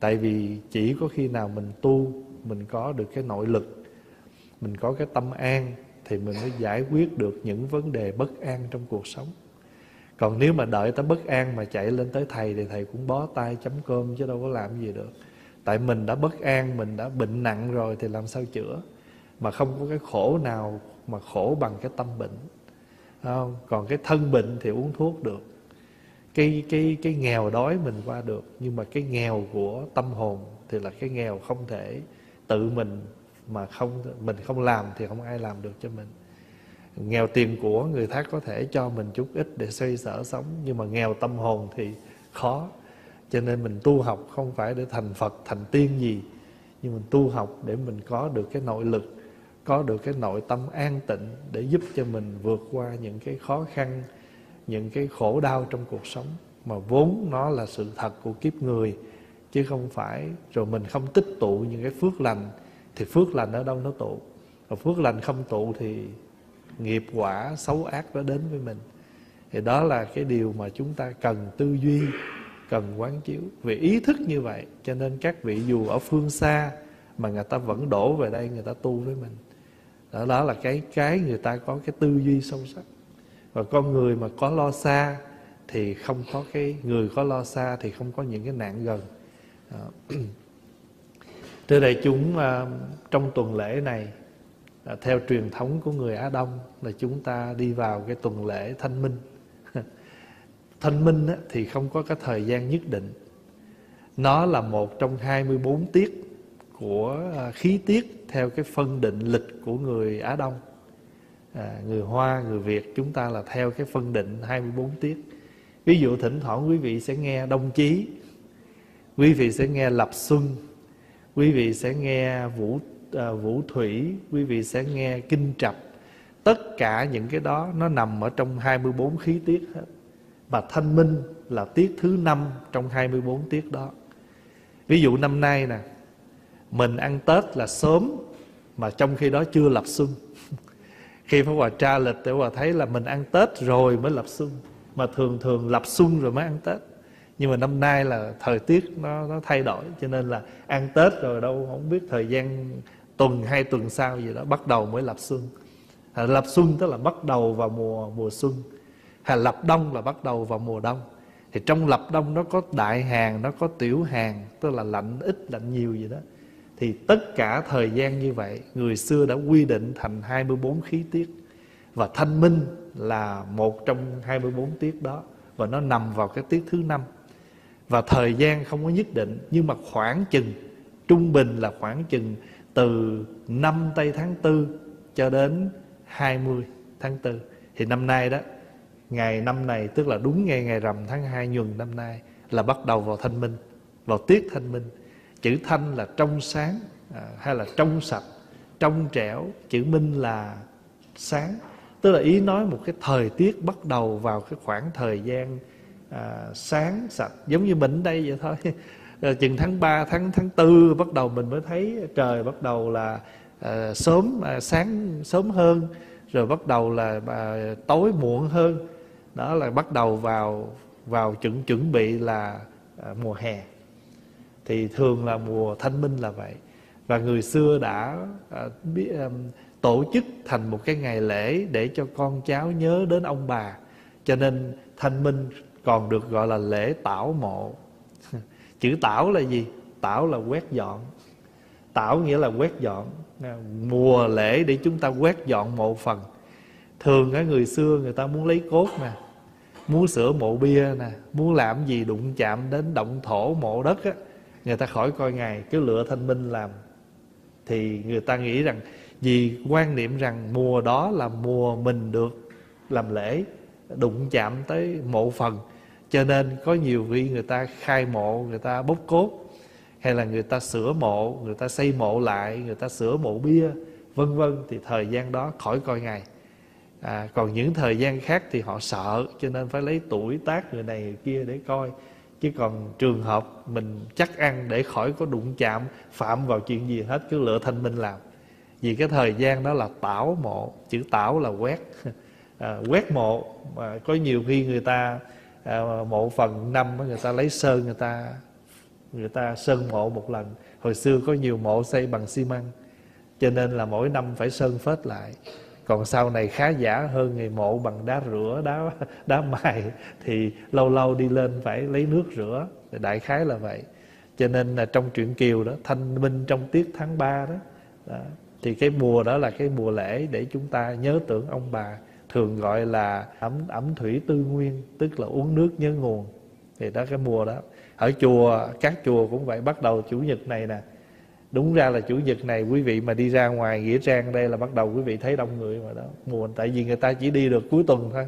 tại vì chỉ có khi nào mình tu, mình có được cái nội lực, mình có cái tâm an, thì mình mới giải quyết được những vấn đề bất an trong cuộc sống. Còn nếu mà đợi tới bất an mà chạy lên tới thầy thì thầy cũng bó tay chấm cơm chứ đâu có làm gì được. Tại mình đã bất an, mình đã bệnh nặng rồi thì làm sao chữa? Mà không có cái khổ nào mà khổ bằng cái tâm bệnh. Không? còn cái thân bệnh thì uống thuốc được cái cái cái nghèo đói mình qua được, nhưng mà cái nghèo của tâm hồn thì là cái nghèo không thể tự mình mà không, mình không làm thì không ai làm được cho mình. Nghèo tiền của người khác có thể cho mình chút ít để xoay sở sống, nhưng mà nghèo tâm hồn thì khó. Cho nên mình tu học không phải để thành phật, thành tiên gì, nhưng mình tu học để mình có được cái nội lực, có được cái nội tâm an tịnh để giúp cho mình vượt qua những cái khó khăn những cái khổ đau trong cuộc sống mà vốn nó là sự thật của kiếp người chứ không phải rồi mình không tích tụ những cái phước lành thì phước lành ở đâu nó tụ? Và phước lành không tụ thì nghiệp quả xấu ác nó đến với mình. Thì đó là cái điều mà chúng ta cần tư duy cần quán chiếu. Vì ý thức như vậy cho nên các vị dù ở phương xa mà người ta vẫn đổ về đây người ta tu với mình. Đó, đó là cái cái người ta có cái tư duy sâu sắc và con người mà có lo xa thì không có cái người có lo xa thì không có những cái nạn gần đó. Thưa đại chúng à, trong tuần lễ này à, theo truyền thống của người Á Đông là chúng ta đi vào cái tuần lễ thanh minh. thanh minh thì không có cái thời gian nhất định. Nó là một trong 24 tiết của à, khí tiết theo cái phân định lịch của người Á Đông. À, người Hoa, người Việt chúng ta là theo cái phân định 24 tiết. Ví dụ thỉnh thoảng quý vị sẽ nghe đông chí, quý vị sẽ nghe lập xuân, quý vị sẽ nghe vũ à, vũ thủy quý vị sẽ nghe kinh trập tất cả những cái đó nó nằm ở trong 24 khí tiết hết. Và thanh minh là tiết thứ năm trong 24 tiết đó. Ví dụ năm nay nè mình ăn tết là sớm mà trong khi đó chưa lập xuân khi Pháp Hòa tra lịch để Hòa thấy là mình ăn Tết rồi mới lập xuân mà thường thường lập xuân rồi mới ăn Tết. Nhưng mà năm nay là thời tiết nó nó thay đổi cho nên là ăn tết rồi đâu không biết thời gian tuần hai tuần sau gì đó bắt đầu mới lập xuân à, lập xuân tức là bắt đầu vào mùa mùa xuân. Hay lập đông là bắt đầu vào mùa đông. Thì trong lập đông nó có đại hàng nó có tiểu hàng tức là lạnh ít lạnh nhiều gì đó thì tất cả thời gian như vậy, người xưa đã quy định thành 24 khí tiết. Và thanh minh là một trong 24 tiết đó, và nó nằm vào cái tiết thứ năm. Và thời gian không có nhất định, nhưng mà khoảng chừng, trung bình là khoảng chừng từ năm tây tháng tư cho đến 20 tháng tư. Thì năm nay đó, ngày năm này, tức là đúng ngày ngày rằm tháng 2 nhuần năm nay, là bắt đầu vào thanh minh, vào tiết thanh minh chữ thanh là trong sáng à, hay là trong sạch trong trẻo. Chữ minh là sáng. Tức là ý nói một cái thời tiết bắt đầu vào cái khoảng thời gian à, sáng sạch. Giống như mình đây vậy thôi. À, chừng tháng 3, tháng tháng tư bắt đầu mình mới thấy trời bắt đầu là à, sớm à, sáng sớm hơn. Rồi bắt đầu là à, tối muộn hơn. Đó là bắt đầu vào vào chuẩn chuẩn bị là à, mùa hè thì thường là mùa thanh minh là vậy. Và người xưa đã à, biết à, tổ chức thành một cái ngày lễ để cho con cháu nhớ đến ông bà. Cho nên thanh minh còn được gọi là lễ tảo mộ. Chữ tảo là gì? Tảo là quét dọn. Tảo nghĩa là quét dọn. À, mùa lễ để chúng ta quét dọn mộ phần. Thường cái người xưa người ta muốn lấy cốt nè muốn sửa mộ bia nè muốn làm gì đụng chạm đến động thổ mộ đất á người ta khỏi coi ngày cứ lựa thanh minh làm. Thì người ta nghĩ rằng vì quan niệm rằng mùa đó là mùa mình được làm lễ đụng chạm tới mộ phần. Cho nên có nhiều vị người ta khai mộ người ta bốc cốt hay là người ta sửa mộ người ta xây mộ lại người ta sửa mộ bia vân vân thì thời gian đó khỏi coi ngày à, còn những thời gian khác thì họ sợ cho nên phải lấy tuổi tác người này người kia để coi chứ còn trường hợp mình chắc ăn để khỏi có đụng chạm phạm vào chuyện gì hết cứ lựa thanh minh làm. Vì cái thời gian đó là tảo mộ chữ tảo là quét. À, quét mộ mà có nhiều khi người ta à, mộ phần năm người ta lấy sơn người ta người ta sơn mộ một lần. Hồi xưa có nhiều mộ xây bằng xi măng cho nên là mỗi năm phải sơn phết lại còn sau này khá giả hơn ngày mộ bằng đá rửa đá đá mài thì lâu lâu đi lên phải lấy nước rửa. Đại khái là vậy. Cho nên là trong truyện kiều đó thanh minh trong tiết tháng 3 đó, đó thì cái mùa đó là cái mùa lễ để chúng ta nhớ tưởng ông bà thường gọi là ẩm ẩm thủy tư nguyên tức là uống nước nhớ nguồn. Thì đó cái mùa đó. Ở chùa các chùa cũng vậy bắt đầu chủ nhật này nè đúng ra là chủ nhật này quý vị mà đi ra ngoài nghĩa trang đây là bắt đầu quý vị thấy đông người mà đó mùa tại vì người ta chỉ đi được cuối tuần thôi.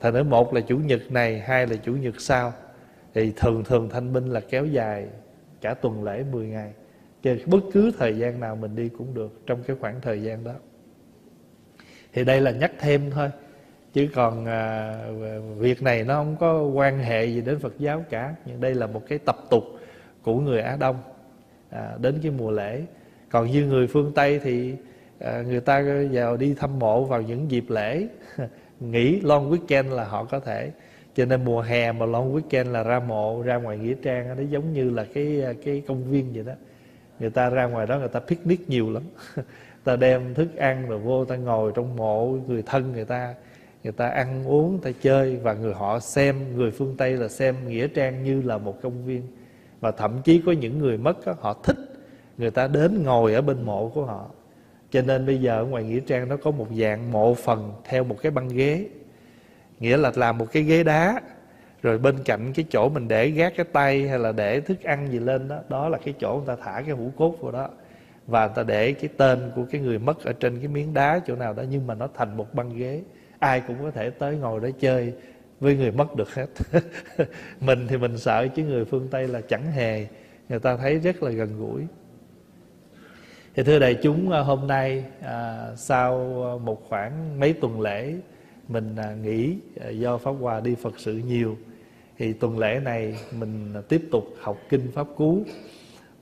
Thành nữa một là chủ nhật này hai là chủ nhật sau. Thì thường thường thanh minh là kéo dài cả tuần lễ 10 ngày. Chứ bất cứ thời gian nào mình đi cũng được trong cái khoảng thời gian đó. Thì đây là nhắc thêm thôi. Chứ còn à, việc này nó không có quan hệ gì đến Phật giáo cả. Nhưng đây là một cái tập tục của người Á Đông à, đến cái mùa lễ. Còn như người phương Tây thì à, người ta vào đi thăm mộ vào những dịp lễ. Nghỉ long weekend là họ có thể. Cho nên mùa hè mà long weekend là ra mộ ra ngoài nghĩa trang nó giống như là cái à, cái công viên vậy đó. Người ta ra ngoài đó người ta picnic nhiều lắm. Ta đem thức ăn rồi vô ta ngồi trong mộ người thân người ta. Người ta ăn uống ta chơi và người họ xem người phương tây là xem nghĩa trang như là một công viên và thậm chí có những người mất đó, họ thích người ta đến ngồi ở bên mộ của họ. Cho nên bây giờ ở ngoài nghĩa trang nó có một dạng mộ phần theo một cái băng ghế. Nghĩa là làm một cái ghế đá rồi bên cạnh cái chỗ mình để gác cái tay hay là để thức ăn gì lên đó đó là cái chỗ người ta thả cái hũ cốt vào đó. Và người ta để cái tên của cái người mất ở trên cái miếng đá chỗ nào đó nhưng mà nó thành một băng ghế. Ai cũng có thể tới ngồi đó chơi với người mất được hết. Mình thì mình sợ chứ người phương tây là chẳng hề. Người ta thấy rất là gần gũi. Thì thưa đại chúng à, hôm nay à, sau một khoảng mấy tuần lễ mình à, nghỉ à, do pháp hòa đi phật sự nhiều thì tuần lễ này mình tiếp tục học kinh pháp cú.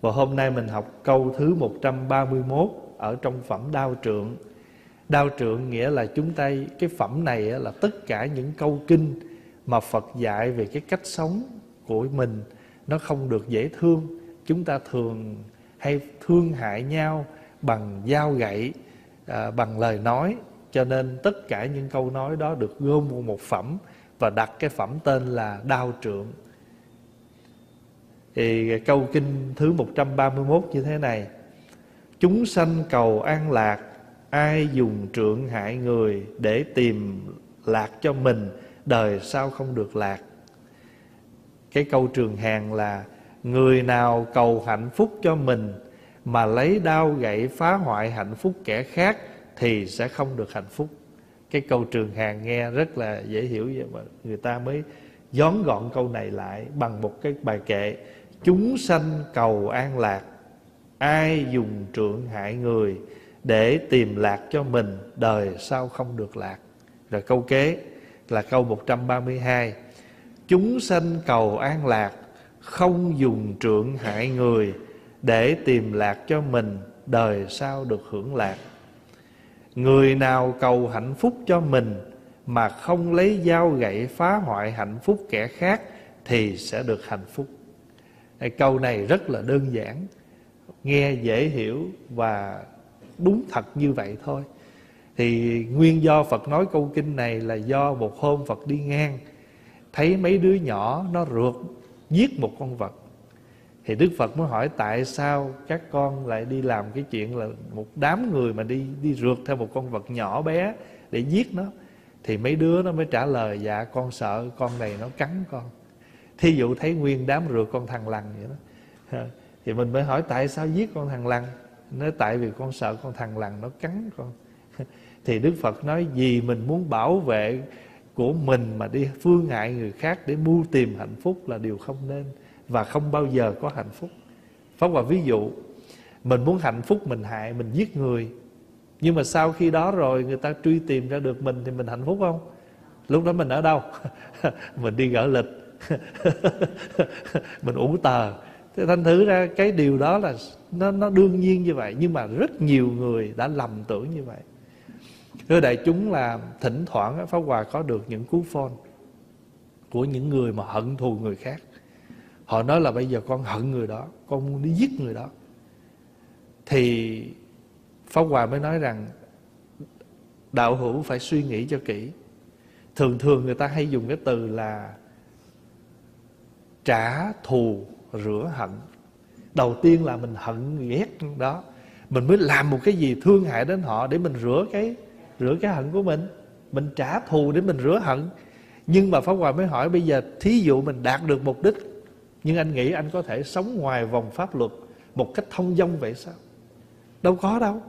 Và hôm nay mình học câu thứ 131 ở trong phẩm đao trượng. Đao trượng nghĩa là chúng ta cái phẩm này là tất cả những câu kinh mà Phật dạy về cái cách sống của mình nó không được dễ thương. Chúng ta thường hay thương hại nhau bằng dao gậy à, bằng lời nói. Cho nên tất cả những câu nói đó được gom vào một phẩm và đặt cái phẩm tên là đao trượng. Thì câu kinh thứ 131 như thế này. Chúng sanh cầu an lạc Ai dùng trượng hại người Để tìm lạc cho mình Đời sao không được lạc. Cái câu trường hàng là, Người nào cầu hạnh phúc cho mình Mà lấy đao gậy phá hoại hạnh phúc kẻ khác Thì sẽ không được hạnh phúc. Cái câu trường hàng nghe rất là dễ hiểu vậy mà Người ta mới dón gọn câu này lại Bằng một cái bài kệ, Chúng sanh cầu an lạc, Ai dùng trượng hại người Để tìm lạc cho mình, Đời sao không được lạc. Rồi câu kế là câu 132 Chúng sanh cầu an lạc, Không dùng trượng hại người Để tìm lạc cho mình, Đời sau được hưởng lạc. Người nào cầu hạnh phúc cho mình Mà không lấy dao gậy phá hoại hạnh phúc kẻ khác Thì sẽ được hạnh phúc. Câu này rất là đơn giản, nghe dễ hiểu và đúng thật như vậy thôi thì nguyên do Phật nói câu kinh này là do một hôm Phật đi ngang, thấy mấy đứa nhỏ nó rượt giết một con vật. Thì Đức Phật mới hỏi, tại sao các con lại đi làm cái chuyện là một đám người mà đi đi rượt theo một con vật nhỏ bé để giết nó? Thì mấy đứa nó mới trả lời dạ con sợ con này nó cắn con. Thí dụ thấy nguyên đám rượt con thằng lằn vậy đó. Thì mình mới hỏi, tại sao giết con thằng lằn? Nói, tại vì con sợ con thằng lằn nó cắn con thì đức phật nói, vì mình muốn bảo vệ của mình mà đi phương hại người khác để mưu tìm hạnh phúc là điều không nên và không bao giờ có hạnh phúc. Pháp hòa ví dụ, mình muốn hạnh phúc mình hại, mình giết người, nhưng mà sau khi đó rồi người ta truy tìm ra được mình thì mình hạnh phúc không? Lúc đó mình ở đâu? Mình đi gỡ lịch. Mình ủ tờ. Thế thành thử ra cái điều đó là nó nó đương nhiên như vậy, nhưng mà rất nhiều người đã lầm tưởng như vậy thưa đại chúng là thỉnh thoảng pháp hòa có được những cú phone của những người mà hận thù người khác. Họ nói là bây giờ con hận người đó, con muốn đi giết người đó. Thì pháp hòa mới nói rằng, đạo hữu phải suy nghĩ cho kỹ. Thường thường người ta hay dùng cái từ là trả thù rửa hận. Đầu tiên là mình hận ghét đó. Mình mới làm một cái gì thương hại đến họ để mình rửa cái rửa cái hận của mình mình trả thù để mình rửa hận. Nhưng mà pháp hòa mới hỏi, bây giờ thí dụ mình đạt được mục đích, nhưng anh nghĩ anh có thể sống ngoài vòng pháp luật một cách thông dong vậy sao? Đâu có đâu.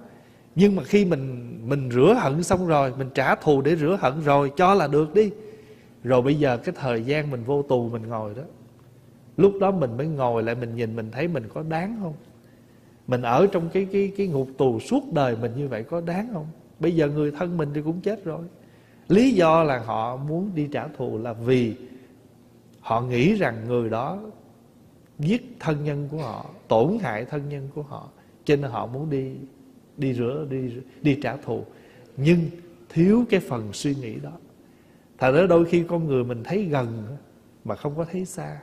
Nhưng mà khi mình mình rửa hận xong rồi, mình trả thù để rửa hận rồi, cho là được đi. Rồi bây giờ cái thời gian mình vô tù, mình ngồi đó, lúc đó mình mới ngồi lại, mình nhìn, mình thấy mình có đáng không? Mình ở trong cái cái cái ngục tù suốt đời mình như vậy có đáng không? Bây giờ người thân mình thì cũng chết rồi. Lý do là họ muốn đi trả thù là vì họ nghĩ rằng người đó giết thân nhân của họ, tổn hại thân nhân của họ. Cho nên họ muốn đi đi rửa, đi đi trả thù. Nhưng thiếu cái phần suy nghĩ đó. Thật ra đôi khi con người mình thấy gần mà không có thấy xa.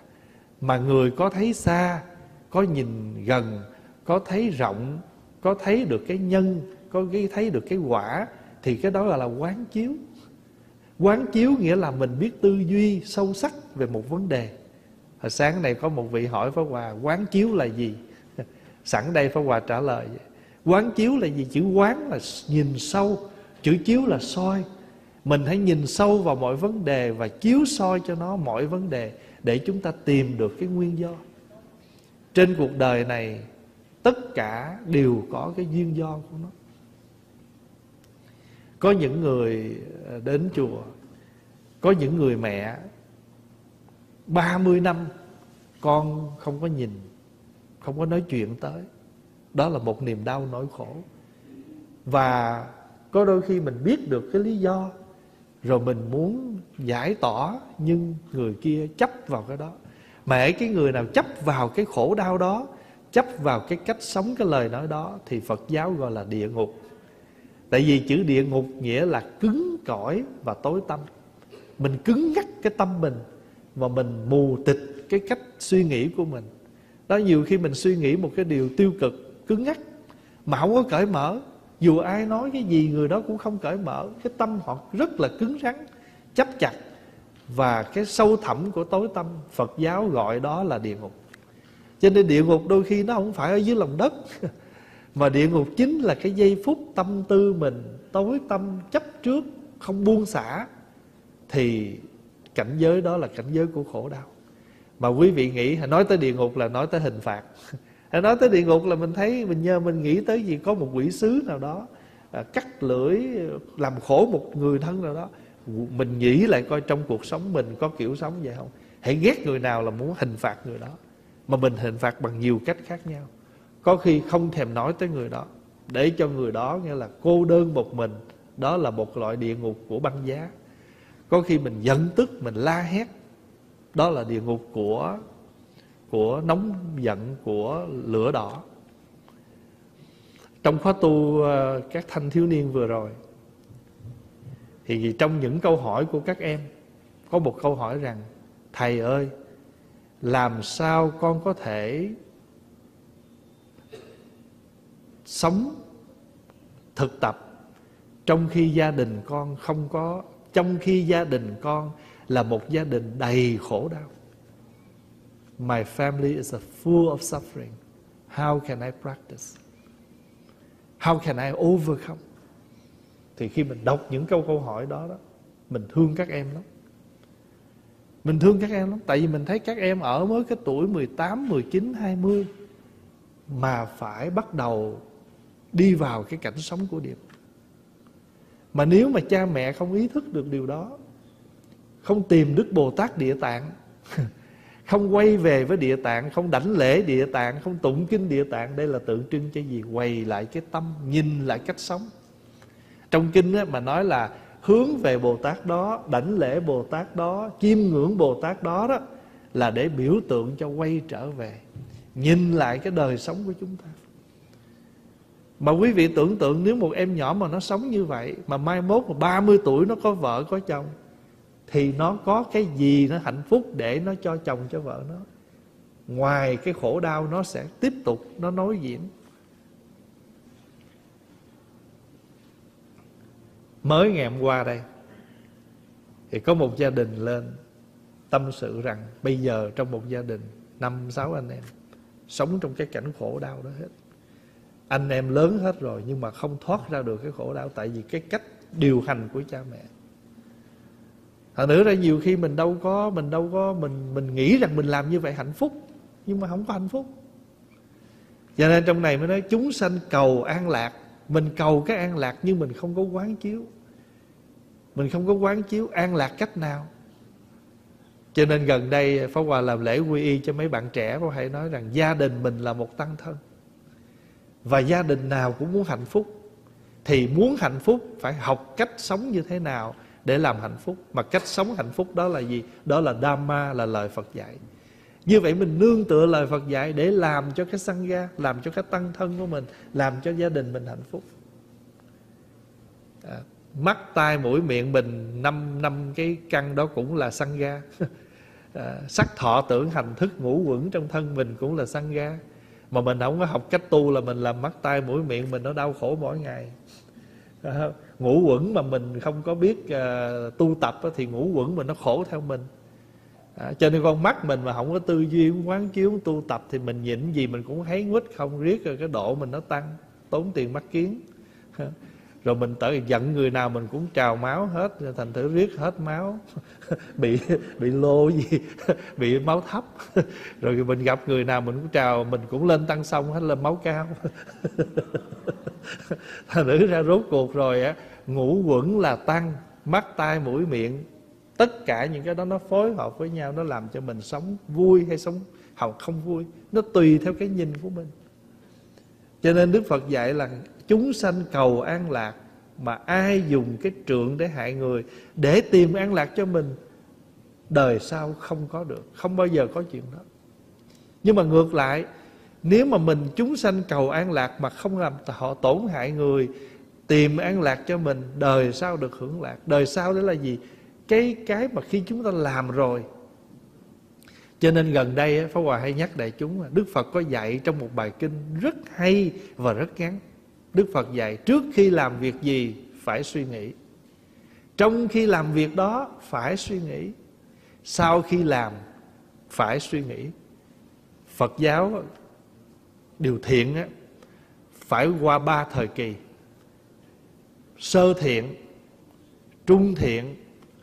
Mà người có thấy xa, có nhìn gần, có thấy rộng, có thấy được cái nhân có cái thấy được cái quả, thì cái đó là là quán chiếu. Quán chiếu nghĩa là mình biết tư duy sâu sắc về một vấn đề. Hồi sáng này có một vị hỏi Pháp Hòa, quán chiếu là gì? Sẵn đây Pháp Hòa trả lời, quán chiếu là gì? Chữ quán là nhìn sâu, chữ chiếu là soi. Mình hãy nhìn sâu vào mọi vấn đề và chiếu soi cho nó mọi vấn đề để chúng ta tìm được cái nguyên do. Trên cuộc đời này, tất cả đều có cái duyên do của nó có những người ờ, đến chùa, có những người mẹ 30 năm con không có nhìn, không có nói chuyện tới. Đó là một niềm đau nỗi khổ. Và có đôi khi mình biết được cái lý do, rồi mình muốn giải tỏa, nhưng người kia chấp vào cái đó. Mẹ cái người nào chấp vào cái khổ đau đó, chấp vào cái cách sống, cái lời nói đó, thì phật giáo gọi là địa ngục tại vì chữ địa ngục nghĩa là cứng cỏi và tối tâm mình cứng ngắt cái tâm mình và mình mù tịch cái cách suy nghĩ của mình. Đó, nhiều khi mình suy nghĩ một cái điều tiêu cực, cứng ngắt mà không có cởi mở. Dù ai nói cái gì, người đó cũng không cởi mở. Cái tâm họ rất là cứng rắn, chấp chặt. Và cái sâu thẳm của tối tâm phật giáo gọi đó là địa ngục. Cho nên địa ngục đôi khi nó không phải ở dưới lòng đất. mà địa ngục chính là cái giây phút tâm tư mình, tối tâm, chấp trước, không buông xả. Thì cảnh giới đó là cảnh giới của khổ đau. Mà quý vị nghĩ nói tới địa ngục là nói tới hình phạt. Nói tới địa ngục là mình thấy mình nhớ mình nghĩ tới gì, có một quỷ sứ nào đó à, cắt lưỡi, làm khổ một người thân nào đó. Mình nghĩ lại coi trong cuộc sống mình có kiểu sống vậy không? Hãy ghét người nào là muốn hình phạt người đó. Mà mình hình phạt bằng nhiều cách khác nhau có khi không thèm nói tới người đó. Để cho người đó nghĩa là cô đơn một mình, đó là một loại địa ngục của băng giá. Có khi mình giận tức, mình la hét, đó là địa ngục của của nóng giận của lửa đỏ. Trong khóa tu ờ, các thanh thiếu niên vừa rồi, thì trong những câu hỏi của các em, có một câu hỏi rằng, thầy ơi, làm sao con có thể sống thực tập. Trong khi gia đình con không có trong khi gia đình con là một gia đình đầy khổ đau. My family is a full of suffering. How can i practice? How can i overcome? Thì khi mình đọc những câu câu hỏi đó đó mình thương các em lắm. Mình thương các em lắm Tại vì mình thấy các em ở mới cái tuổi 18, 19, 20 Mà phải bắt đầu đi vào cái cảnh sống của Điệp Mà nếu mà cha mẹ không ý thức được điều đó Không tìm Đức Bồ Tát Địa Tạng Không quay về với Địa Tạng Không đảnh lễ Địa Tạng Không tụng kinh Địa Tạng Đây là tượng trưng cho gì Quay lại cái tâm Nhìn lại cách sống Trong kinh á, mà nói là hướng về Bồ Tát đó, đảnh lễ Bồ Tát đó, chiêm ngưỡng Bồ Tát đó đó là để biểu tượng cho quay trở về. Nhìn lại cái đời sống của chúng ta. Mà quý vị tưởng tượng nếu một em nhỏ mà nó sống như vậy, Mà mai mốt mà 30 tuổi nó có vợ, có chồng, Thì nó có cái gì nó hạnh phúc để nó cho chồng, cho vợ nó? Ngoài cái khổ đau, nó sẽ tiếp tục, nó nối diễn. Mới ngày hôm qua đây, thì có một gia đình lên tâm sự rằng bây giờ trong một gia đình, năm, sáu anh em, sống trong cái cảnh khổ đau đó hết anh em lớn hết rồi, nhưng mà không thoát ra được cái khổ đau, tại vì cái cách điều hành của cha mẹ. Thật nữa ra nhiều khi mình đâu có, mình đâu có, mình mình nghĩ rằng mình làm như vậy hạnh phúc, nhưng mà không có hạnh phúc. Cho nên trong này mới nói, chúng sanh cầu an lạc. Mình cầu cái an lạc nhưng mình không có quán chiếu. Mình không có quán chiếu an lạc cách nào. Cho nên gần đây Pháp Hòa làm lễ quy y cho mấy bạn trẻ Pháp hãy nói rằng gia đình mình là một tăng thân. Và gia đình nào cũng muốn hạnh phúc Thì muốn hạnh phúc phải học cách sống như thế nào Để làm hạnh phúc. Mà cách sống hạnh phúc đó là gì? Đó là Dhamma, là lời Phật dạy. Như vậy mình nương tựa lời Phật dạy Để làm cho cái sangha Làm cho cái tăng thân của mình Làm cho gia đình mình hạnh phúc. À, mắt tai mũi miệng mình năm năm cái căn đó cũng là sân ga à, sắc thọ tưởng hành thức ngũ quẩn trong thân mình cũng là sân ga mà mình không có học cách tu là mình làm mắt tai mũi miệng mình nó đau khổ mỗi ngày. À, quẩn mà mình không có biết uh, tu tập thì ngủ quẩn mình nó khổ theo mình. À, cho nên con mắt mình mà không có tư duy quán chiếu tu tập thì mình nhịn gì mình cũng thấy nguýt không riết rồi cái độ mình nó tăng tốn tiền mắt kiến rồi mình tới giận người nào mình cũng trào máu hết, thành thử riết hết máu. Bị bị lô gì, bị máu thấp. Rồi mình gặp người nào mình cũng trào, mình cũng lên tăng xong hết, lên máu cao. Thành thử ra rốt cuộc rồi á ngủ quẩn là tăng, mắt, tai, mũi, miệng. Tất cả những cái đó nó phối hợp với nhau, nó làm cho mình sống vui hay sống hầu không vui. Nó tùy theo cái nhìn của mình. Cho nên đức phật dạy là chúng sanh cầu an lạc mà ai dùng cái trượng để hại người để tìm an lạc cho mình, đời sau không có được, không bao giờ có chuyện đó. Nhưng mà ngược lại, nếu mà mình chúng sanh cầu an lạc mà không làm họ tổn hại người, tìm an lạc cho mình, đời sau được hưởng lạc. Đời sau đó là gì? Cái cái mà khi chúng ta làm rồi. Cho nên gần đây Pháp Hòa hay nhắc đại chúng Đức Phật có dạy trong một bài kinh rất hay và rất ngắn. Đức Phật dạy trước khi làm việc gì phải suy nghĩ. Trong khi làm việc đó phải suy nghĩ. Sau khi làm phải suy nghĩ. Phật giáo điều thiện á, phải qua ba thời kỳ. Sơ thiện, trung thiện,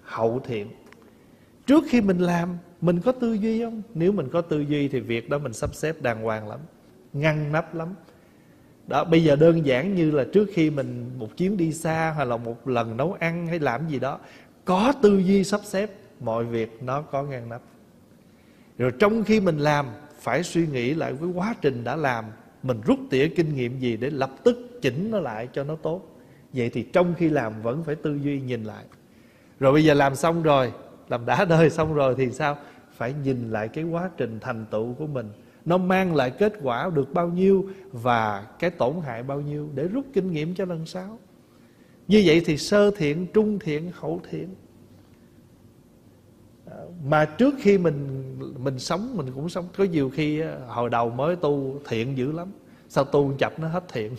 hậu thiện. Trước khi mình làm Mình có tư duy không? Nếu mình có tư duy thì việc đó mình sắp xếp đàng hoàng lắm Ngăn nắp lắm đó, bây giờ đơn giản như là trước khi mình một chuyến đi xa hoặc là một lần nấu ăn hay làm gì đó, có tư duy sắp xếp, mọi việc nó có ngăn nắp. Rồi trong khi mình làm, phải suy nghĩ lại với quá trình đã làm, mình rút tỉa kinh nghiệm gì để lập tức chỉnh nó lại cho nó tốt. Vậy thì trong khi làm vẫn phải tư duy nhìn lại. Rồi bây giờ làm xong rồi, làm đã đời xong rồi thì sao? Phải nhìn lại cái quá trình thành tựu của mình nó mang lại kết quả được bao nhiêu và cái tổn hại bao nhiêu để rút kinh nghiệm cho lần sau. Như vậy thì sơ thiện, trung thiện, hậu thiện. À, mà trước khi mình mình sống, mình cũng sống. Có nhiều khi hồi đầu mới tu thiện dữ lắm. Sao tu chập nó hết thiện?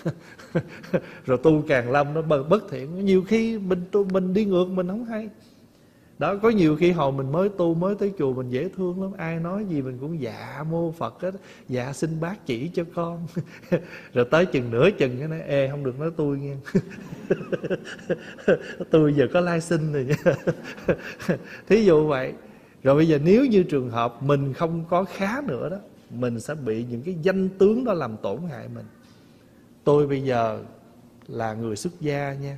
Rồi tu càng lâm nó bất thiện. Nhiều khi mình tu, mình đi ngược, mình không hay đó, có nhiều khi hồi mình mới tu, mới tới chùa mình dễ thương lắm. Ai nói gì mình cũng dạ mô phật hết. Dạ xin bác chỉ cho con. Rồi tới chừng nửa chừng cái nói, ê, không được nói tôi nghe. Tôi giờ có lai sinh rồi nha. Thí dụ vậy. Rồi bây giờ nếu như trường hợp mình không có khá nữa đó, mình sẽ bị những cái danh tướng đó làm tổn hại mình. Tôi bây giờ là người xuất gia nha.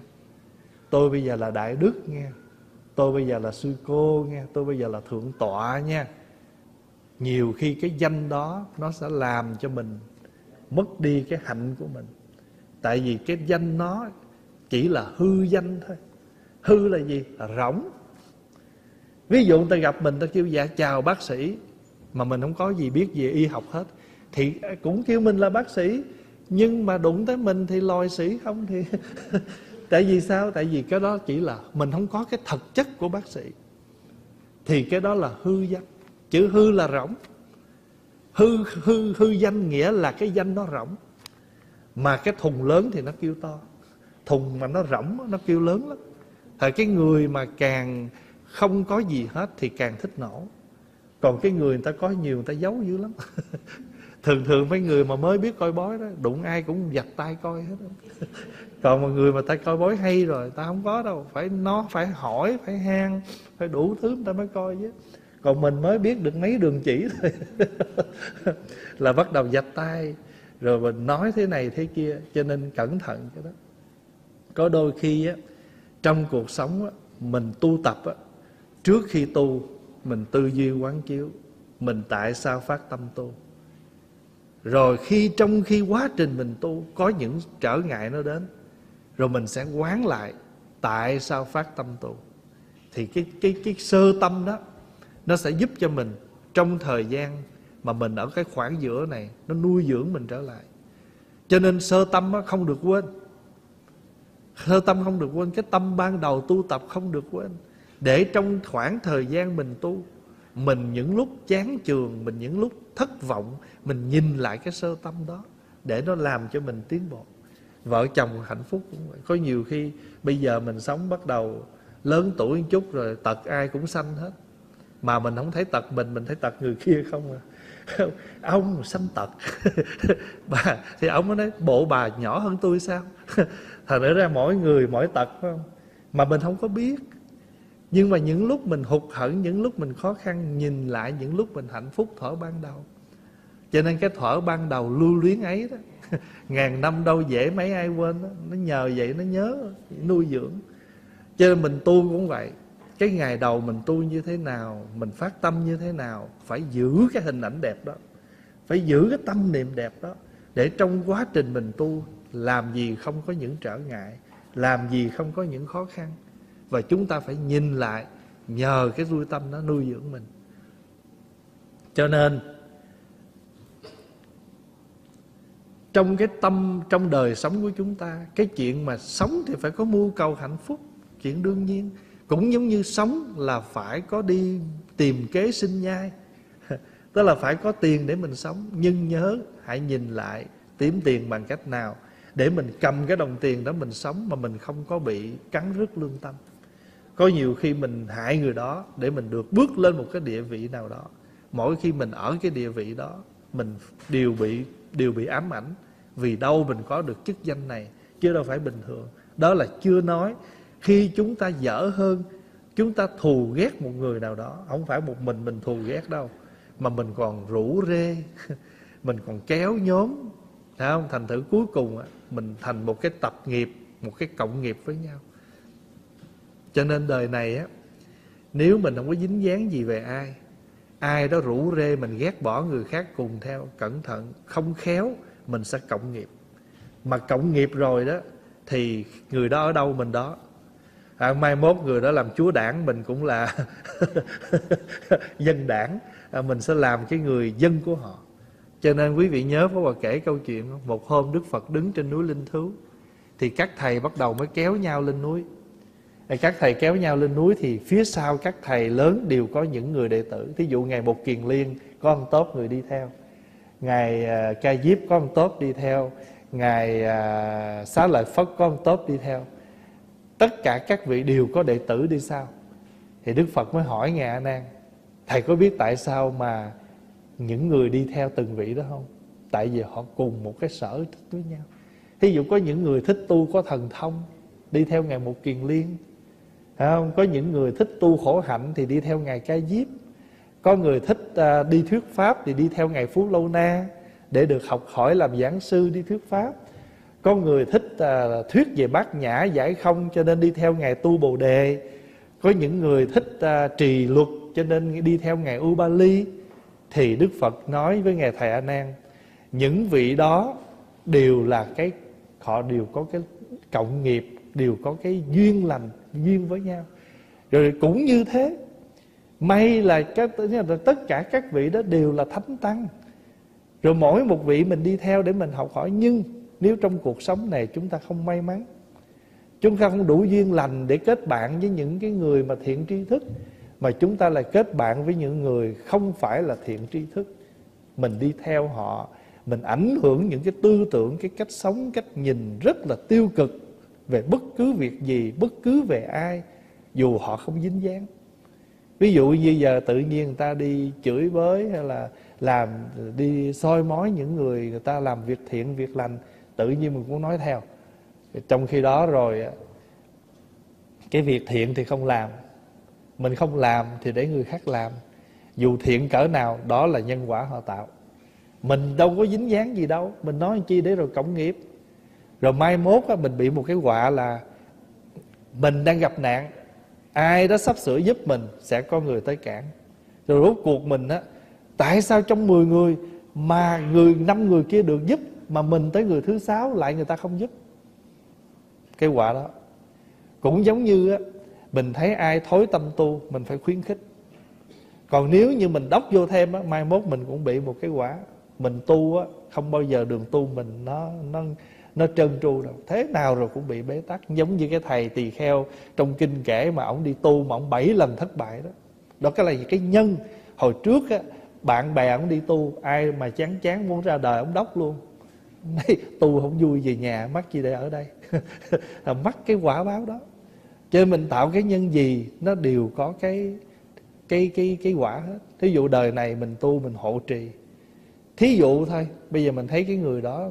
Tôi bây giờ là đại đức nha tôi bây giờ là sư cô nha tôi bây giờ là thượng tọa nha. Nhiều khi cái danh đó nó sẽ làm cho mình mất đi cái hạnh của mình. Tại vì cái danh nó chỉ là hư danh thôi. Hư là gì? Là rỗng. Ví dụ người ta gặp mình ta kêu dạ chào bác sĩ. Mà mình không có gì biết về y học hết. Thì cũng kêu mình là bác sĩ. Nhưng mà đụng tới mình thì lòi sĩ không thì tại vì sao? Tại vì cái đó chỉ là mình không có cái thực chất của bác sĩ. Thì cái đó là hư danh. Chữ hư là rỗng. Hư hư hư danh nghĩa là cái danh nó rỗng. Mà cái thùng lớn thì nó kêu to. Thùng mà nó rỗng nó kêu lớn lắm. Thời cái người mà càng không có gì hết thì càng thích nổ. Còn cái người người ta có nhiều, người ta giấu dữ lắm. Thường thường mấy người mà mới biết coi bói đó, đụng ai cũng giặt tay coi hết còn mà người mà ta coi bói hay rồi, ta không có đâu. Phải nó phải hỏi, phải hang phải đủ thứ người ta mới coi chứ. Còn mình mới biết được mấy đường chỉ thôi. Là bắt đầu giặt tay, rồi mình nói thế này thế kia, cho nên cẩn thận cái đó. Có đôi khi á, trong cuộc sống á, mình tu tập á, trước khi tu, mình tư duy quán chiếu, mình tại sao phát tâm tu. Rồi khi trong khi quá trình mình tu, có những trở ngại nó đến rồi mình sẽ quán lại tại sao phát tâm tu thì cái cái cái sơ tâm đó, nó sẽ giúp cho mình trong thời gian mà mình ở cái khoảng giữa này, nó nuôi dưỡng mình trở lại. Cho nên sơ tâm không được quên. Sơ tâm không được quên, cái tâm ban đầu tu tập không được quên. Để trong khoảng thời gian mình tu, mình những lúc chán trường mình những lúc thất vọng, mình nhìn lại cái sơ tâm đó để nó làm cho mình tiến bộ vợ chồng hạnh phúc. Có nhiều khi bây giờ mình sống bắt đầu lớn tuổi một chút rồi tật ai cũng sanh hết. Mà mình không thấy tật mình mình thấy tật người kia không à. Ông sanh tật. Bà, thì ông mới nói, bộ bà nhỏ hơn tôi sao? Thành ra mỗi người mỗi tật, phải không? Mà mình không có biết. Nhưng mà những lúc mình hụt hẫng, những lúc mình khó khăn, nhìn lại những lúc mình hạnh phúc thở ban đầu. Cho nên cái thở ban đầu lưu luyến ấy đó ngàn năm đâu dễ mấy ai quên đó. nó nhờ vậy nó nhớ, nuôi dưỡng. Cho nên mình tu cũng vậy. Cái ngày đầu mình tu như thế nào, mình phát tâm như thế nào, phải giữ cái hình ảnh đẹp đó. Phải giữ cái tâm niệm đẹp đó. Để trong quá trình mình tu, làm gì không có những trở ngại, làm gì không có những khó khăn. Và chúng ta phải nhìn lại, nhờ cái vui tâm nó nuôi dưỡng mình. Cho nên trong cái tâm, trong đời sống của chúng ta, cái chuyện mà sống thì phải có mưu cầu hạnh phúc, chuyện đương nhiên. Cũng giống như sống là phải có đi tìm kế sinh nhai, tức là phải có tiền để mình sống. Nhưng nhớ, hãy nhìn lại kiếm tiền bằng cách nào để mình cầm cái đồng tiền đó mình sống mà mình không có bị cắn rứt lương tâm. Có nhiều khi mình hại người đó để mình được bước lên một cái địa vị nào đó. Mỗi khi mình ở cái địa vị đó, mình đều bị đều bị ám ảnh, vì đâu mình có được chức danh này, chứ đâu phải bình thường đó là chưa nói, khi chúng ta dở hơn, chúng ta thù ghét một người nào đó, không phải một mình mình thù ghét đâu, mà mình còn rủ rê, mình còn kéo nhóm, Thấy không? thành thử cuối cùng mình thành một cái tập nghiệp, một cái cộng nghiệp với nhau cho nên đời này á, nếu mình không có dính dáng gì về ai ai đó rủ rê mình ghét bỏ người khác cùng theo cẩn thận không khéo mình sẽ cộng nghiệp. Mà cộng nghiệp rồi đó thì người đó ở đâu mình đó? À, mai mốt người đó làm chúa đảng mình cũng là dân đảng. À, mình sẽ làm cái người dân của họ. Cho nên quý vị nhớ Pháp Hòa kể câu chuyện Một hôm Đức Phật đứng trên núi Linh Thú Thì các thầy bắt đầu mới kéo nhau lên núi các thầy kéo nhau lên núi thì phía sau các thầy lớn đều có những người đệ tử. Thí dụ ngày một kiền liên có một tốt người đi theo. Ngày à, ca diếp có một tốt đi theo. Ngày à, xá lợi phất có một tốt đi theo. Tất cả các vị đều có đệ tử đi sau. Thì đức phật mới hỏi ngài a nan thầy có biết tại sao mà những người đi theo từng vị đó không? Tại vì họ cùng một cái sở thích với nhau. Thí dụ có những người thích tu có thần thông đi theo ngày một kiền liên không? Có những người thích tu khổ hạnh thì đi theo Ngài Ca Diếp. Có người thích à, đi thuyết Pháp thì đi theo Ngài Phú Lâu Na Để được học hỏi làm giảng sư, đi thuyết Pháp. Có người thích à, thuyết về bát nhã, giải không cho nên đi theo Ngài Tu Bồ Đề. Có những người thích à, trì luật cho nên đi theo Ngài Ubali Thì Đức Phật nói với Ngài Thầy A Nan, Những vị đó đều là cái, Họ đều có cái cộng nghiệp Đều có cái duyên lành duyên với nhau. Rồi cũng như thế may là các, tất cả các vị đó đều là thánh tăng. Rồi mỗi một vị mình đi theo để mình học hỏi nhưng nếu trong cuộc sống này chúng ta không may mắn chúng ta không đủ duyên lành để kết bạn với những cái người mà thiện tri thức mà chúng ta lại kết bạn với những người không phải là thiện tri thức. Mình đi theo họ mình ảnh hưởng những cái tư tưởng cái cách sống cách nhìn rất là tiêu cực về bất cứ việc gì, bất cứ về ai, dù họ không dính dáng. Ví dụ như giờ tự nhiên người ta đi chửi bới hay là làm, đi soi mói những người người ta làm việc thiện, việc lành, tự nhiên mình cũng nói theo. Trong khi đó rồi cái việc thiện thì không làm. Mình không làm thì để người khác làm. Dù thiện cỡ nào, đó là nhân quả họ tạo. Mình đâu có dính dáng gì đâu. Mình nói chi để rồi cộng nghiệp rồi mai mốt á, mình bị một cái họa là mình đang gặp nạn. Ai đó sắp sửa giúp mình sẽ có người tới cản. Rồi rốt cuộc mình á tại sao trong 10 người mà người năm người kia được giúp mà mình tới người thứ sáu lại người ta không giúp? Cái quả đó. Cũng giống như á mình thấy ai thối tâm tu mình phải khuyến khích. Còn nếu như mình đốc vô thêm á mai mốt mình cũng bị một cái quả. Mình tu á không bao giờ đường tu mình nó nó nó trơn tru đâu. Thế nào rồi cũng bị bế tắc. Giống như cái thầy tỳ kheo trong kinh kể mà ông đi tu mà ông bảy lần thất bại đó. Đó cái là cái nhân. Hồi trước á bạn bè ông đi tu ai mà chán chán muốn ra đời ông đốc luôn. Nói, tu không vui về nhà mắc gì để ở đây? Mắc cái quả báo đó. Cho nên mình tạo cái nhân gì nó đều có cái cái cái cái quả hết. Thí dụ đời này mình tu mình hộ trì. Thí dụ thôi bây giờ mình thấy cái người đó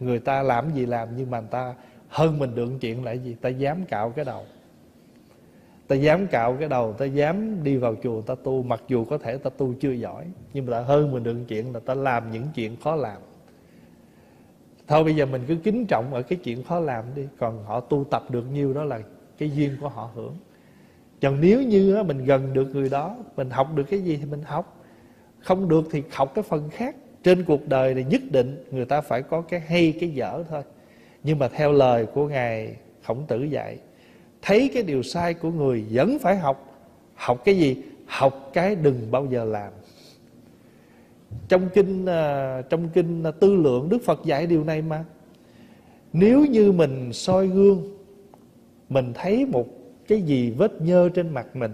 người ta làm gì làm, nhưng mà người ta hơn mình được chuyện là gì? Ta dám cạo cái đầu. Ta dám cạo cái đầu, ta dám đi vào chùa ta tu. Mặc dù có thể ta tu chưa giỏi, nhưng mà ta hơn mình được chuyện là ta làm những chuyện khó làm. Thôi bây giờ mình cứ kính trọng ở cái chuyện khó làm đi. Còn họ tu tập được nhiêu đó là cái duyên của họ hưởng. Còn nếu như mình gần được người đó, mình học được cái gì thì mình học. Không được thì học cái phần khác trên cuộc đời này nhất định người ta phải có cái hay, cái dở thôi. Nhưng mà theo lời của ngài khổng tử dạy, thấy cái điều sai của người vẫn phải học. Học cái gì? Học cái đừng bao giờ làm. Trong kinh à, trong kinh à, tư lượng đức phật dạy điều này mà. Nếu như mình soi gương, mình thấy một cái gì vết nhơ trên mặt mình,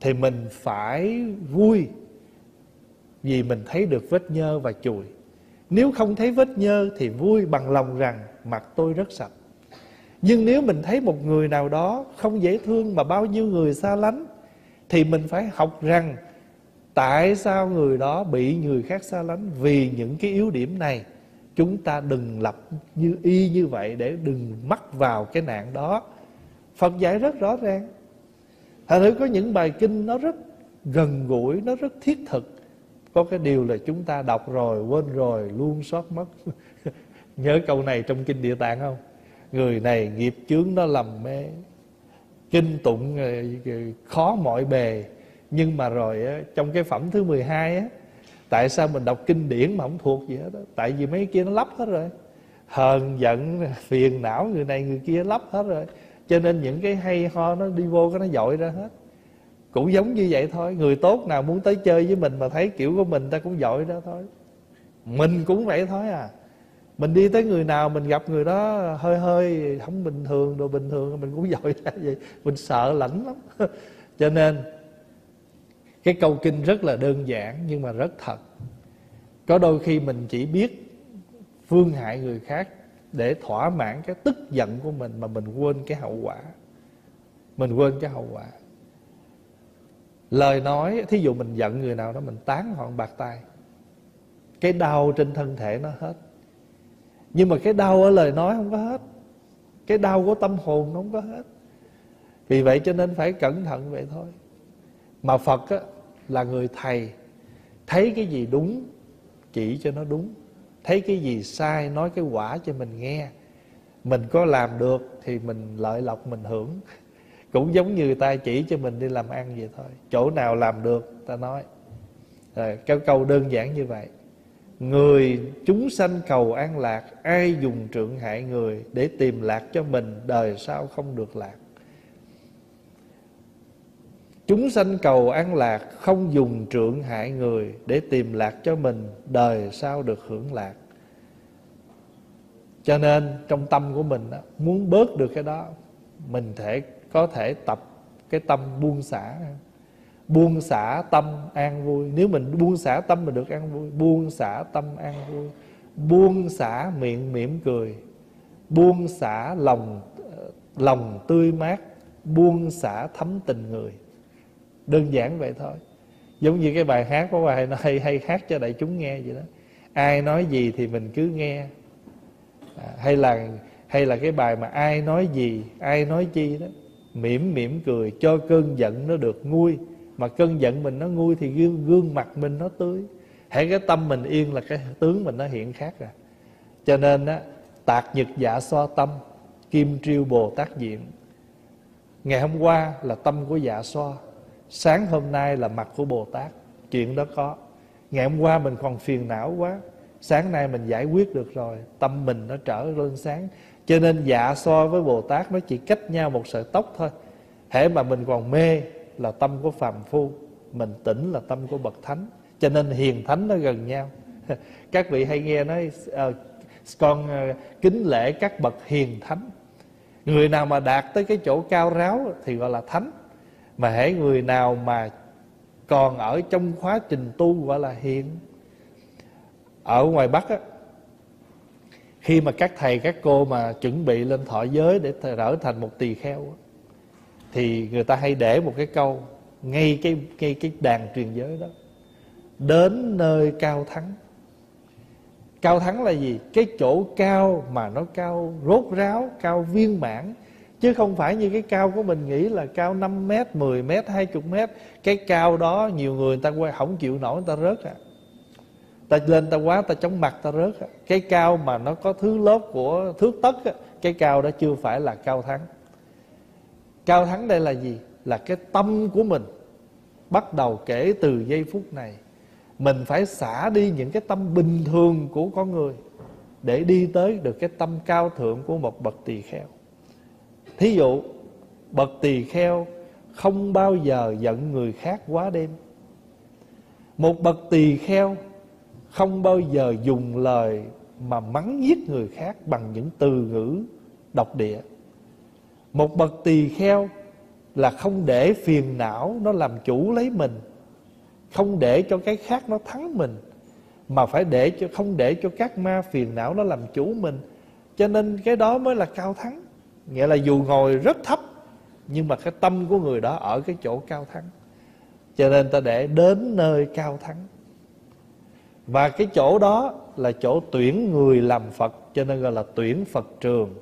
thì mình phải vui vì mình thấy được vết nhơ và chùi. Nếu không thấy vết nhơ thì vui bằng lòng rằng mặt tôi rất sạch. Nhưng nếu mình thấy một người nào đó không dễ thương mà bao nhiêu người xa lánh, thì mình phải học rằng tại sao người đó bị người khác xa lánh? Vì những cái yếu điểm này chúng ta đừng lập như, y như vậy để đừng mắc vào cái nạn đó. Phật dạy rất rõ ràng. Thành thử có những bài kinh nó rất gần gũi, nó rất thiết thực có cái điều là chúng ta đọc rồi, quên rồi, luôn sót mất. Nhớ câu này trong kinh địa tạng không? Người này nghiệp chướng nó lầm mê. Kinh tụng ờ, ờ, khó mọi bề. Nhưng mà rồi ờ, trong cái phẩm thứ 12 á, tại sao mình đọc kinh điển mà không thuộc gì hết đó tại vì mấy kia nó lấp hết rồi. Hờn giận, phiền não người này người kia lấp hết rồi. Cho nên những cái hay ho nó đi vô cái nó dội ra hết cũng giống như vậy thôi. Người tốt nào muốn tới chơi với mình mà thấy kiểu của mình ta cũng dội đó thôi. Mình cũng vậy thôi à. Mình đi tới người nào, mình gặp người đó hơi hơi, không bình thường, đồ bình thường, mình cũng dội ra vậy. Mình sợ lạnh lắm. Cho nên, cái câu kinh rất là đơn giản nhưng mà rất thật. Có đôi khi mình chỉ biết phương hại người khác để thỏa mãn cái tức giận của mình mà mình quên cái hậu quả. Mình quên cái hậu quả lời nói thí dụ mình giận người nào đó mình tán họ bạc tay. Cái đau trên thân thể nó hết. Nhưng mà cái đau ở lời nói không có hết. Cái đau của tâm hồn nó không có hết. Vì vậy cho nên phải cẩn thận vậy thôi. Mà phật á, là người thầy. Thấy cái gì đúng chỉ cho nó đúng. Thấy cái gì sai nói cái quả cho mình nghe. Mình có làm được thì mình lợi lộc mình hưởng cũng giống như người ta chỉ cho mình đi làm ăn vậy thôi. Chỗ nào làm được ta nói. Rồi cái câu đơn giản như vậy. Người chúng sanh cầu an lạc ai dùng trượng hại người để tìm lạc cho mình đời sau không được lạc? Chúng sanh cầu an lạc không dùng trượng hại người để tìm lạc cho mình đời sau được hưởng lạc. Cho nên trong tâm của mình đó, muốn bớt được cái đó mình thể có thể tập cái tâm buông xả. Buông xả tâm an vui. Nếu mình buông xả tâm mình được an vui. Buông xả tâm an vui. Buông xả miệng mỉm cười. Buông xả lòng lòng tươi mát. Buông xả thấm tình người. Đơn giản vậy thôi. Giống như cái bài hát của bài hay hay hát cho đại chúng nghe vậy đó. Ai nói gì thì mình cứ nghe. À, hay là hay là cái bài mà ai nói gì ai nói chi đó mỉm mỉm cười cho cơn giận nó được nguôi. Mà cơn giận mình nó nguôi thì gương, gương mặt mình nó tươi. Hãy cái tâm mình yên là cái tướng mình nó hiện khác rồi. Cho nên á tạc nhật dạ so tâm kim triêu bồ tát diện ngày hôm qua là tâm của dạ so sáng hôm nay là mặt của bồ tát. Chuyện đó có. Ngày hôm qua mình còn phiền não quá. Sáng nay mình giải quyết được rồi tâm mình nó trở lên sáng cho nên dạ so với bồ tát nó chỉ cách nhau một sợi tóc thôi. Hễ mà mình còn mê là tâm của phàm phu mình tỉnh là tâm của bậc thánh. Cho nên hiền thánh nó gần nhau. Các vị hay nghe nói uh, con uh, kính lễ các bậc hiền thánh. Người nào mà đạt tới cái chỗ cao ráo thì gọi là thánh. Mà hễ người nào mà còn ở trong khóa trình tu gọi là hiền. Ở ngoài bắc á khi mà các thầy, các cô mà chuẩn bị lên thọ giới để trở thành một tỳ kheo thì người ta hay để một cái câu ngay cái ngay cái đàn truyền giới đó. Đến nơi cao thắng. Cao thắng là gì? Cái chỗ cao mà nó cao rốt ráo, cao viên mãn. Chứ không phải như cái cao của mình nghĩ là cao 5 mét 10 mét 20 mét. Cái cao đó nhiều người người ta quay không chịu nổi, người ta rớt à ta lên ta quá, ta chống mặt, ta rớt. Cái cao mà nó có thứ lớp của thước tất cái cao đó chưa phải là cao thắng. Cao thắng đây là gì? Là cái tâm của mình. Bắt đầu kể từ giây phút này, mình phải xả đi những cái tâm bình thường của con người để đi tới được cái tâm cao thượng của một bậc tỳ kheo. Thí dụ, bậc tỳ kheo không bao giờ giận người khác quá đêm. Một bậc tỳ kheo không bao giờ dùng lời mà mắng giết người khác bằng những từ ngữ độc địa. Một bậc tỳ kheo là không để phiền não nó làm chủ lấy mình, không để cho cái khác nó thắng mình, mà phải để cho, không để cho các ma phiền não nó làm chủ mình. Cho nên cái đó mới là cao thắng. Nghĩa là dù ngồi rất thấp, nhưng mà cái tâm của người đó ở cái chỗ cao thắng. Cho nên ta để đến nơi cao thắng và cái chỗ đó là chỗ tuyển người làm phật cho nên gọi là tuyển phật trường.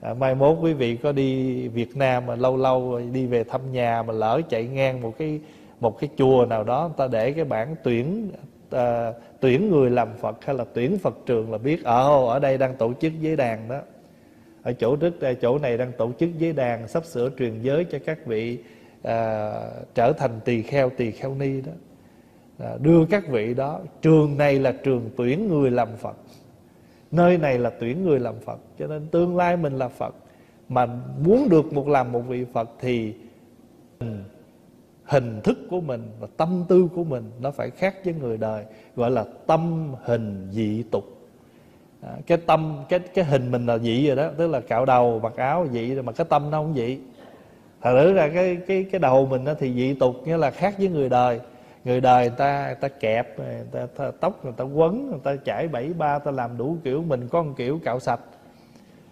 À, mai mốt quý vị có đi việt nam mà lâu lâu đi về thăm nhà mà lỡ chạy ngang một cái một cái chùa nào đó ta để cái bảng tuyển à, tuyển người làm phật hay là tuyển phật trường là biết ở ở đây đang tổ chức giới đàn đó. Ở chỗ trước à, chỗ này đang tổ chức giới đàn sắp sửa truyền giới cho các vị à, trở thành tỳ kheo tỳ kheo ni đó. À, đưa các vị đó trường này là trường tuyển người làm phật nơi này là tuyển người làm phật cho nên tương lai mình là phật mà muốn được một làm một vị phật thì hình thức của mình và tâm tư của mình nó phải khác với người đời gọi là tâm hình dị tục. À, cái tâm cái cái hình mình là dị rồi đó tức là cạo đầu mặc áo dị rồi mà cái tâm nó không dị. Thật ra cái cái cái đầu mình nó thì dị tục nghĩa là khác với người đời người đời người ta người ta kẹp người ta, ta tóc người ta quấn người ta chải bảy ba ta làm đủ kiểu mình có một kiểu cạo sạch.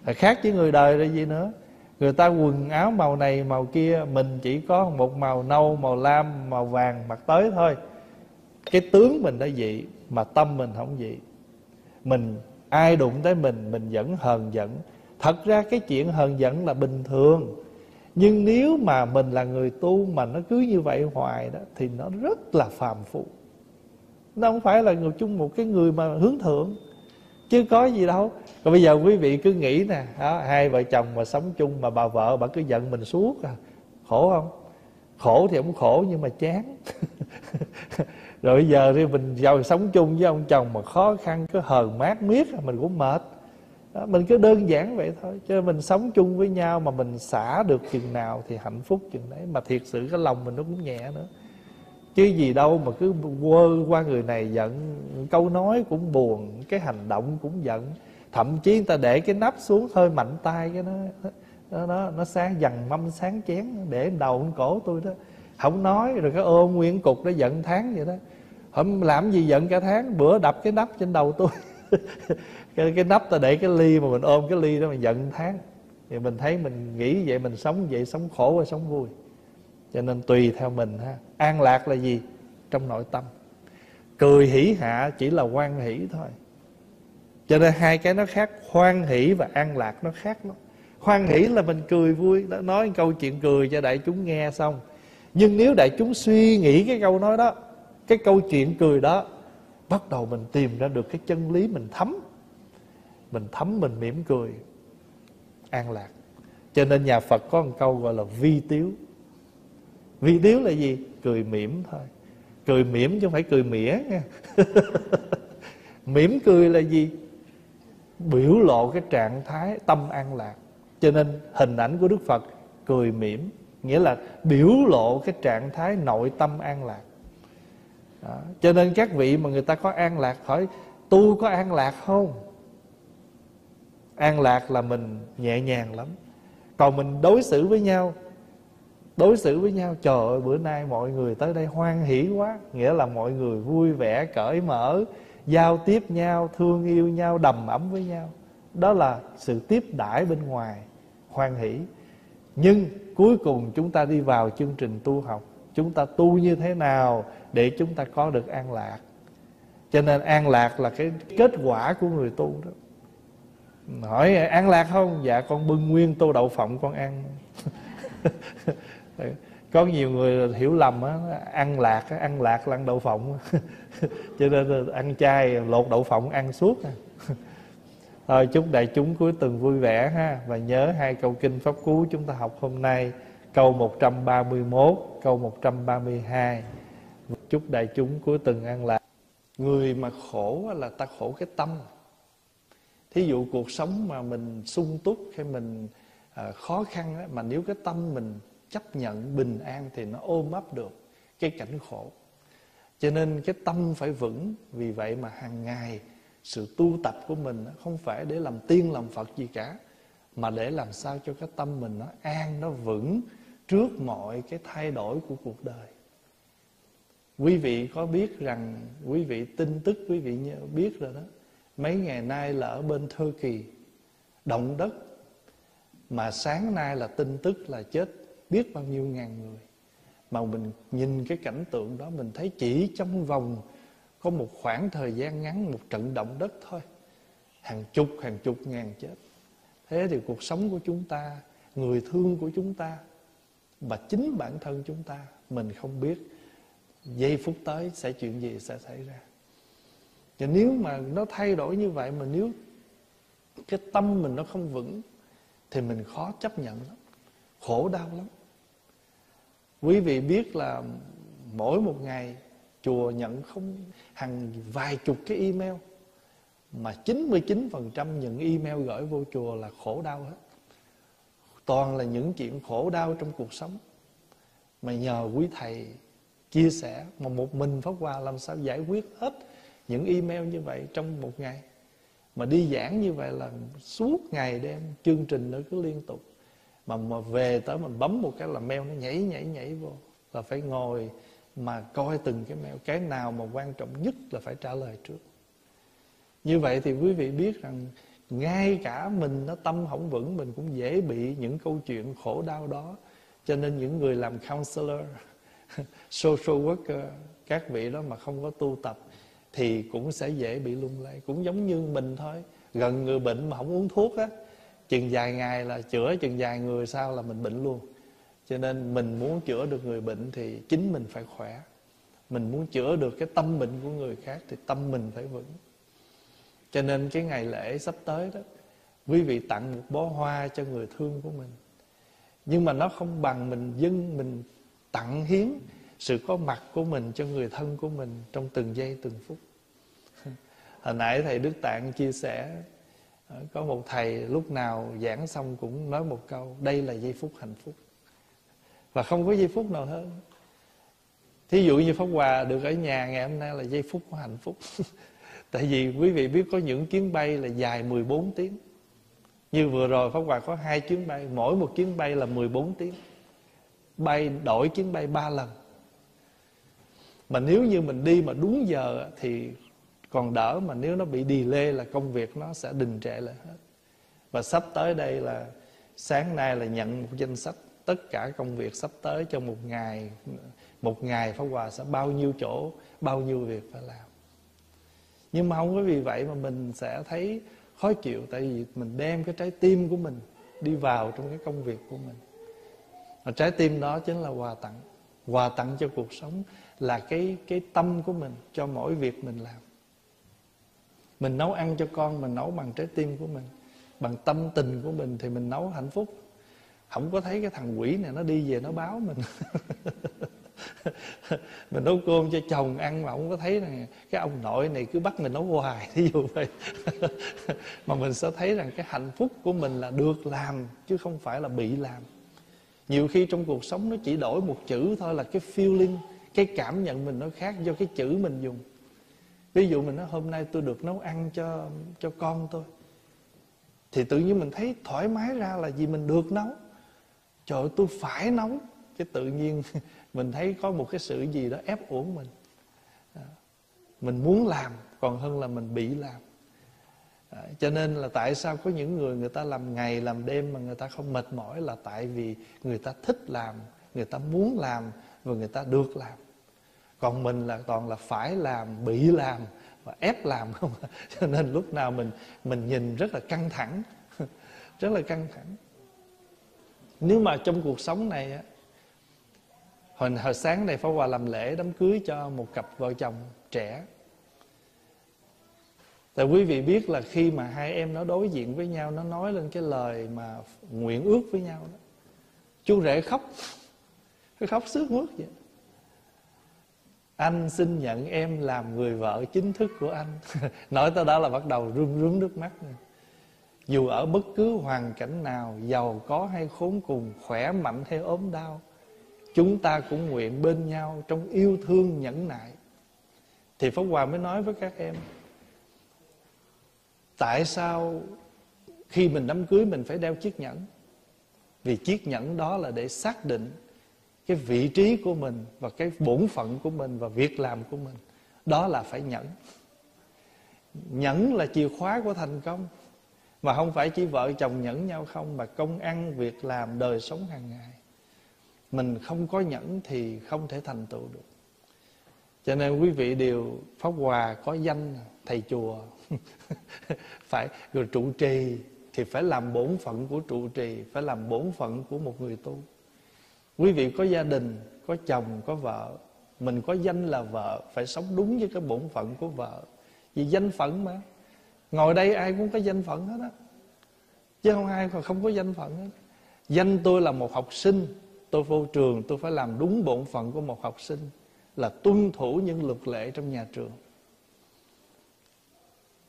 Khác với người đời là gì nữa? Người ta quần áo màu này màu kia mình chỉ có một màu nâu màu lam màu vàng mặc tới thôi. Cái tướng mình đã dị mà tâm mình không dị. Mình ai đụng tới mình mình vẫn hờn giận. Thật ra cái chuyện hờn giận là bình thường nhưng nếu mà mình là người tu mà nó cứ như vậy hoài đó thì nó rất là phàm phu. Nó không phải là người chung một cái người mà hướng thượng chứ có gì đâu. Còn bây giờ quý vị cứ nghĩ nè đó, hai vợ chồng mà sống chung mà bà vợ bà cứ giận mình suốt à khổ không? Khổ thì không khổ nhưng mà chán. Rồi bây giờ thì mình giàu sống chung với ông chồng mà khó khăn cứ hờn mát miết mình cũng mệt đó, mình cứ đơn giản vậy thôi. Cho mình sống chung với nhau mà mình xả được chừng nào thì hạnh phúc chừng đấy. Mà thiệt sự cái lòng mình nó cũng nhẹ nữa. Chứ gì đâu mà cứ quơ qua người này giận câu nói cũng buồn cái hành động cũng giận. Thậm chí người ta để cái nắp xuống hơi mạnh tay cái nó nó nó, nó sáng dằn mâm sáng chén để đầu cổ tôi đó. Không nói rồi cái ôm nguyên cục nó giận tháng vậy đó. Không làm gì giận cả tháng? Bữa đập cái nắp trên đầu tôi. cái, cái nắp ta để cái ly mà mình ôm cái ly đó mình giận tháng. Thì mình thấy mình nghĩ vậy mình sống vậy sống khổ hay sống vui. Cho nên tùy theo mình ha. An lạc là gì? Trong nội tâm. Cười hỉ hạ chỉ là quan hỷ thôi. Cho nên hai cái nó khác hoan hỷ và an lạc nó khác lắm. Hoan hỷ là mình cười vui. Đã nói câu chuyện cười cho đại chúng nghe xong. Nhưng nếu đại chúng suy nghĩ cái câu nói đó cái câu chuyện cười đó bắt đầu mình tìm ra được cái chân lý mình thấm mình thấm, mình mỉm cười, an lạc. Cho nên nhà phật có một câu gọi là vi tiếu. Vi tiếu là gì? Cười mỉm thôi. Cười mỉm chứ không phải cười mỉa nha. Mỉm cười là gì? Biểu lộ cái trạng thái tâm an lạc. Cho nên hình ảnh của đức phật cười mỉm, nghĩa là biểu lộ cái trạng thái nội tâm an lạc. Đó. cho nên các vị mà người ta có an lạc hỏi tu có an lạc không? An lạc là mình nhẹ nhàng lắm. Còn mình đối xử với nhau, đối xử với nhau, trời ơi, bữa nay mọi người tới đây hoan hỉ quá. Nghĩa là mọi người vui vẻ, cởi mở, giao tiếp nhau, thương yêu nhau, đầm ấm với nhau. Đó là sự tiếp đãi bên ngoài, hoan hỷ. Nhưng cuối cùng chúng ta đi vào chương trình tu học. Chúng ta tu như thế nào để chúng ta có được an lạc? Cho nên an lạc là cái kết quả của người tu đó hỏi ăn lạc không? Dạ con bưng nguyên tô đậu phộng con ăn. Có nhiều người hiểu lầm á ăn lạc ăn lạc là ăn đậu phộng. Cho nên ăn chay, lột đậu phộng, ăn suốt à. thôi, chúc đại chúng cuối tuần vui vẻ ha. Và nhớ hai câu kinh pháp cú chúng ta học hôm nay, câu 131 câu 132 chúc đại chúng cuối tuần ăn lạc. Người mà khổ là ta khổ cái tâm thí dụ cuộc sống mà mình sung túc hay mình à, khó khăn đó, mà nếu cái tâm mình chấp nhận bình an thì nó ôm ấp được cái cảnh khổ. Cho nên cái tâm phải vững. Vì vậy mà hàng ngày sự tu tập của mình không phải để làm tiên làm phật gì cả mà để làm sao cho cái tâm mình nó an nó vững trước mọi cái thay đổi của cuộc đời. Quý vị có biết rằng quý vị tin tức quý vị biết rồi đó mấy ngày nay là ở bên Thơ Kỳ. Động đất. Mà sáng nay là tin tức là chết biết bao nhiêu ngàn người. Mà mình nhìn cái cảnh tượng đó, mình thấy chỉ trong vòng có một khoảng thời gian ngắn, một trận động đất thôi. Hàng chục hàng chục ngàn chết. Thế thì cuộc sống của chúng ta, người thương của chúng ta và chính bản thân chúng ta, mình không biết. Giây phút tới sẽ chuyện gì sẽ xảy ra và nếu mà nó thay đổi như vậy mà nếu cái tâm mình nó không vững, thì mình khó chấp nhận lắm, khổ đau lắm. Quý vị biết là mỗi một ngày chùa nhận không hàng vài chục cái email, mà 99% những email gửi vô chùa là khổ đau hết. Toàn là những chuyện khổ đau trong cuộc sống. Mà nhờ quý thầy chia sẻ mà một mình Pháp Hòa làm sao giải quyết hết những email như vậy trong một ngày. Mà đi giảng như vậy là suốt ngày đêm, chương trình nó cứ liên tục. Mà mà về tới mình bấm một cái là mail nó nhảy nhảy nhảy vô. Là phải ngồi mà coi từng cái mail. Cái nào mà quan trọng nhất là phải trả lời trước. Như vậy thì quý vị biết rằng ngay cả mình nó tâm không vững, mình cũng dễ bị những câu chuyện khổ đau đó. Cho nên những người làm counselor, social worker, các vị đó mà không có tu tập thì cũng sẽ dễ bị lung lay. Cũng giống như mình thôi, gần người bệnh mà không uống thuốc á, chừng vài ngày là chữa, chừng vài người sau là mình bệnh luôn. Cho nên mình muốn chữa được người bệnh thì chính mình phải khỏe. Mình muốn chữa được cái tâm bệnh của người khác thì tâm mình phải vững. Cho nên cái ngày lễ sắp tới đó, quý vị tặng một bó hoa cho người thương của mình. Nhưng mà nó không bằng mình dâng, mình tặng hiến sự có mặt của mình cho người thân của mình trong từng giây, từng phút. Hồi nãy thầy đức tạng chia sẻ ờ, có một thầy lúc nào giảng xong cũng nói một câu, đây là giây phút hạnh phúc. Và không có giây phút nào hơn thí dụ như pháp hòa được ở nhà ngày hôm nay là giây phút của hạnh phúc. Tại vì quý vị biết có những chuyến bay là dài 14 tiếng. Như vừa rồi pháp hòa có hai chuyến bay, mỗi một chuyến bay là 14 tiếng. Bay đổi chuyến bay ba lần mà nếu như mình đi mà đúng giờ thì còn đỡ, mà nếu nó bị delay là công việc nó sẽ đình trệ lại hết. Và sắp tới đây là sáng nay là nhận một danh sách tất cả công việc sắp tới trong một ngày một ngày Pháp Hòa sẽ bao nhiêu chỗ, bao nhiêu việc phải làm. Nhưng mà không có vì vậy mà mình sẽ thấy khó chịu, tại vì mình đem cái trái tim của mình đi vào trong cái công việc của mình. Và trái tim đó chính là quà tặng quà tặng cho cuộc sống là cái cái tâm của mình cho mỗi việc mình làm. Mình nấu ăn cho con, mình nấu bằng trái tim của mình, bằng tâm tình của mình thì mình nấu hạnh phúc. Không có thấy cái thằng quỷ này nó đi về nó báo mình. Mình nấu cơm cho chồng ăn mà không có thấy rằng cái ông nội này cứ bắt mình nấu hoài thí dụ vậy. Mà mình sẽ thấy rằng cái hạnh phúc của mình là được làm, chứ không phải là bị làm. Nhiều khi trong cuộc sống nó chỉ đổi một chữ thôi là cái feeling cái cảm nhận mình nó khác do cái chữ mình dùng. Ví dụ mình nói hôm nay tôi được nấu ăn cho cho con tôi. Thì tự nhiên mình thấy thoải mái ra là vì mình được nấu. Trời ơi tôi phải nấu. Cái tự nhiên mình thấy có một cái sự gì đó ép uổng mình. À, mình muốn làm còn hơn là mình bị làm. À, cho nên là tại sao có những người người ta làm ngày làm đêm mà người ta không mệt mỏi là tại vì người ta thích làm người ta muốn làm và người ta được làm còn mình là toàn là phải làm bị làm và ép làm không à. cho nên lúc nào mình mình nhìn rất là căng thẳng. Rất là căng thẳng. Nếu mà trong cuộc sống này á hồi, hồi sáng này Pháp Hòa làm lễ đám cưới cho một cặp vợ chồng trẻ. Tại quý vị biết là khi mà hai em nó đối diện với nhau Nó nói lên cái lời mà nguyện ước với nhau đó Chú rể khóc. Khóc sướt mướt vậy. Anh xin nhận em làm người vợ chính thức của anh. Nói tới đó là bắt đầu rưng rưng nước mắt. Dù ở bất cứ hoàn cảnh nào, Giàu có hay khốn cùng, Khỏe mạnh hay ốm đau, Chúng ta cũng nguyện bên nhau Trong yêu thương nhẫn nại. Thì Pháp Hòa mới nói với các em, Tại sao Khi mình đám cưới Mình phải đeo chiếc nhẫn? Vì chiếc nhẫn đó là để xác định cái vị trí của mình Và cái bổn phận của mình Và việc làm của mình. Đó là phải nhẫn. Nhẫn là chìa khóa của thành công. Mà không phải chỉ vợ chồng nhẫn nhau không Mà công ăn, việc làm, đời sống hàng ngày. Mình không có nhẫn thì không thể thành tựu được. Cho nên quý vị đều pháp hòa có danh thầy chùa. Phải rồi trụ trì thì phải làm bổn phận của trụ trì phải làm bổn phận của một người tu quý vị có gia đình, có chồng, có vợ, mình có danh là vợ, phải sống đúng với cái bổn phận của vợ. Vì danh phận mà. Ngồi đây ai cũng có danh phận hết á. Chứ không ai còn không có danh phận hết. Danh tôi là một học sinh, tôi vô trường, tôi phải làm đúng bổn phận của một học sinh, là tuân thủ những luật lệ trong nhà trường.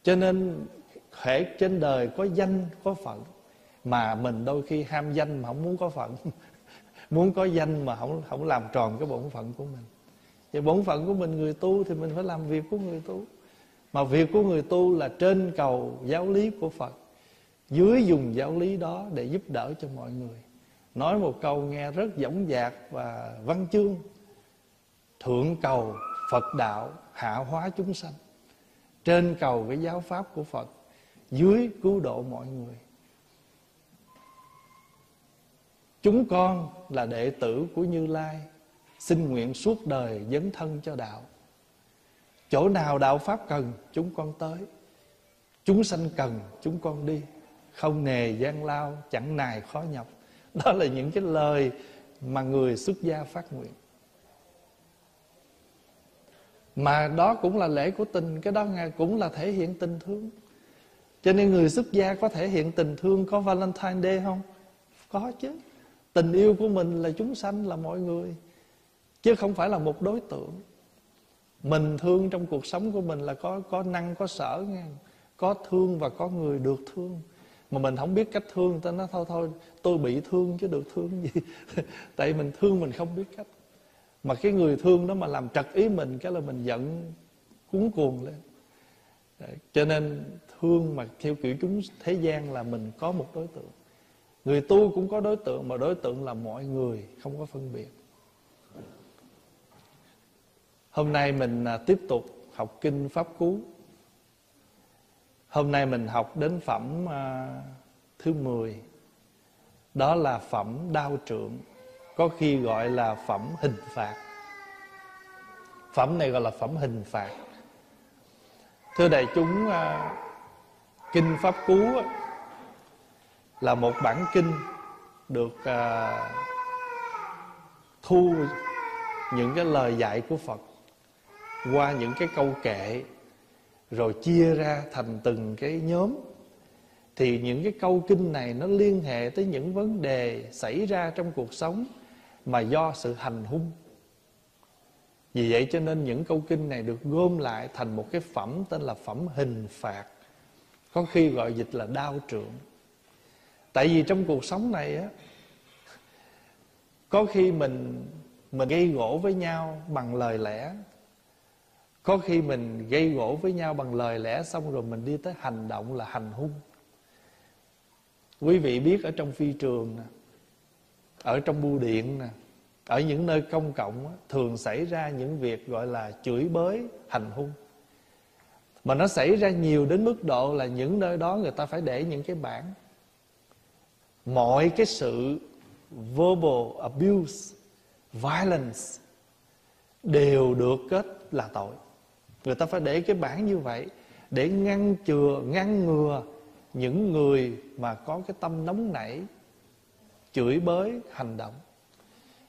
Cho nên hệ trên đời có danh, có phận, mà mình đôi khi ham danh mà không muốn có phận. muốn có danh mà không không làm tròn cái bổn phận của mình. Vậy bổn phận của mình người tu thì mình phải làm việc của người tu. Mà việc của người tu là trên cầu giáo lý của Phật, dưới dùng giáo lý đó để giúp đỡ cho mọi người. Nói một câu nghe rất dõng dạc và văn chương. Thượng cầu phật đạo hạ hóa chúng sanh. Trên cầu cái giáo pháp của phật, dưới cứu độ mọi người. Chúng con là đệ tử của như lai, xin nguyện suốt đời dấn thân cho đạo. Chỗ nào đạo pháp cần, chúng con tới. Chúng sanh cần, chúng con đi. Không nề gian lao, chẳng nài khó nhọc. Đó là những cái lời mà người xuất gia phát nguyện. Mà đó cũng là lễ của tình, cái đó cũng là thể hiện tình thương. Cho nên người xuất gia có thể hiện tình thương, có Valentine Day không? Có chứ tình yêu của mình là chúng sanh, là mọi người, chứ không phải là một đối tượng. Mình thương trong cuộc sống của mình là có có năng, có sở, nghe. Có thương và có người được thương. Mà mình không biết cách thương ta nói thôi thôi, tôi bị thương chứ được thương gì. Tại mình thương mình không biết cách. Mà cái người thương đó mà làm trật ý mình, cái là mình giận cuốn cuồng lên. Đấy. cho nên thương mà theo kiểu chúng thế gian là mình có một đối tượng người tu cũng có đối tượng, mà đối tượng là mọi người, không có phân biệt. Hôm nay mình à, tiếp tục học kinh pháp cú. Hôm nay mình học đến phẩm à, thứ 10 đó là phẩm đao trượng, có khi gọi là phẩm hình phạt. Phẩm này gọi là phẩm hình phạt. Thưa đại chúng à, kinh pháp cú là một bản kinh được à, thu những cái lời dạy của phật qua những cái câu kệ rồi chia ra thành từng cái nhóm. Thì những cái câu kinh này nó liên hệ tới những vấn đề xảy ra trong cuộc sống mà do sự hành hung. Vì vậy cho nên những câu kinh này được gom lại thành một cái phẩm tên là phẩm hình phạt có khi gọi dịch là đao trượng tại vì trong cuộc sống này á, có khi mình mình gây gỗ với nhau bằng lời lẽ. Có khi mình gây gỗ với nhau bằng lời lẽ xong rồi mình đi tới hành động là hành hung. Quý vị biết ở trong phi trường nè, ở trong bưu điện nè, ở những nơi công cộng thường xảy ra những việc gọi là chửi bới, hành hung. Mà nó xảy ra nhiều đến mức độ là những nơi đó người ta phải để những cái bảng mọi cái sự verbal abuse, violence đều được kết là tội. Người ta phải để cái bảng như vậy để ngăn chừa, ngăn ngừa những người mà có cái tâm nóng nảy, chửi bới, hành động.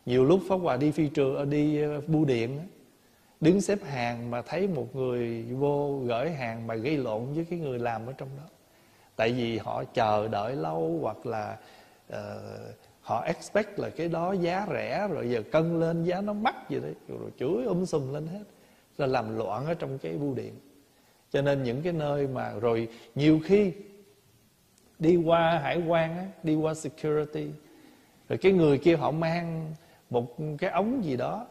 Nhiều lúc pháp hòa đi phi trường ờ, đi ờ, bưu điện đứng xếp hàng mà thấy một người vô gửi hàng mà gây lộn với cái người làm ở trong đó tại vì họ chờ đợi lâu hoặc là uh, họ expect là cái đó giá rẻ rồi giờ cân lên giá nó mắc gì đấy rồi chửi um sùm lên hết rồi làm loạn ở trong cái bưu điện. Cho nên những cái nơi mà rồi nhiều khi đi qua hải quan á, đi qua security rồi cái người kia họ mang một cái ống gì đó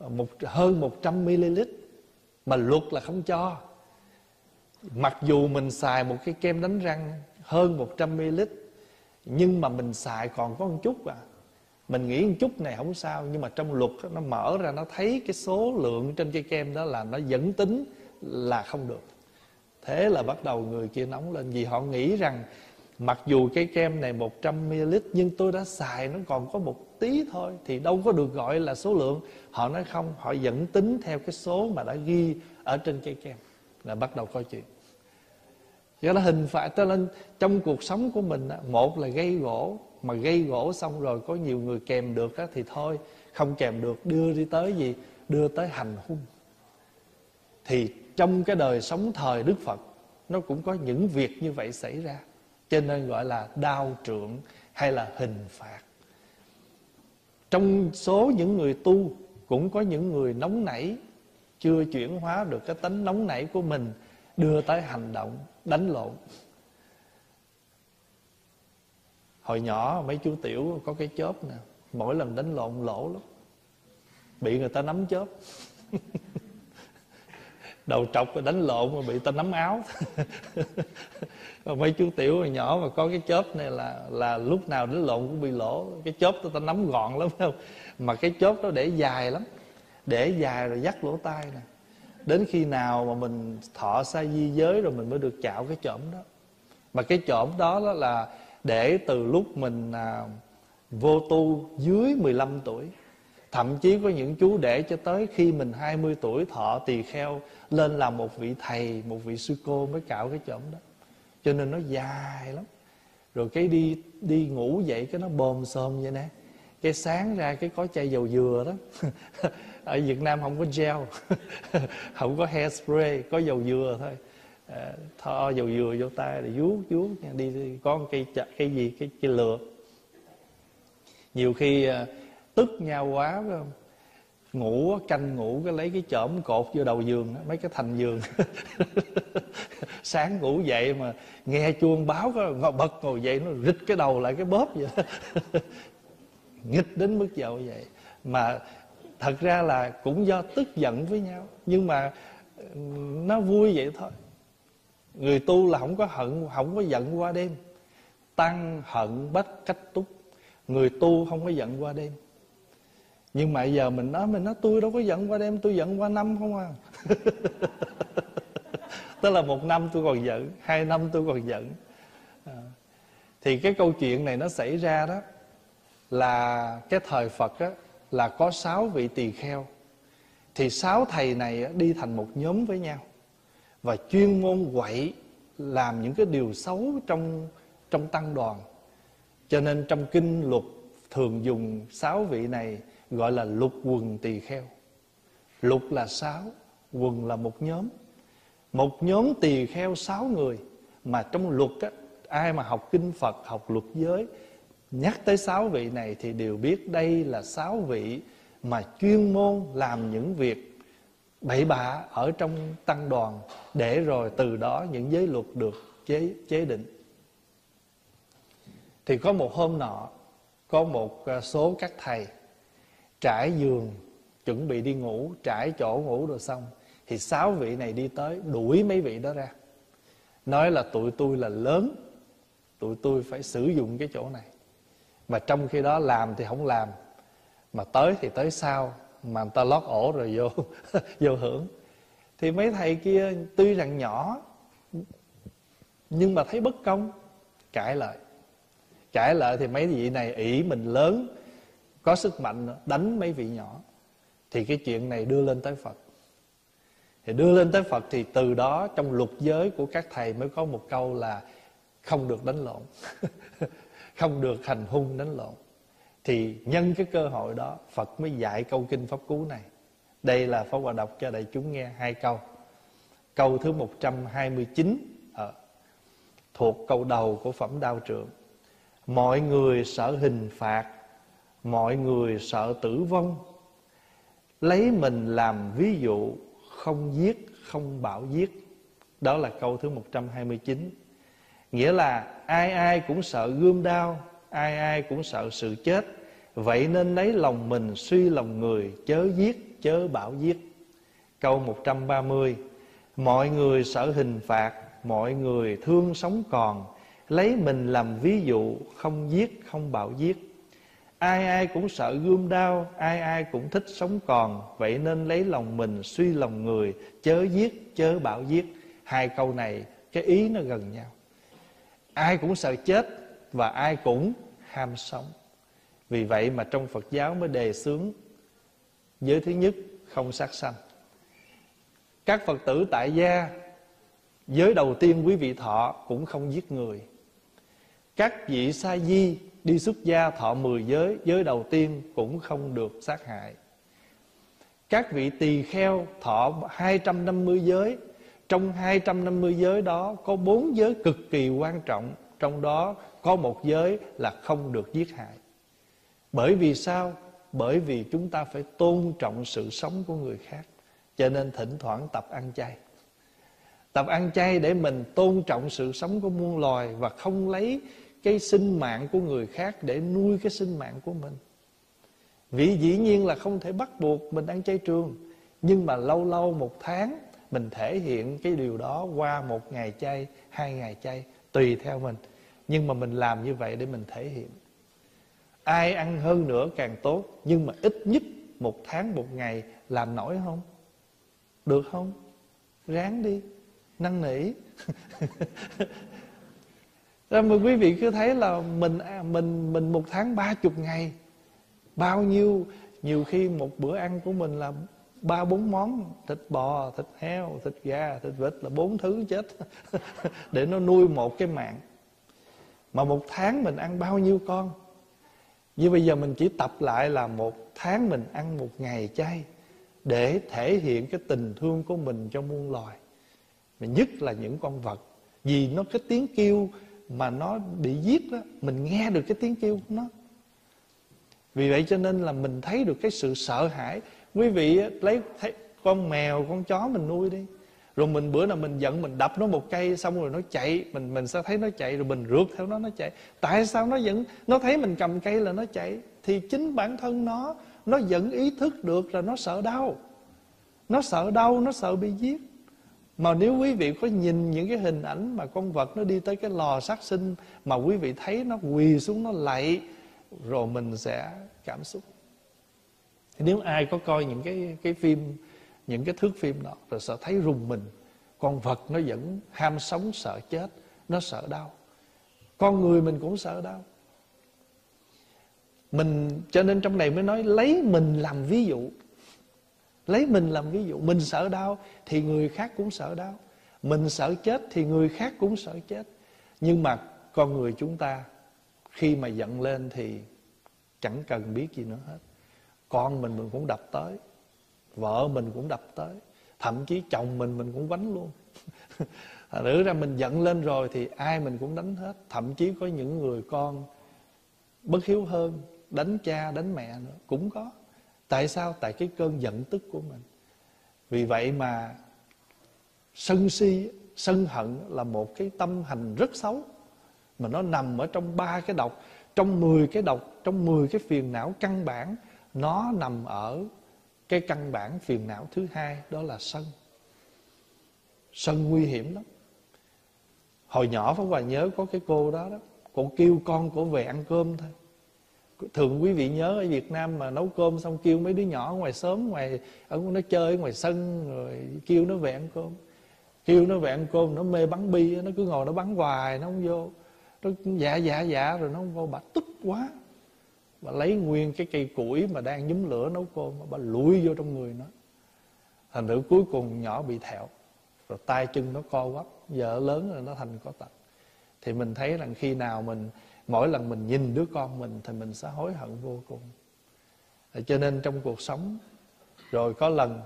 một hơn 100 ml mà luật là không cho mặc dù mình xài một cái kem đánh răng hơn 100 ml nhưng mà mình xài còn có một chút à. Mình nghĩ một chút này không sao, nhưng mà trong luật nó mở ra, nó thấy cái số lượng trên cái kem đó là nó dẫn tính là không được. Thế là bắt đầu người kia nóng lên vì họ nghĩ rằng mặc dù cái kem này 100ml nhưng tôi đã xài nó còn có một tí thôi, thì đâu có được gọi là số lượng. Họ nói không, họ dẫn tính theo cái số mà đã ghi ở trên cây kem. Là bắt đầu coi chuyện. Do là hình phạt cho nên trong cuộc sống của mình một là gây gỗ, mà gây gỗ xong rồi có nhiều người kèm được thì thôi, không kèm được, đưa đi tới gì? Đưa tới hành hung. Thì trong cái đời sống thời đức phật, nó cũng có những việc như vậy xảy ra. Cho nên gọi là đau trượng hay là hình phạt. Trong số những người tu, cũng có những người nóng nảy, chưa chuyển hóa được cái tính nóng nảy của mình, đưa tới hành động đánh lộn. Hồi nhỏ mấy chú tiểu có cái chớp nè mỗi lần đánh lộn lỗ lắm. Bị người ta nắm chớp. Đầu trọc đánh lộn mà bị ta nắm áo. Mấy chú tiểu hồi nhỏ mà có cái chớp này là là lúc nào đánh lộn cũng bị lỗ. Cái chớp ta, ta nắm gọn lắm không? Mà cái chớp đó để dài lắm. Để dài rồi dắt lỗ tai nè đến khi nào mà mình thọ sa di giới rồi mình mới được chạo cái chõm đó. Mà cái chõm đó, đó là để từ lúc mình à, vô tu dưới 15 tuổi Thậm chí có những chú để cho tới khi mình 20 tuổi thọ tỳ kheo Lên làm một vị thầy, một vị sư cô mới cạo cái chõm đó. Cho nên nó dài lắm. Rồi cái đi đi ngủ dậy cái nó bồm xồm vậy nè. Cái sáng ra cái có chai dầu dừa đó. Ở Việt Nam không có gel Không có hairspray, có dầu dừa thôi. À, Tho dầu dừa vô tay rồi vuốt vuốt đi, đi có cây cái gì cái cái lược nhiều khi à, tức nhau quá phải không? Ngủ canh ngủ cái lấy cái chõm cột vô đầu giường mấy cái thành giường. Sáng ngủ dậy mà nghe chuông báo có bật ngồi dậy nó rít cái đầu lại cái bóp vậy nghịch đến mức độ vậy. Mà thật ra là cũng do tức giận với nhau. Nhưng mà nó vui vậy thôi. Người tu là không có hận, không có giận qua đêm. Tăng hận bất cách túc. Người tu không có giận qua đêm. Nhưng mà giờ mình nói mình nói, tôi đâu có giận qua đêm, tôi giận qua năm không à. Tức là một năm tôi còn giận, hai năm tôi còn giận. À. thì cái câu chuyện này nó xảy ra đó là cái thời phật á là có sáu vị tỳ kheo. Thì sáu thầy này đi thành một nhóm với nhau. Và chuyên môn quậy làm những cái điều xấu trong trong tăng đoàn. Cho nên trong kinh luật thường dùng sáu vị này gọi là lục quần tỳ kheo. Lục là sáu quần là một nhóm. Một nhóm tỳ kheo sáu người mà trong luật á, ai mà học kinh phật học luật giới nhắc tới sáu vị này thì đều biết đây là sáu vị mà chuyên môn làm những việc bậy bạ ở trong tăng đoàn để rồi từ đó những giới luật được chế chế định. Thì có một hôm nọ, có một ờ, số các thầy trải giường, chuẩn bị đi ngủ, trải chỗ ngủ rồi xong thì sáu vị này đi tới, đuổi mấy vị đó ra. Nói là tụi tôi là lớn, tụi tôi phải sử dụng cái chỗ này mà trong khi đó làm thì không làm, mà tới thì tới sau, mà người ta lót ổ rồi vô vô hưởng. Thì mấy thầy kia tuy rằng nhỏ, nhưng mà thấy bất công, cãi lại. Cãi lại thì mấy vị này ỷ mình lớn, có sức mạnh đánh mấy vị nhỏ. Thì cái chuyện này đưa lên tới phật. Thì đưa lên tới phật thì từ đó trong luật giới của các thầy mới có một câu là không được đánh lộn. không được hành hung đánh lộn thì nhân cái cơ hội đó Phật mới dạy câu kinh Pháp Cú này. Đây là Pháp Hòa đọc cho đại chúng nghe hai câu. Câu thứ 129 ở, ờ, Thuộc câu đầu của Phẩm Đao Trượng. Mọi người sợ hình phạt Mọi người sợ tử vong. Lấy mình làm ví dụ Không giết, không bảo giết. Đó là câu thứ 129 Nghĩa là ai ai cũng sợ gươm đao, Ai ai cũng sợ sự chết. Vậy nên lấy lòng mình suy lòng người, Chớ giết, chớ bảo giết. Câu 130 Mọi người sợ hình phạt, Mọi người thương sống còn. Lấy mình làm ví dụ, Không giết, không bảo giết. Ai ai cũng sợ gươm đau Ai ai cũng thích sống còn. Vậy nên lấy lòng mình suy lòng người, Chớ giết, chớ bảo giết. Hai câu này, cái ý nó gần nhau. Ai cũng sợ chết Và ai cũng ham sống. Vì vậy mà trong Phật giáo mới đề xướng, Giới thứ nhất, không sát sanh. Các Phật tử tại gia, Giới đầu tiên quý vị thọ cũng không giết người. Các vị sa di đi xuất gia thọ 10 giới Giới đầu tiên cũng không được sát hại. Các vị tỳ kheo thọ 250 giới trong 250 giới đó, có bốn giới cực kỳ quan trọng, Trong đó có một giới là không được giết hại. Bởi vì sao? Bởi vì chúng ta phải tôn trọng sự sống của người khác, Cho nên thỉnh thoảng tập ăn chay. Tập ăn chay để mình tôn trọng sự sống của muôn loài Và không lấy cái sinh mạng của người khác Để nuôi cái sinh mạng của mình. Vì dĩ nhiên là không thể bắt buộc mình ăn chay trường, Nhưng mà lâu lâu một tháng mình thể hiện cái điều đó qua một ngày chay, Hai ngày chay, Tùy theo mình. Nhưng mà mình làm như vậy để mình thể hiện. Ai ăn hơn nữa càng tốt, Nhưng mà ít nhất một tháng, một ngày Làm nổi không? Được không? Ráng đi. Năn nỉ. Rồi mà quý vị cứ thấy là Mình à, mình mình một tháng ba chục ngày. Bao nhiêu, Nhiều khi một bữa ăn của mình là ba, bốn món, thịt bò, thịt heo, thịt gà, thịt vịt là bốn thứ chết. Để nó nuôi một cái mạng. Mà một tháng mình ăn bao nhiêu con? Như bây giờ mình chỉ tập lại là một tháng mình ăn một ngày chay Để thể hiện cái tình thương của mình cho muôn loài. Mà nhất là những con vật. Vì nó cái tiếng kêu mà nó bị giết đó Mình nghe được cái tiếng kêu của nó. Vì vậy cho nên là mình thấy được cái sự sợ hãi Quý vị lấy thấy con mèo, con chó mình nuôi đi. Rồi mình bữa nào mình giận mình đập nó một cây xong rồi nó chạy mình mình sẽ thấy nó chạy rồi mình rượt theo nó nó chạy. Tại sao nó vẫn nó thấy mình cầm cây là nó chạy? Thì chính bản thân nó nó vẫn ý thức được là nó sợ đau. Nó sợ đau nó sợ bị giết. Mà nếu quý vị có nhìn những cái hình ảnh mà con vật nó đi tới cái lò sát sinh mà quý vị thấy nó quỳ xuống nó lạy rồi mình sẽ cảm xúc nếu ai có coi những cái cái phim, những cái thước phim đó rồi sợ thấy rùng mình, con vật nó vẫn ham sống, sợ chết, nó sợ đau. Con người mình cũng sợ đau. Mình, cho nên trong này mới nói lấy mình làm ví dụ. Lấy mình làm ví dụ. Mình sợ đau thì người khác cũng sợ đau. Mình sợ chết thì người khác cũng sợ chết. Nhưng mà con người chúng ta khi mà giận lên thì chẳng cần biết gì nữa hết con mình mình cũng đập tới vợ mình cũng đập tới thậm chí chồng mình mình cũng quánh luôn. Nữ ra mình giận lên rồi thì ai mình cũng đánh hết. Thậm chí có những người con bất hiếu hơn Đánh cha, đánh mẹ nữa Cũng có. Tại sao? Tại cái cơn giận tức của mình. Vì vậy mà Sân si, sân hận là một cái tâm hành rất xấu Mà nó nằm ở trong ba cái độc Trong 10 cái độc Trong 10 cái phiền não căn bản nó nằm ở cái căn bản phiền não thứ hai, Đó là sân. Sân nguy hiểm lắm. Hồi nhỏ Pháp Hòa nhớ có cái cô đó đó, Cô kêu con của về ăn cơm thôi. Thường quý vị nhớ ở Việt Nam mà nấu cơm xong kêu mấy đứa nhỏ ngoài sớm ngoài ở nó chơi ngoài sân, rồi kêu nó về ăn cơm. Kêu nó về ăn cơm, nó mê bắn bi, nó cứ ngồi nó bắn hoài, nó không vô. Nó dạ dạ dạ rồi nó không vô bà tức quá bà lấy nguyên cái cây củi mà đang nhúm lửa nấu cơm bà lùi vô trong người nó. Thành thử cuối cùng nhỏ bị thẹo, rồi tay chân nó co quắp, vợ lớn rồi nó thành có tật. Thì mình thấy rằng khi nào mình, mỗi lần mình nhìn đứa con mình thì mình sẽ hối hận vô cùng. Cho nên trong cuộc sống, rồi có lần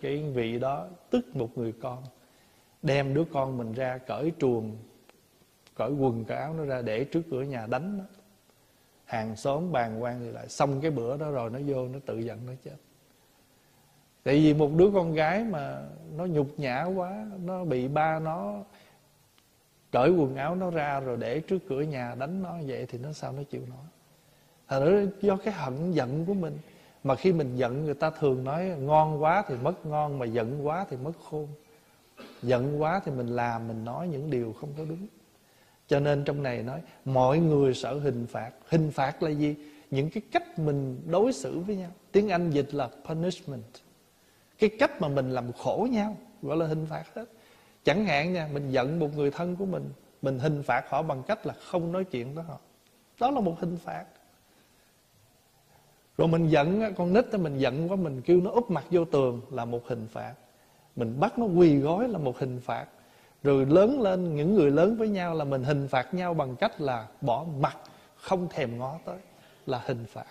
cái vị đó tức một người con, đem đứa con mình ra cởi truồng, cởi quần, cởi áo nó ra để trước cửa nhà đánh nó hàng xóm bàn quan thì lại xong cái bữa đó rồi, nó vô, nó tự giận, nó chết. Tại vì một đứa con gái mà nó nhục nhã quá, nó bị ba nó cởi quần áo nó ra rồi để trước cửa nhà đánh nó vậy thì nó sao nó chịu nổi. Thật ra do cái hận giận của mình, mà khi mình giận người ta thường nói ngon quá thì mất ngon, mà giận quá thì mất khôn. Giận quá thì mình làm, mình nói những điều không có đúng cho nên trong này nói, mọi người sợ hình phạt. Hình phạt là gì? Những cái cách mình đối xử với nhau. Tiếng anh dịch là punishment. Cái cách mà mình làm khổ nhau, gọi là hình phạt hết chẳng hạn nha, mình giận một người thân của mình mình hình phạt họ bằng cách là không nói chuyện với họ. Đó là một hình phạt. Rồi mình giận con nít mình giận quá, mình kêu nó úp mặt vô tường là một hình phạt. Mình bắt nó quỳ gói là một hình phạt rồi lớn lên, những người lớn với nhau là mình hình phạt nhau bằng cách là bỏ mặt, không thèm ngó tới, là hình phạt.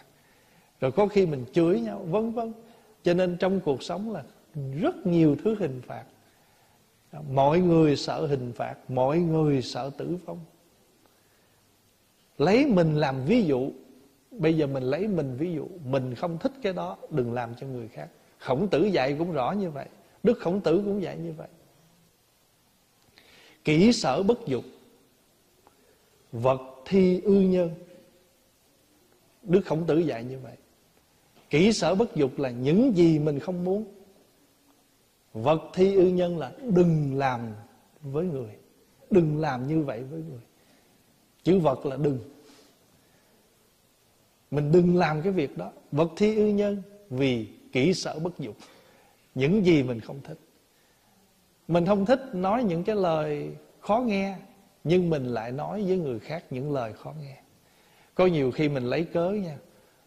Rồi có khi mình chửi nhau, vân vân. Cho nên trong cuộc sống là rất nhiều thứ hình phạt. Mọi người sợ hình phạt, mọi người sợ tử vong. Lấy mình làm ví dụ. Bây giờ mình lấy mình ví dụ. Mình không thích cái đó, đừng làm cho người khác. Khổng tử dạy cũng rõ như vậy. Đức khổng tử cũng dạy như vậy kỹ sở bất dục. Vật thi ư nhân. Đức khổng tử dạy như vậy. Kỹ sở bất dục là những gì mình không muốn. Vật thi ư nhân là đừng làm với người. Đừng làm như vậy với người. Chữ vật là đừng. Mình đừng làm cái việc đó. Vật thi ư nhân vì kỹ sở bất dục. Những gì mình không thích mình không thích nói những cái lời khó nghe nhưng mình lại nói với người khác những lời khó nghe. Có nhiều khi mình lấy cớ nha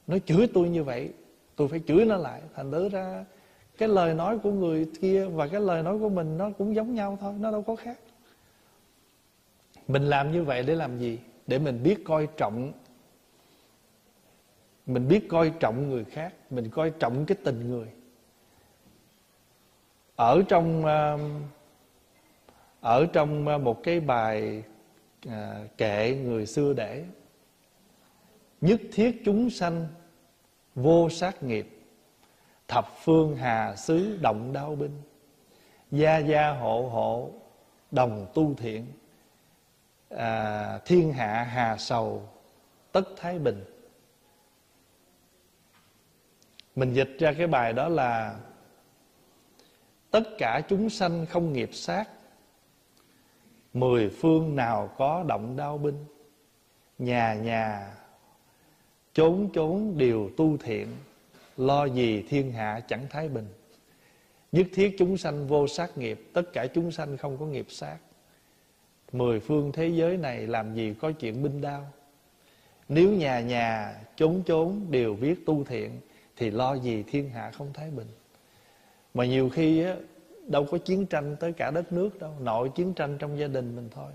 nó chửi tôi như vậy tôi phải chửi nó lại. Thành đứa ra cái lời nói của người kia và cái lời nói của mình nó cũng giống nhau thôi nó đâu có khác. Mình làm như vậy để làm gì? Để mình biết coi trọng mình biết coi trọng người khác mình coi trọng cái tình người. Ở trong uh, ở trong ờ, một cái bài à, kệ người xưa để nhất thiết chúng sanh vô sát nghiệp thập phương hà xứ động đao binh gia gia hộ hộ đồng tu thiện à, thiên hạ hà sầu tất thái bình. Mình dịch ra cái bài đó là tất cả chúng sanh không nghiệp sát mười phương nào có động đao binh? Nhà nhà, chốn chốn đều tu thiện, lo gì thiên hạ chẳng thái bình. Nhất thiết chúng sanh vô sát nghiệp, tất cả chúng sanh không có nghiệp sát. Mười phương thế giới này làm gì có chuyện binh đao? Nếu nhà nhà, chốn chốn đều viết tu thiện, thì lo gì thiên hạ không thái bình? Mà nhiều khi á đâu có chiến tranh tới cả đất nước đâu. Nội chiến tranh trong gia đình mình thôi.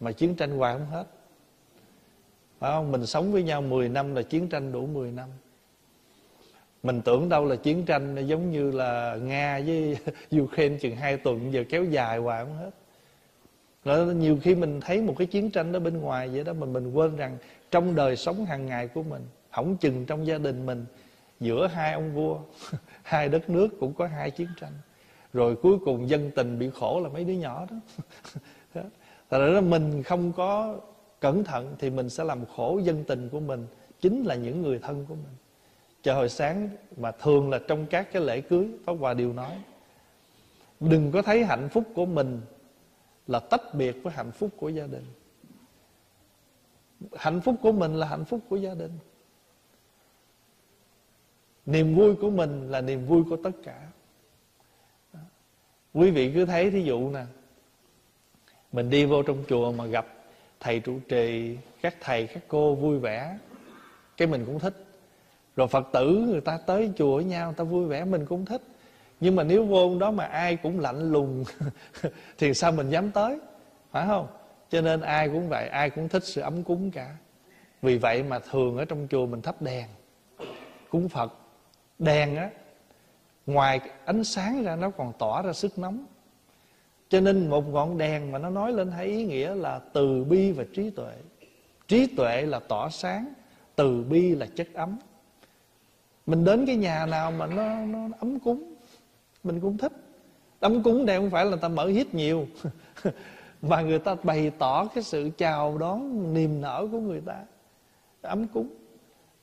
Mà chiến tranh hoài không hết. Phải không? Mình sống với nhau 10 năm là chiến tranh đủ 10 năm. Mình tưởng đâu là chiến tranh giống như là nga với ukraine chừng hai tuần, giờ kéo dài hoài không hết. Rồi nhiều khi mình thấy một cái chiến tranh đó bên ngoài vậy đó mình mình quên rằng trong đời sống hàng ngày của mình, hỏng chừng trong gia đình mình, giữa hai ông vua, hai đất nước cũng có hai chiến tranh rồi cuối cùng dân tình bị khổ là mấy đứa nhỏ đó. Thật ra mình không có cẩn thận thì mình sẽ làm khổ dân tình của mình, chính là những người thân của mình. Chờ hồi sáng mà thường là trong các cái lễ cưới, Pháp Hòa đều nói, đừng có thấy hạnh phúc của mình là tách biệt với hạnh phúc của gia đình. Hạnh phúc của mình là hạnh phúc của gia đình. Niềm vui của mình là niềm vui của tất cả quý vị cứ thấy thí dụ nè, mình đi vô trong chùa mà gặp thầy trụ trì, các thầy, các cô vui vẻ, cái mình cũng thích. Rồi phật tử người ta tới chùa với nhau, người ta vui vẻ, mình cũng thích. Nhưng mà nếu vô đó mà ai cũng lạnh lùng, thì sao mình dám tới? Phải không? Cho nên ai cũng vậy, ai cũng thích sự ấm cúng cả. Vì vậy mà thường ở trong chùa mình thắp đèn. Cúng phật. Đèn á ngoài ánh sáng ra nó còn tỏa ra sức nóng. Cho nên một ngọn đèn mà nó nói lên hai ý nghĩa là từ bi và trí tuệ. Trí tuệ là tỏa sáng từ bi là chất ấm. Mình đến cái nhà nào mà nó, nó ấm cúng mình cũng thích. Ấm cúng đây không phải là ta mở hít nhiều mà người ta bày tỏ cái sự chào đón niềm nở của người ta. Ấm cúng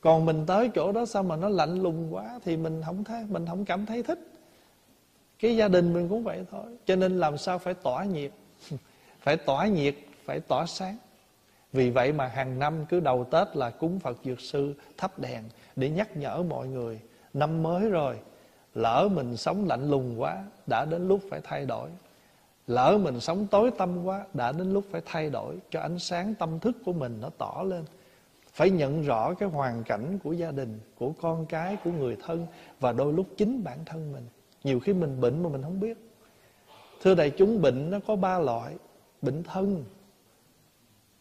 còn mình tới chỗ đó sao mà nó lạnh lùng quá thì mình không thấy, mình không cảm thấy thích. Cái gia đình mình cũng vậy thôi. Cho nên làm sao phải tỏa nhiệt? Phải tỏa nhiệt, phải tỏa sáng. Vì vậy mà hàng năm cứ đầu Tết là cúng Phật Dược Sư thắp đèn để nhắc nhở mọi người, năm mới rồi, lỡ mình sống lạnh lùng quá, đã đến lúc phải thay đổi. Lỡ mình sống tối tâm quá, đã đến lúc phải thay đổi. Cho ánh sáng tâm thức của mình nó tỏ lên phải nhận rõ cái hoàn cảnh của gia đình, của con cái, của người thân và đôi lúc chính bản thân mình. Nhiều khi mình bệnh mà mình không biết. Thưa đại chúng, bệnh nó có ba loại. Bệnh thân,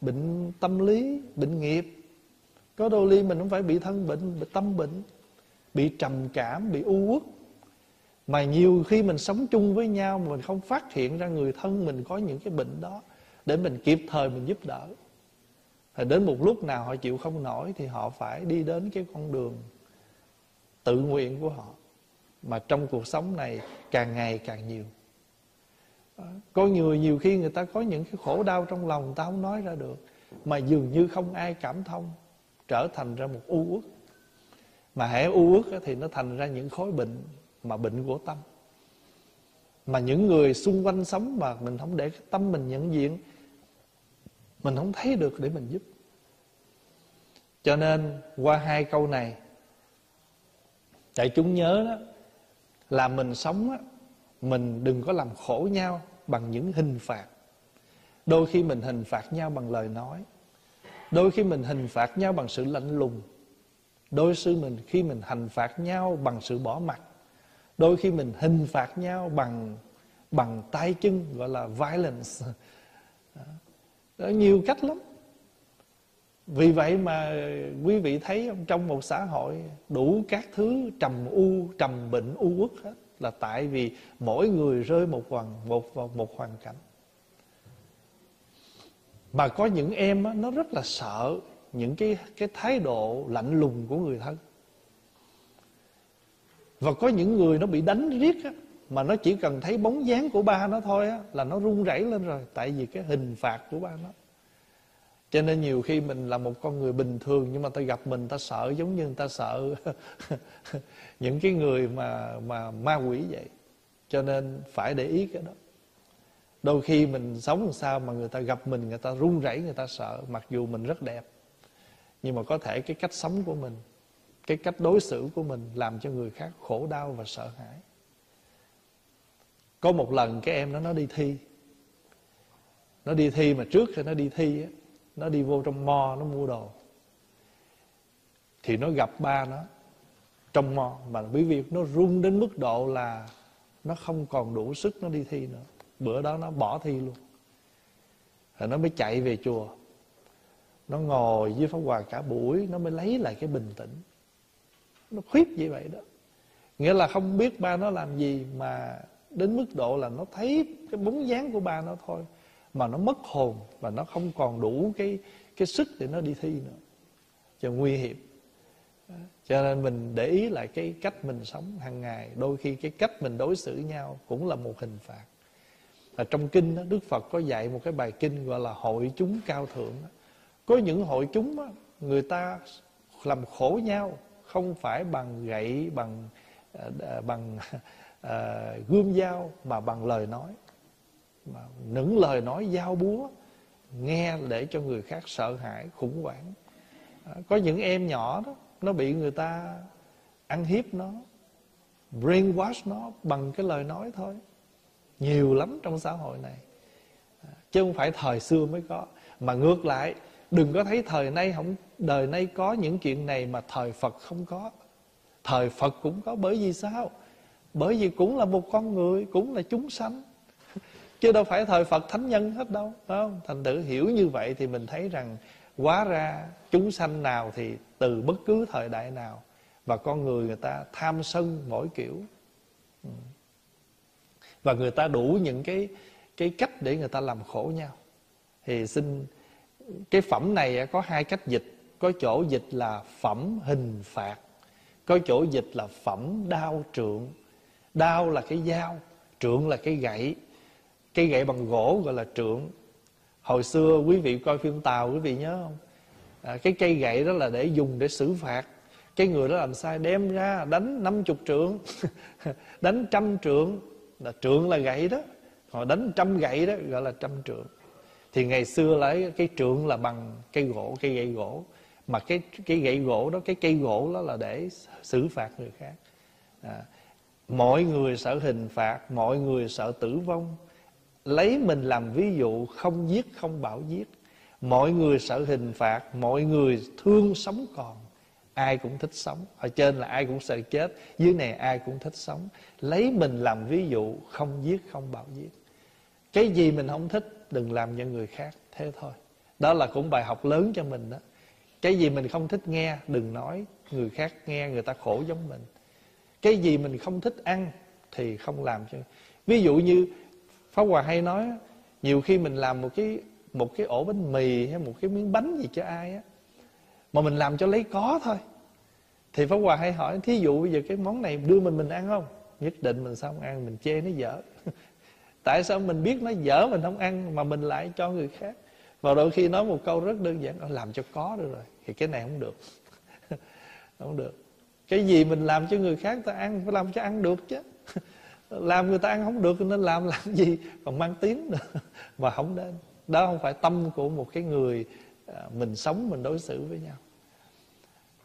bệnh tâm lý, bệnh nghiệp. Có đôi ly mình không phải bị thân bệnh, bị tâm bệnh, bị trầm cảm, bị u uất. Mà nhiều khi mình sống chung với nhau mà mình không phát hiện ra người thân mình có những cái bệnh đó để mình kịp thời mình giúp đỡ. Và đến một lúc nào họ chịu không nổi thì họ phải đi đến cái con đường tự nguyện của họ. Mà trong cuộc sống này càng ngày càng nhiều. À, có người nhiều khi người ta có những cái khổ đau trong lòng, người ta không nói ra được, mà dường như không ai cảm thông, trở thành ra một u uất. Mà hễ u uất thì nó thành ra những khối bệnh mà bệnh của tâm. Mà những người xung quanh sống mà mình không để tâm mình nhận diện mình không thấy được để mình giúp. Cho nên qua hai câu này đại chúng nhớ đó, là mình sống á, mình đừng có làm khổ nhau bằng những hình phạt. Đôi khi mình hình phạt nhau bằng lời nói. Đôi khi mình hình phạt nhau bằng sự lạnh lùng. Đôi khi mình khi mình hình phạt nhau bằng sự bỏ mặt đôi khi mình hình phạt nhau bằng bằng tay chân, gọi là violence đó, nhiều cách lắm. Vì vậy mà quý vị thấy trong một xã hội đủ các thứ trầm u trầm bệnh u uất hết là tại vì mỗi người rơi một hoàn một vào một hoàn cảnh. Mà có những em á, nó rất là sợ những cái cái thái độ lạnh lùng của người thân. Và có những người nó bị đánh riết á, mà nó chỉ cần thấy bóng dáng của ba nó thôi á, là nó run rẩy lên rồi. Tại vì cái hình phạt của ba nó. Cho nên nhiều khi mình là một con người bình thường nhưng mà ta gặp mình ta sợ giống như người ta sợ những cái người mà mà ma quỷ vậy. Cho nên phải để ý cái đó. Đôi khi mình sống làm sao mà người ta gặp mình người ta run rẩy người ta sợ mặc dù mình rất đẹp. Nhưng mà có thể cái cách sống của mình cái cách đối xử của mình làm cho người khác khổ đau và sợ hãi có một lần cái em đó nó đi thi. Nó đi thi mà trước khi nó đi thi á, nó đi vô trong mo, nó mua đồ. Thì nó gặp ba nó trong mo, mà quý vị nó run đến mức độ là nó không còn đủ sức nó đi thi nữa. Bữa đó nó bỏ thi luôn. Rồi nó mới chạy về chùa. Nó ngồi với pháp hòa cả buổi, nó mới lấy lại cái bình tĩnh. Nó khuyết như vậy đó. Nghĩa là không biết ba nó làm gì mà đến mức độ là nó thấy cái bóng dáng của ba nó thôi mà nó mất hồn và nó không còn đủ cái cái sức để nó đi thi nữa. Cho nguy hiểm. Cho nên mình để ý lại cái cách mình sống hàng ngày. Đôi khi cái cách mình đối xử nhau cũng là một hình phạt. Và trong kinh đó, đức phật có dạy một cái bài kinh gọi là hội chúng cao thượng đó. có những hội chúng đó, người ta làm khổ nhau không phải bằng gậy bằng ờ, bằng uh, gươm dao mà bằng lời nói mà những lời nói dao búa nghe để cho người khác sợ hãi khủng hoảng. À, có những em nhỏ đó nó bị người ta ăn hiếp nó brainwash nó bằng cái lời nói thôi. Nhiều lắm trong xã hội này. À, chứ không phải thời xưa mới có. Mà ngược lại đừng có thấy thời nay không đời nay có những chuyện này mà thời Phật không có. Thời Phật cũng có bởi vì sao? Bởi vì cũng là một con người, cũng là chúng sanh. Chứ đâu phải thời Phật thánh nhân hết đâu, phải không? Thành thử hiểu như vậy thì mình thấy rằng Quá ra chúng sanh nào thì từ bất cứ thời đại nào Và con người người ta tham sân mỗi kiểu. Ừ. Và người ta đủ những cái cái cách để người ta làm khổ nhau. Thì xin, Cái phẩm này có hai cách dịch. Có chỗ dịch là phẩm hình phạt, Có chỗ dịch là phẩm đau trượng. Đao là cái dao Trượng là cái gậy. Cây gậy bằng gỗ gọi là trượng. Hồi xưa quý vị coi phim tàu quý vị nhớ không? À, cái cây gậy đó là để dùng để xử phạt. Cái người đó làm sai đem ra đánh năm chục trượng đánh trăm trượng. Là trượng là gậy đó. Họ đánh trăm gậy đó gọi là trăm trượng. Thì ngày xưa lấy cái trượng là bằng cây gỗ cây gậy gỗ. Mà cái cái gậy gỗ đó cái cây gỗ đó là để xử phạt người khác. À, mọi người sợ hình phạt, mọi người sợ tử vong. Lấy mình làm ví dụ, không giết, không bảo giết. Mọi người sợ hình phạt, mọi người thương sống còn. Ai cũng thích sống. Ở trên là ai cũng sợ chết, dưới này ai cũng thích sống. Lấy mình làm ví dụ, không giết, không bảo giết. Cái gì mình không thích, đừng làm cho người khác. Thế thôi. Đó là cũng bài học lớn cho mình đó. Cái gì mình không thích nghe, đừng nói. Người khác nghe, người ta khổ giống mình cái gì mình không thích ăn thì không làm cho ví dụ như Pháp Hòa hay nói, Nhiều khi mình làm một cái một cái ổ bánh mì hay một cái miếng bánh gì cho ai á, Mà mình làm cho lấy có thôi. Thì Pháp Hòa hay hỏi, Thí dụ bây giờ cái món này đưa mình mình ăn không? Nhất định mình sao không ăn, Mình chê nó dở. Tại sao mình biết nó dở mình không ăn Mà mình lại cho người khác? Và đôi khi nói một câu rất đơn giản ờ, Làm cho có được rồi. Thì cái này không được. Không được. Cái gì mình làm cho người khác ta ăn, Phải làm cho ăn được chứ. Làm người ta ăn không được nên làm làm gì? Còn mang tiếng nữa, mà không nên đó không phải tâm của một cái người à, mình sống, mình đối xử với nhau.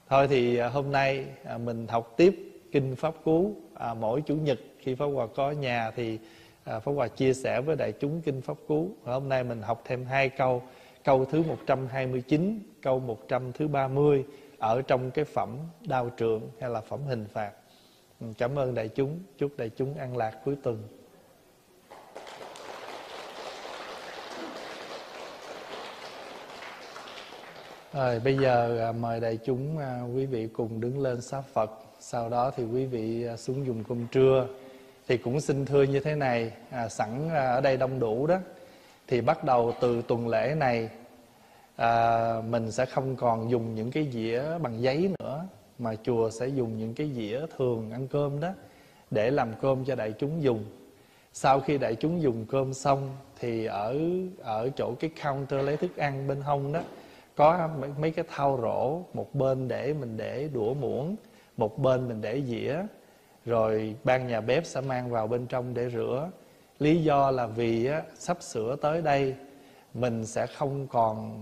Thôi thì à, hôm nay à, mình học tiếp kinh pháp cú. Mỗi chủ nhật khi pháp hòa có nhà thì pháp hòa chia sẻ với đại chúng kinh pháp cú. Hôm nay mình học thêm hai câu câu thứ 129 câu 100 thứ 30 ở trong cái phẩm đau trượng hay là phẩm hình phạt. Ừ, cảm ơn đại chúng. Chúc đại chúng an lạc cuối tuần. Rồi bây giờ à, mời đại chúng à, quý vị cùng đứng lên sát Phật. Sau đó thì quý vị à, xuống dùng cơm trưa. Thì cũng xin thưa như thế này à, Sẵn ở đây đông đủ đó. Thì bắt đầu từ tuần lễ này à, Mình sẽ không còn dùng những cái dĩa bằng giấy nữa mà chùa sẽ dùng những cái dĩa thường ăn cơm đó để làm cơm cho đại chúng dùng. Sau khi đại chúng dùng cơm xong thì ở ở chỗ cái counter lấy thức ăn bên hông đó có mấy, mấy cái thau rổ một bên để mình để đũa muỗng một bên mình để dĩa. Rồi ban nhà bếp sẽ mang vào bên trong để rửa. Lý do là vì á, sắp sửa tới đây mình sẽ không còn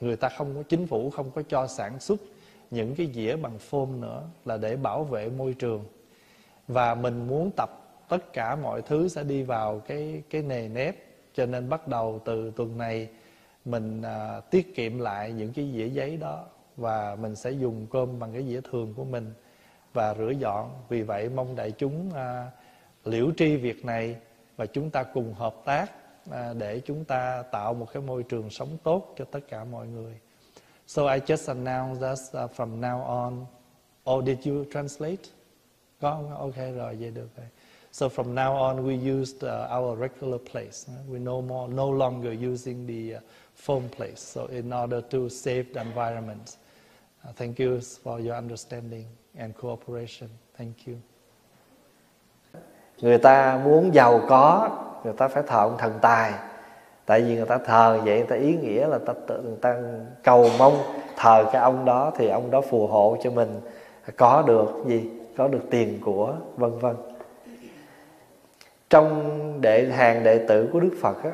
người ta không có chính phủ không có cho sản xuất những cái dĩa bằng phôm nữa là để bảo vệ môi trường. Và mình muốn tập tất cả mọi thứ sẽ đi vào cái cái nề nếp cho nên bắt đầu từ tuần này mình à, tiết kiệm lại những cái dĩa giấy đó và mình sẽ dùng cơm bằng cái dĩa thường của mình và rửa dọn. Vì vậy mong đại chúng à, liễu tri việc này và chúng ta cùng hợp tác À, để chúng ta tạo một cái môi trường sống tốt cho tất cả mọi người so I just announced that uh, from now on oh did you translate có không ok rồi vậy được rồi So from now on, we used uh, our regular place. We no more, no longer using the uh, foam place. So in order to save the environment, uh, thank you for your understanding and cooperation. Thank you. Người ta muốn giàu có, người ta phải thờ ông thần tài. Tại vì người ta thờ vậy, người ta ý nghĩa là ta tự người ta cầu mong thờ cái ông đó thì ông đó phù hộ cho mình có được gì, có được tiền của, vân vân. Trong đệ hàng đệ tử của Đức Phật á,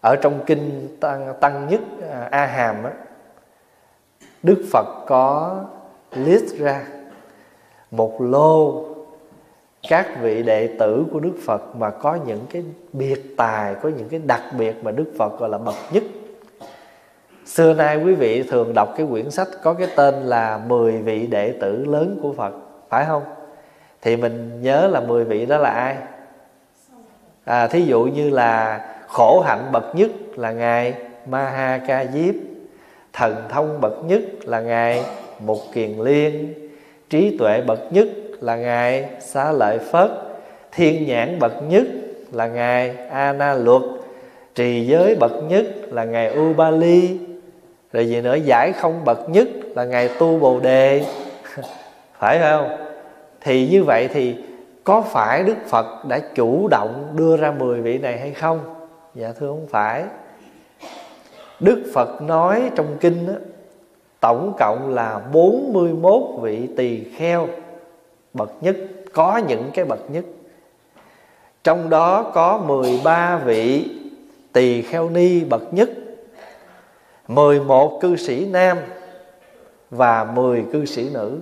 ở trong kinh tăng tăng nhất à, A Hàm á, Đức Phật có list ra một lô các vị đệ tử của Đức Phật mà có những cái biệt tài, có những cái đặc biệt mà Đức Phật gọi là bậc nhất. Xưa nay quý vị thường đọc cái quyển sách có cái tên là 10 vị đệ tử lớn của Phật, phải không? Thì mình nhớ là 10 vị đó là ai? À, thí dụ như là khổ hạnh bậc nhất là ngài Maha Ca Diếp, thần thông bậc nhất là ngài Mục Kiền Liên, trí tuệ bậc nhất là ngài Xá Lợi Phất, thiên nhãn bậc nhất là ngài A Na Luật, trì giới bậc nhất là ngài Ubali, rồi gì nữa giải không bậc nhất là ngài Tu Bồ Đề, phải không? Thì như vậy thì có phải Đức Phật đã chủ động đưa ra 10 vị này hay không? Dạ thưa không phải. Đức Phật nói trong kinh đó, tổng cộng là 41 vị tỳ kheo bậc nhất có những cái bậc nhất. Trong đó có 13 vị tỳ kheo ni bậc nhất 11 cư sĩ nam và 10 cư sĩ nữ.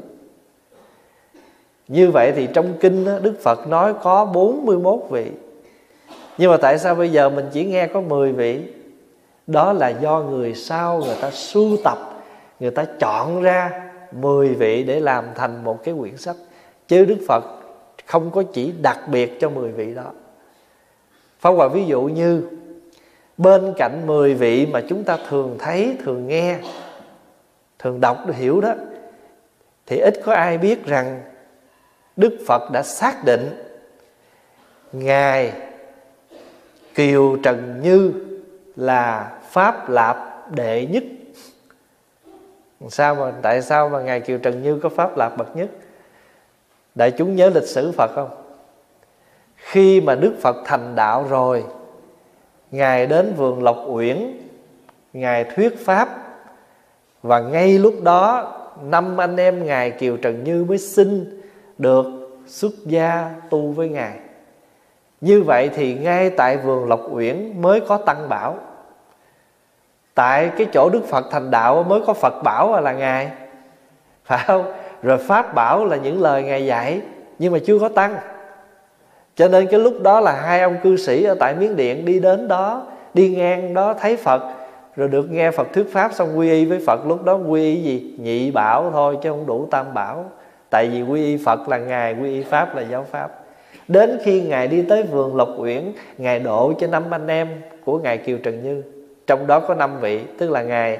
Như vậy thì trong kinh đó, Đức Phật nói có 41 vị. Nhưng mà tại sao bây giờ mình chỉ nghe có 10 vị? Đó là do người sau người ta sưu tập Người ta chọn ra 10 vị để làm thành một cái quyển sách. Chứ Đức Phật không có chỉ đặc biệt cho 10 vị đó. Pháp Hòa ví dụ như Bên cạnh 10 vị mà chúng ta thường thấy, thường nghe Thường đọc, hiểu đó Thì ít có ai biết rằng Đức Phật đã xác định Ngài Kiều Trần Như là Pháp Lạp đệ nhất. Sao mà tại sao mà ngài Kiều Trần Như có pháp lạp bậc nhất? Đại chúng nhớ lịch sử Phật không? Khi mà Đức Phật thành đạo rồi, ngài đến vườn Lộc Uyển, ngài thuyết pháp, và ngay lúc đó, năm anh em ngài Kiều Trần Như mới xin được xuất gia tu với ngài. Như vậy thì ngay tại vườn Lộc Uyển mới có tăng bảo. Tại cái chỗ đức phật thành đạo mới có phật bảo là ngài, phải không? Rồi pháp bảo là những lời ngài dạy, nhưng mà chưa có tăng. Cho nên cái lúc đó là hai ông cư sĩ ở tại miến điện đi đến đó, đi ngang đó thấy phật, rồi được nghe phật thuyết pháp xong quy y với phật. Lúc đó quy y gì? Nhị bảo thôi, chứ không đủ tam bảo. Tại vì quy y phật là ngài, quy y pháp là giáo pháp. Đến khi ngài đi tới vườn lộc uyển, ngài độ cho năm anh em của ngài kiều trần như. Trong đó có năm vị, tức là ngài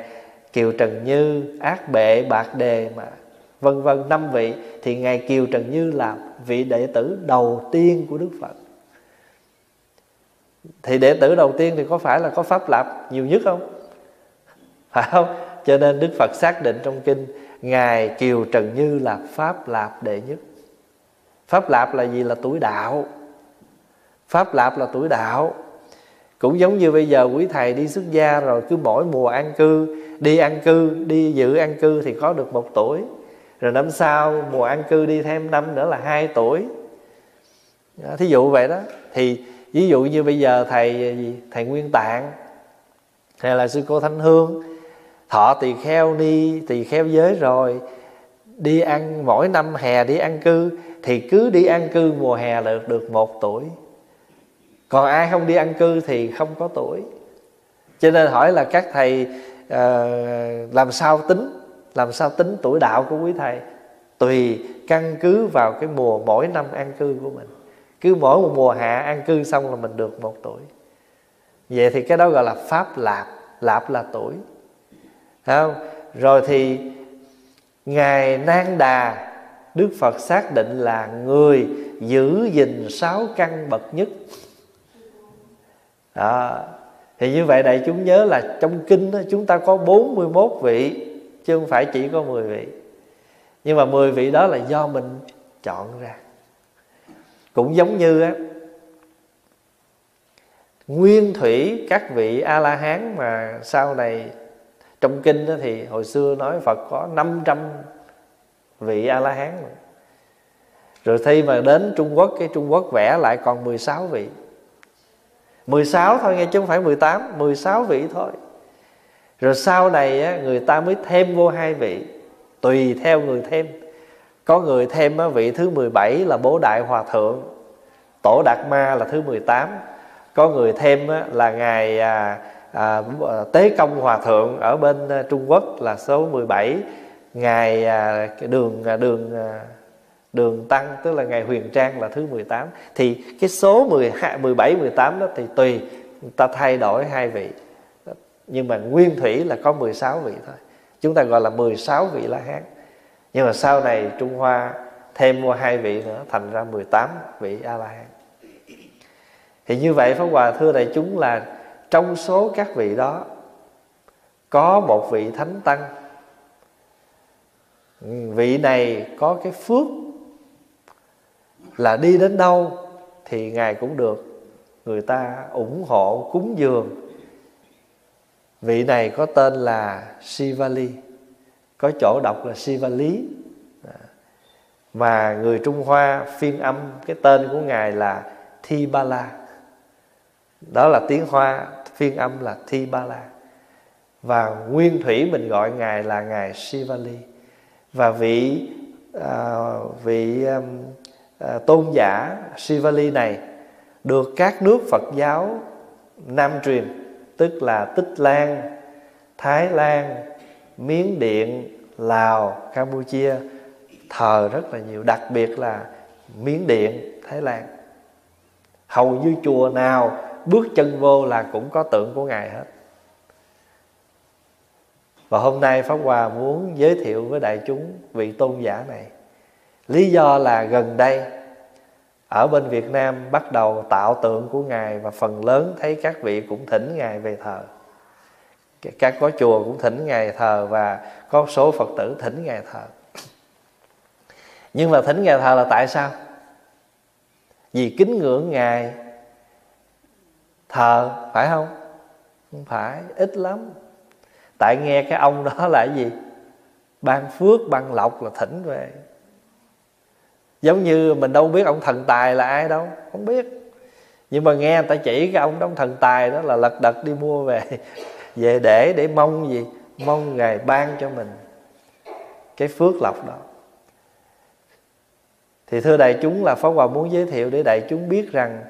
kiều trần như, ác bệ, bạc đề mà vân vân, năm vị, thì ngài kiều trần như là vị đệ tử đầu tiên của đức phật. Thì đệ tử đầu tiên thì có phải là có pháp lạp nhiều nhất không? Phải không? Cho nên đức phật xác định trong kinh, ngài kiều trần như là pháp lạp đệ nhất. Pháp lạp là gì? Là tuổi đạo. Pháp lạp là tuổi đạo. Cũng giống như bây giờ quý thầy đi xuất gia rồi cứ mỗi mùa an cư, đi an cư, đi dự an cư thì có được một tuổi rồi năm sau mùa an cư đi thêm năm nữa là 2 tuổi. Thí dụ vậy đó. Thì ví dụ như bây giờ thầy thầy nguyên tạng hay là sư cô thanh hương thọ tỳ kheo ni tỳ kheo giới rồi đi ăn mỗi năm hè đi ăn cư thì cứ đi ăn cư mùa hè là được, được một tuổi. Còn ai không đi ăn cư thì không có tuổi. Cho nên hỏi là các thầy uh, làm sao tính? Làm sao tính tuổi đạo của quý thầy? Tùy căn cứ vào cái mùa mỗi năm an cư của mình. Cứ mỗi một mùa hạ an cư xong là mình được một tuổi. Vậy thì cái đó gọi là pháp lạp. Lạp là tuổi. Thấy không? Rồi thì ngài nan đà đức phật xác định là người giữ gìn sáu căn bậc nhất. Đó. thì như vậy đại chúng nhớ là trong kinh đó, chúng ta có 41 vị chứ không phải chỉ có 10 vị. Nhưng mà 10 vị đó là do mình chọn ra. Cũng giống như á, nguyên thủy các vị a la hán mà sau này trong kinh đó thì hồi xưa nói phật có 500 vị a la hán rồi khi mà đến trung quốc, cái trung quốc vẽ lại còn 16 vị. 16 thôi nghe, chứ không phải 18 16 vị thôi rồi sau này á, người ta mới thêm vô hai vị tùy theo người thêm. Có người thêm á, vị thứ 17 là bố đại hòa thượng tổ đạt ma là thứ 18 có người thêm á, là ngài à, à, à, tế công hòa thượng ở bên à, trung quốc là số 17 ngài à, đường à, đường à, đường tăng tức là ngày huyền trang là thứ 18 thì cái số 12, 17 18 đó thì tùy người ta thay đổi hai vị nhưng mà nguyên thủy là có 16 vị thôi. Chúng ta gọi là 16 vị la hán nhưng mà sau này trung hoa thêm mua hai vị nữa, thành ra 18 vị a la hán thì như vậy pháp hòa thưa đại chúng là trong số các vị đó, có một vị thánh tăng. Vị này có cái phước là đi đến đâu thì ngài cũng được người ta ủng hộ, cúng dường vị này có tên là Sivali có chỗ đọc là Sivali à, mà người Trung Hoa phiên âm cái tên của ngài là Thibala. Đó là tiếng Hoa phiên âm là Thibala. Và nguyên thủy mình gọi ngài là ngài Sivali và vị à, vị um, à, tôn giả Sivali này được các nước Phật giáo Nam truyền tức là Tích Lan, Thái Lan, Miến Điện, Lào, Campuchia thờ rất là nhiều, đặc biệt là Miến Điện, Thái Lan. Hầu như chùa nào bước chân vô là cũng có tượng của Ngài hết. Và hôm nay Pháp Hòa muốn giới thiệu với đại chúng vị tôn giả này. Lý do là gần đây ở bên Việt Nam bắt đầu tạo tượng của Ngài và phần lớn thấy các vị cũng thỉnh Ngài về thờ. Các có chùa cũng thỉnh Ngài thờ và có số Phật tử thỉnh Ngài thờ. Nhưng mà thỉnh Ngài thờ là tại sao? Vì kính ngưỡng Ngài thờ phải không? Không phải, ít lắm. Tại nghe cái ông đó là cái gì? Ban phước, ban lộc là thỉnh về giống như mình đâu biết ông thần tài là ai đâu, không biết. Nhưng mà nghe người ta chỉ cái ông đó ông thần tài đó là lật đật đi mua về về để để mong gì? Mong ngài ban cho mình cái phước lộc đó. Thì thưa đại chúng là Pháp Hòa muốn giới thiệu để đại chúng biết rằng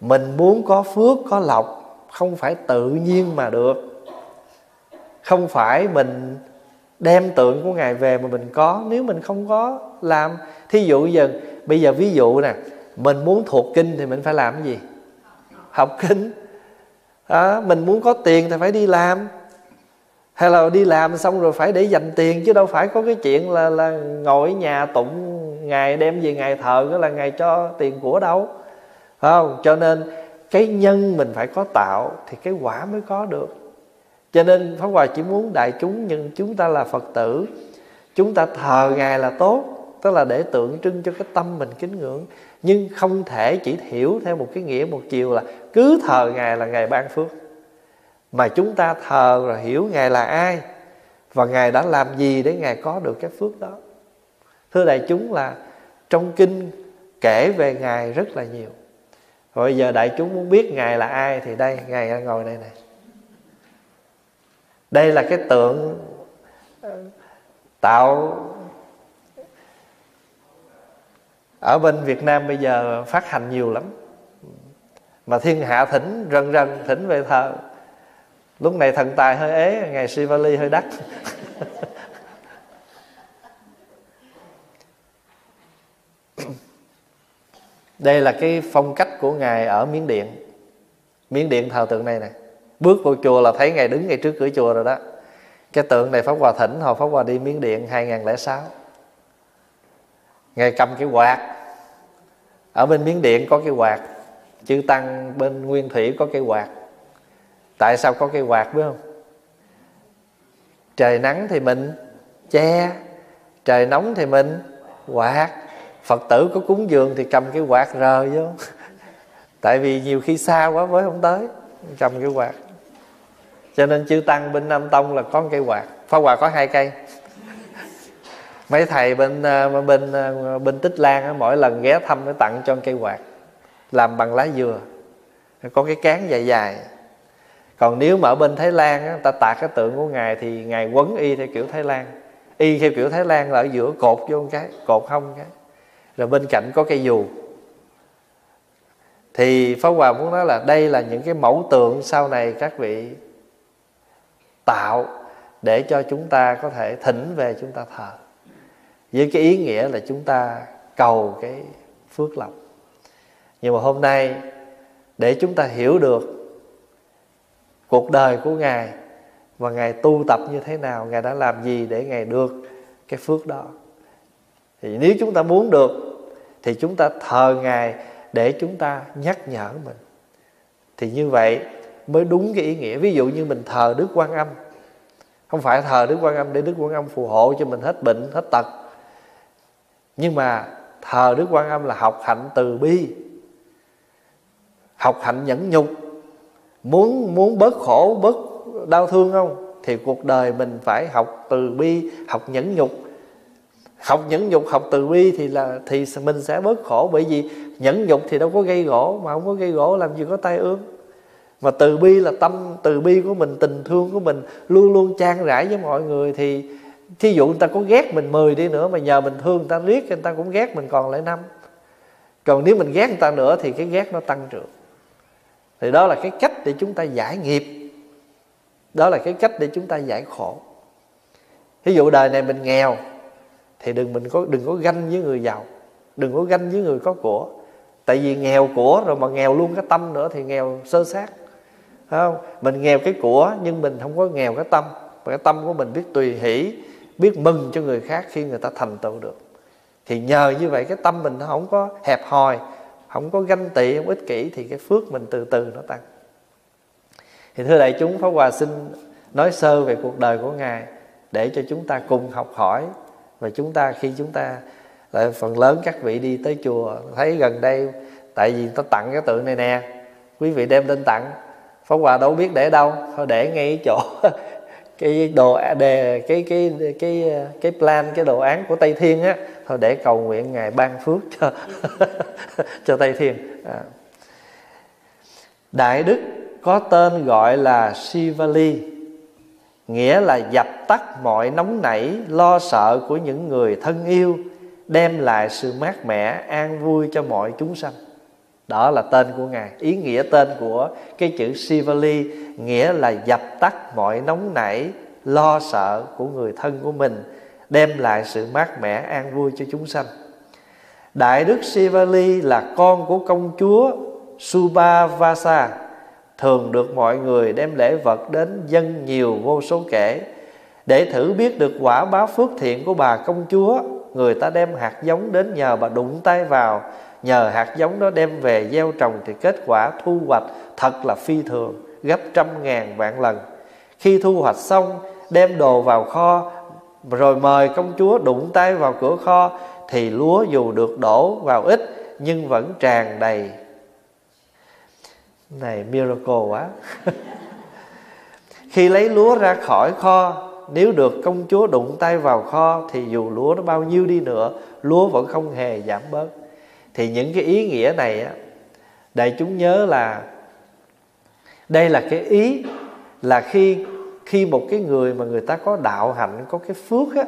mình muốn có phước, có lộc không phải tự nhiên mà được. Không phải mình đem tượng của ngài về mà mình có. Nếu mình không có làm thí dụ giờ bây giờ ví dụ nè mình muốn thuộc kinh thì mình phải làm cái gì? Học kinh. À, mình muốn có tiền thì phải đi làm. Hay là đi làm xong rồi phải để dành tiền chứ đâu phải có cái chuyện là là ngồi ở nhà tụng ngày đem về ngày thờ đó là ngày cho tiền của đâu. Phải không? Cho nên cái nhân mình phải có tạo thì cái quả mới có được cho nên pháp hòa chỉ muốn đại chúng nhưng chúng ta là phật tử. Chúng ta thờ ngài là tốt, tức là để tượng trưng cho cái tâm mình kính ngưỡng. Nhưng không thể chỉ hiểu theo một cái nghĩa, một chiều là cứ thờ ngài là ngài ban phước. Mà chúng ta thờ rồi hiểu ngài là ai và ngài đã làm gì để ngài có được cái phước đó. Thưa đại chúng là trong kinh kể về ngài rất là nhiều. Rồi giờ đại chúng muốn biết ngài là ai thì đây, ngài đang ngồi đây này đây là cái tượng tạo ở bên Việt Nam bây giờ phát hành nhiều lắm. Mà thiên hạ thỉnh, rần rần thỉnh về thờ. Lúc này thần tài hơi ế, ngày Sivali hơi đắt. Đây là cái phong cách của ngài ở miến điện. Miến điện thờ tượng này nè bước vào chùa là thấy ngài đứng ngay trước cửa chùa rồi đó. Cái tượng này pháp hòa thỉnh, hồi pháp hòa đi miến điện 2006 ngài cầm cái quạt. Ở bên miến điện có cái quạt. Chư tăng bên nguyên thủy có cái quạt. Tại sao có cái quạt biết không? Trời nắng thì mình che, trời nóng thì mình quạt. Phật tử có cúng dường thì cầm cái quạt rờ vô. Tại vì nhiều khi xa quá với không tới. Cầm cái quạt cho nên chư tăng bên nam tông là có cây quạt. Phá quạt có hai cây. Mấy thầy bên ờ, bên ờ, bên tích lan mỗi lần ghé thăm nó tặng cho cây quạt. Làm bằng lá dừa. Có cái cán dài dài. Còn nếu mà ở bên thái lan á, ta tạc cái tượng của ngài thì ngài quấn y theo kiểu thái lan. Y theo kiểu thái lan là ở giữa cột vô một cái cột không cái. Rồi bên cạnh có cây dù. Thì Pháp Hòa muốn nói là đây là những cái mẫu tượng sau này các vị tạo để cho chúng ta có thể thỉnh về chúng ta thờ. Với cái ý nghĩa là chúng ta cầu cái phước lộc. Nhưng mà hôm nay, để chúng ta hiểu được cuộc đời của ngài và ngài tu tập như thế nào, ngài đã làm gì để ngài được cái phước đó, thì nếu chúng ta muốn được, thì chúng ta thờ ngài để chúng ta nhắc nhở mình. Thì như vậy mới đúng cái ý nghĩa. Ví dụ như mình thờ đức quan âm. Không phải thờ đức quan âm để đức quan âm phù hộ cho mình hết bệnh, hết tật. Nhưng mà thờ đức quan âm là học hạnh từ bi, học hạnh nhẫn nhục. Muốn muốn bớt khổ, bớt đau thương không? Thì cuộc đời mình phải học từ bi, học nhẫn nhục. Học nhẫn nhục, học từ bi thì là, thì mình sẽ bớt khổ. Bởi vì nhẫn nhục thì đâu có gây gỗ, mà không có gây gỗ làm gì có tai ương mà từ bi là tâm, từ bi của mình, tình thương của mình luôn luôn trang rãi với mọi người thì thí dụ người ta có ghét mình 10 đi nữa mà nhờ mình thương người ta riết người ta cũng ghét mình còn lại năm. Còn nếu mình ghét người ta nữa thì cái ghét nó tăng trưởng. Thì đó là cái cách để chúng ta giải nghiệp. Đó là cái cách để chúng ta giải khổ. Ví dụ đời này mình nghèo thì đừng mình có, đừng có ganh với người giàu, đừng có ganh với người có của. Tại vì nghèo của rồi mà nghèo luôn cái tâm nữa thì nghèo sơ sát không? Mình nghèo cái của, nhưng mình không có nghèo cái tâm. Và cái tâm của mình biết tùy hỷ, biết mừng cho người khác khi người ta thành tựu được. Thì nhờ như vậy cái tâm mình nó không có hẹp hòi, không có ganh tị, không ích kỷ, thì cái phước mình từ từ nó tăng. Thì thưa đại chúng, pháp hòa xin nói sơ về cuộc đời của ngài để cho chúng ta cùng học hỏi. Và chúng ta, khi chúng ta lại phần lớn các vị đi tới chùa, thấy gần đây, tại vì ta tặng cái tượng này nè. Quý vị đem lên tặng pháp hòa đâu biết để đâu, thôi để ngay chỗ cái đồ, đề, cái cái cái cái plan, cái đồ án của tây thiên á. Thôi để cầu nguyện ngài ban phước cho cho tây thiên. À. đại đức có tên gọi là Sivali nghĩa là dập tắt mọi nóng nảy, lo sợ của những người thân yêu, đem lại sự mát mẻ, an vui cho mọi chúng sanh đó là tên của ngài. Ý nghĩa tên của cái chữ Sivali nghĩa là dập tắt mọi nóng nảy, lo sợ của người thân của mình, đem lại sự mát mẻ, an vui cho chúng sanh. Đại đức Sivali là con của công chúa Subhavasa, thường được mọi người đem lễ vật đến dân nhiều vô số kể. Để thử biết được quả báo phước thiện của bà công chúa, người ta đem hạt giống đến nhờ bà đụng tay vào nhờ hạt giống đó đem về gieo trồng thì kết quả thu hoạch thật là phi thường, gấp trăm ngàn vạn lần. Khi thu hoạch xong, đem đồ vào kho, rồi mời công chúa đụng tay vào cửa kho, thì lúa dù được đổ vào ít, nhưng vẫn tràn đầy. Này, miracle quá. Khi lấy lúa ra khỏi kho, nếu được công chúa đụng tay vào kho, thì dù lúa nó bao nhiêu đi nữa, lúa vẫn không hề giảm bớt thì những cái ý nghĩa này á, đại chúng nhớ là đây là cái ý là khi khi một cái người mà người ta có đạo hạnh, có cái phước á,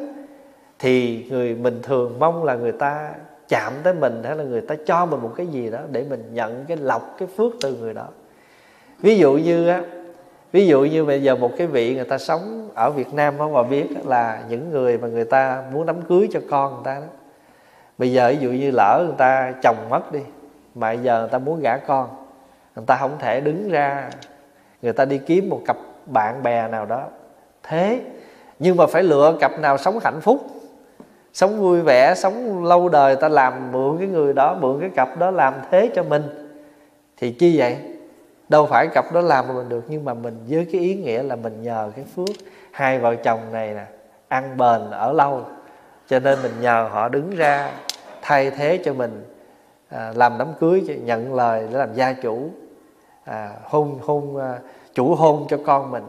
thì người mình thường mong là người ta chạm tới mình hay là người ta cho mình một cái gì đó để mình nhận cái lọc cái phước từ người đó. Ví dụ như á, ví dụ như bây giờ một cái vị người ta sống ở Việt Nam không mà biết là những người mà người ta muốn đám cưới cho con người ta đó bây giờ ví dụ như lỡ người ta chồng mất đi, mà giờ người ta muốn gả con, người ta không thể đứng ra, người ta đi kiếm một cặp bạn bè nào đó. Thế, nhưng mà phải lựa cặp nào sống hạnh phúc, sống vui vẻ, sống lâu đời ta làm mượn cái người đó, mượn cái cặp đó làm thế cho mình. Thì chi vậy? Đâu phải cặp đó làm mà mình được, nhưng mà mình với cái ý nghĩa là mình nhờ cái phước. Hai vợ chồng này nè, ăn bền ở lâu cho nên mình nhờ họ đứng ra thay thế cho mình à, làm đám cưới nhận lời để làm gia chủ à, hôn hôn à, chủ hôn cho con mình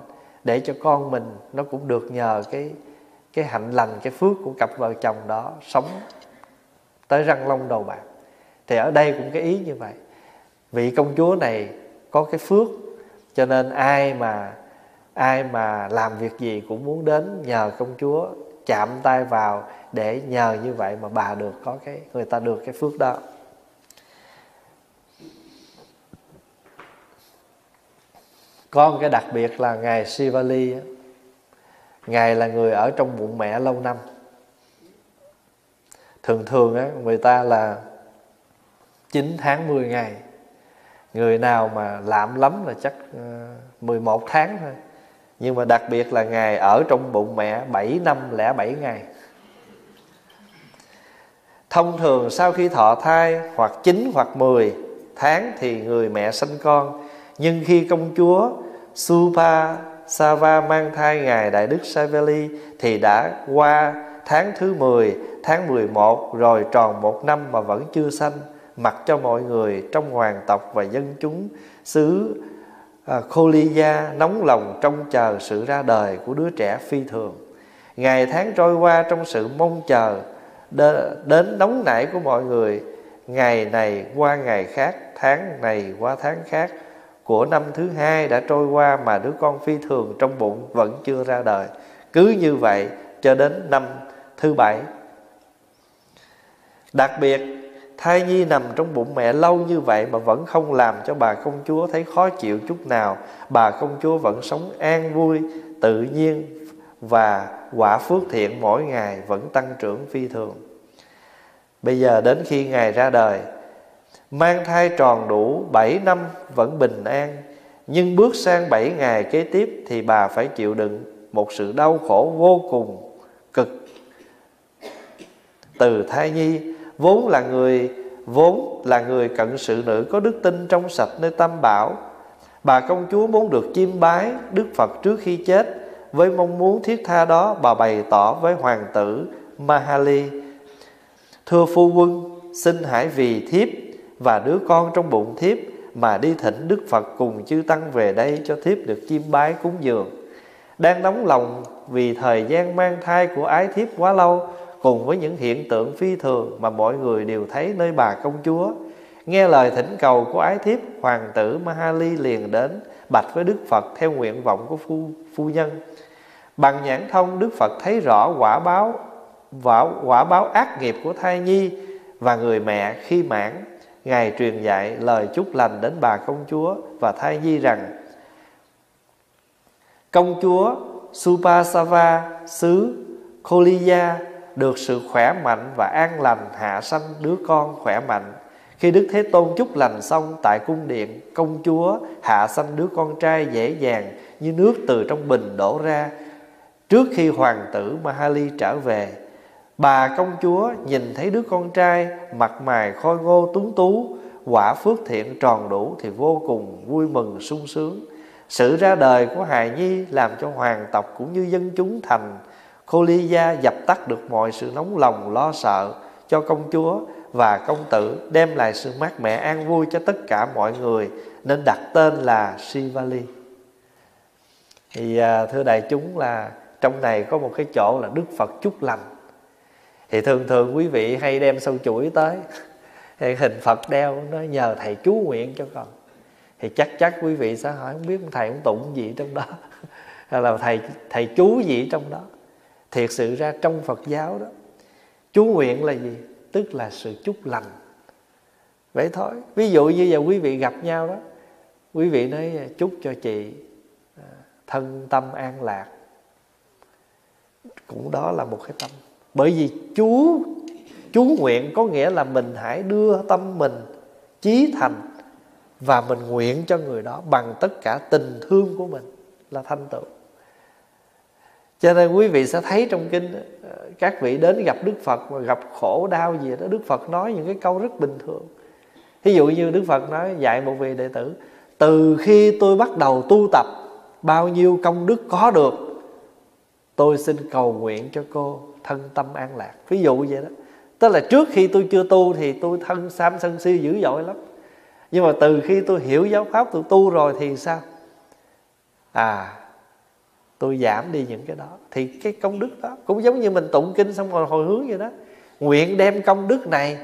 để cho con mình nó cũng được nhờ cái cái hạnh lành cái phước của cặp vợ chồng đó sống tới răng long đầu bạc. Thì ở đây cũng cái ý như vậy. Vị công chúa này có cái phước cho nên ai mà ai mà làm việc gì cũng muốn đến nhờ công chúa chạm tay vào để nhờ như vậy mà bà được có cái, người ta được cái phước đó. Có một cái đặc biệt là ngài Sivali ngài là người ở trong bụng mẹ lâu năm. Thường thường á, người ta là 9 tháng 10 ngày. Người nào mà lạm lắm là chắc ờ, 11 tháng thôi nhưng mà đặc biệt là ngài ở trong bụng mẹ 7 năm lẻ 7 ngày. Thông thường sau khi thọ thai hoặc 9 hoặc 10 tháng thì người mẹ sinh con. Nhưng khi công chúa Supa Sava mang thai ngài Đại Đức Saveli thì đã qua tháng thứ 10, tháng 11 rồi tròn một năm mà vẫn chưa sanh mặc cho mọi người trong hoàng tộc và dân chúng xứ à, Kholiya nóng lòng trông chờ sự ra đời của đứa trẻ phi thường. Ngày tháng trôi qua trong sự mong chờ đến nóng nảy của mọi người, ngày này qua ngày khác, tháng này qua tháng khác của năm thứ hai đã trôi qua mà đứa con phi thường trong bụng vẫn chưa ra đời. Cứ như vậy cho đến năm thứ bảy. Đặc biệt Thai nhi nằm trong bụng mẹ lâu như vậy mà vẫn không làm cho bà công chúa thấy khó chịu chút nào. Bà công chúa vẫn sống an vui, tự nhiên và quả phước thiện mỗi ngày vẫn tăng trưởng phi thường. Bây giờ đến khi Ngài ra đời, mang thai tròn đủ 7 năm vẫn bình an, nhưng bước sang 7 ngày kế tiếp thì bà phải chịu đựng một sự đau khổ vô cùng cực từ thai nhi vốn là người, vốn là người cận sự nữ có đức tin trong sạch nơi tam bảo. Bà công chúa muốn được chiêm bái đức phật trước khi chết với mong muốn thiết tha đó, bà bày tỏ với hoàng tử mahali. Thưa phu quân, xin hãy vì thiếp và đứa con trong bụng thiếp mà đi thỉnh đức phật cùng chư tăng về đây cho thiếp được chiêm bái cúng dường. Đang nóng lòng vì thời gian mang thai của ái thiếp quá lâu cùng với những hiện tượng phi thường mà mọi người đều thấy nơi bà công chúa. Nghe lời thỉnh cầu của ái thiếp, hoàng tử Mahali liền đến bạch với Đức Phật theo nguyện vọng của phu, phu nhân. Bằng nhãn thông, Đức Phật thấy rõ quả báo quả, quả báo ác nghiệp của thai nhi và người mẹ khi mãn. Ngài truyền dạy lời chúc lành đến bà công chúa và thai nhi rằng Công chúa Supasava xứ Koliya được sự khỏe mạnh và an lành hạ sanh đứa con khỏe mạnh. Khi Đức Thế Tôn chúc lành xong tại cung điện, Công chúa hạ sanh đứa con trai dễ dàng Như nước từ trong bình đổ ra. Trước khi hoàng tử Mahali trở về, Bà công chúa nhìn thấy đứa con trai Mặt mày khôi ngô tuấn tú, Quả phước thiện tròn đủ Thì vô cùng vui mừng sung sướng. Sự ra đời của hài nhi Làm cho hoàng tộc cũng như dân chúng thành Cô Ly Gia dập tắt được mọi sự nóng lòng, lo sợ cho công chúa và công tử, đem lại sự mát mẻ an vui cho tất cả mọi người, nên đặt tên là Sivali. Thì à, thưa đại chúng là trong này có một cái chỗ là đức phật chúc lành. Thì thường thường quý vị hay đem sâu chuỗi tới, thì hình phật đeo nó nhờ thầy chú nguyện cho con. Thì chắc chắc quý vị sẽ hỏi, không biết thầy cũng tụng gì trong đó? Hay là thầy thầy chú gì trong đó? Thiệt sự ra trong phật giáo đó, chú nguyện là gì? Tức là sự chúc lành. Vậy thôi. Ví dụ như giờ quý vị gặp nhau đó, quý vị nói à, chúc cho chị à, thân tâm an lạc. Cũng đó là một cái tâm. Bởi vì chú chú nguyện có nghĩa là mình hãy đưa tâm mình chí thành và mình nguyện cho người đó bằng tất cả tình thương của mình là thanh tựu cho nên quý vị sẽ thấy trong kinh ờ, các vị đến gặp đức phật mà gặp khổ, đau gì đó, đức phật nói những cái câu rất bình thường. Ví dụ như đức phật nói, dạy một vị đệ tử, từ khi tôi bắt đầu tu tập, bao nhiêu công đức có được, tôi xin cầu nguyện cho cô thân tâm an lạc. Ví dụ vậy đó. Tức là trước khi tôi chưa tu thì tôi thân sam sân si dữ dội lắm. Nhưng mà từ khi tôi hiểu giáo pháp, tôi tu rồi thì sao? À tôi giảm đi những cái đó. Thì cái công đức đó cũng giống như mình tụng kinh xong rồi hồi hướng vậy đó. Nguyện đem công đức này,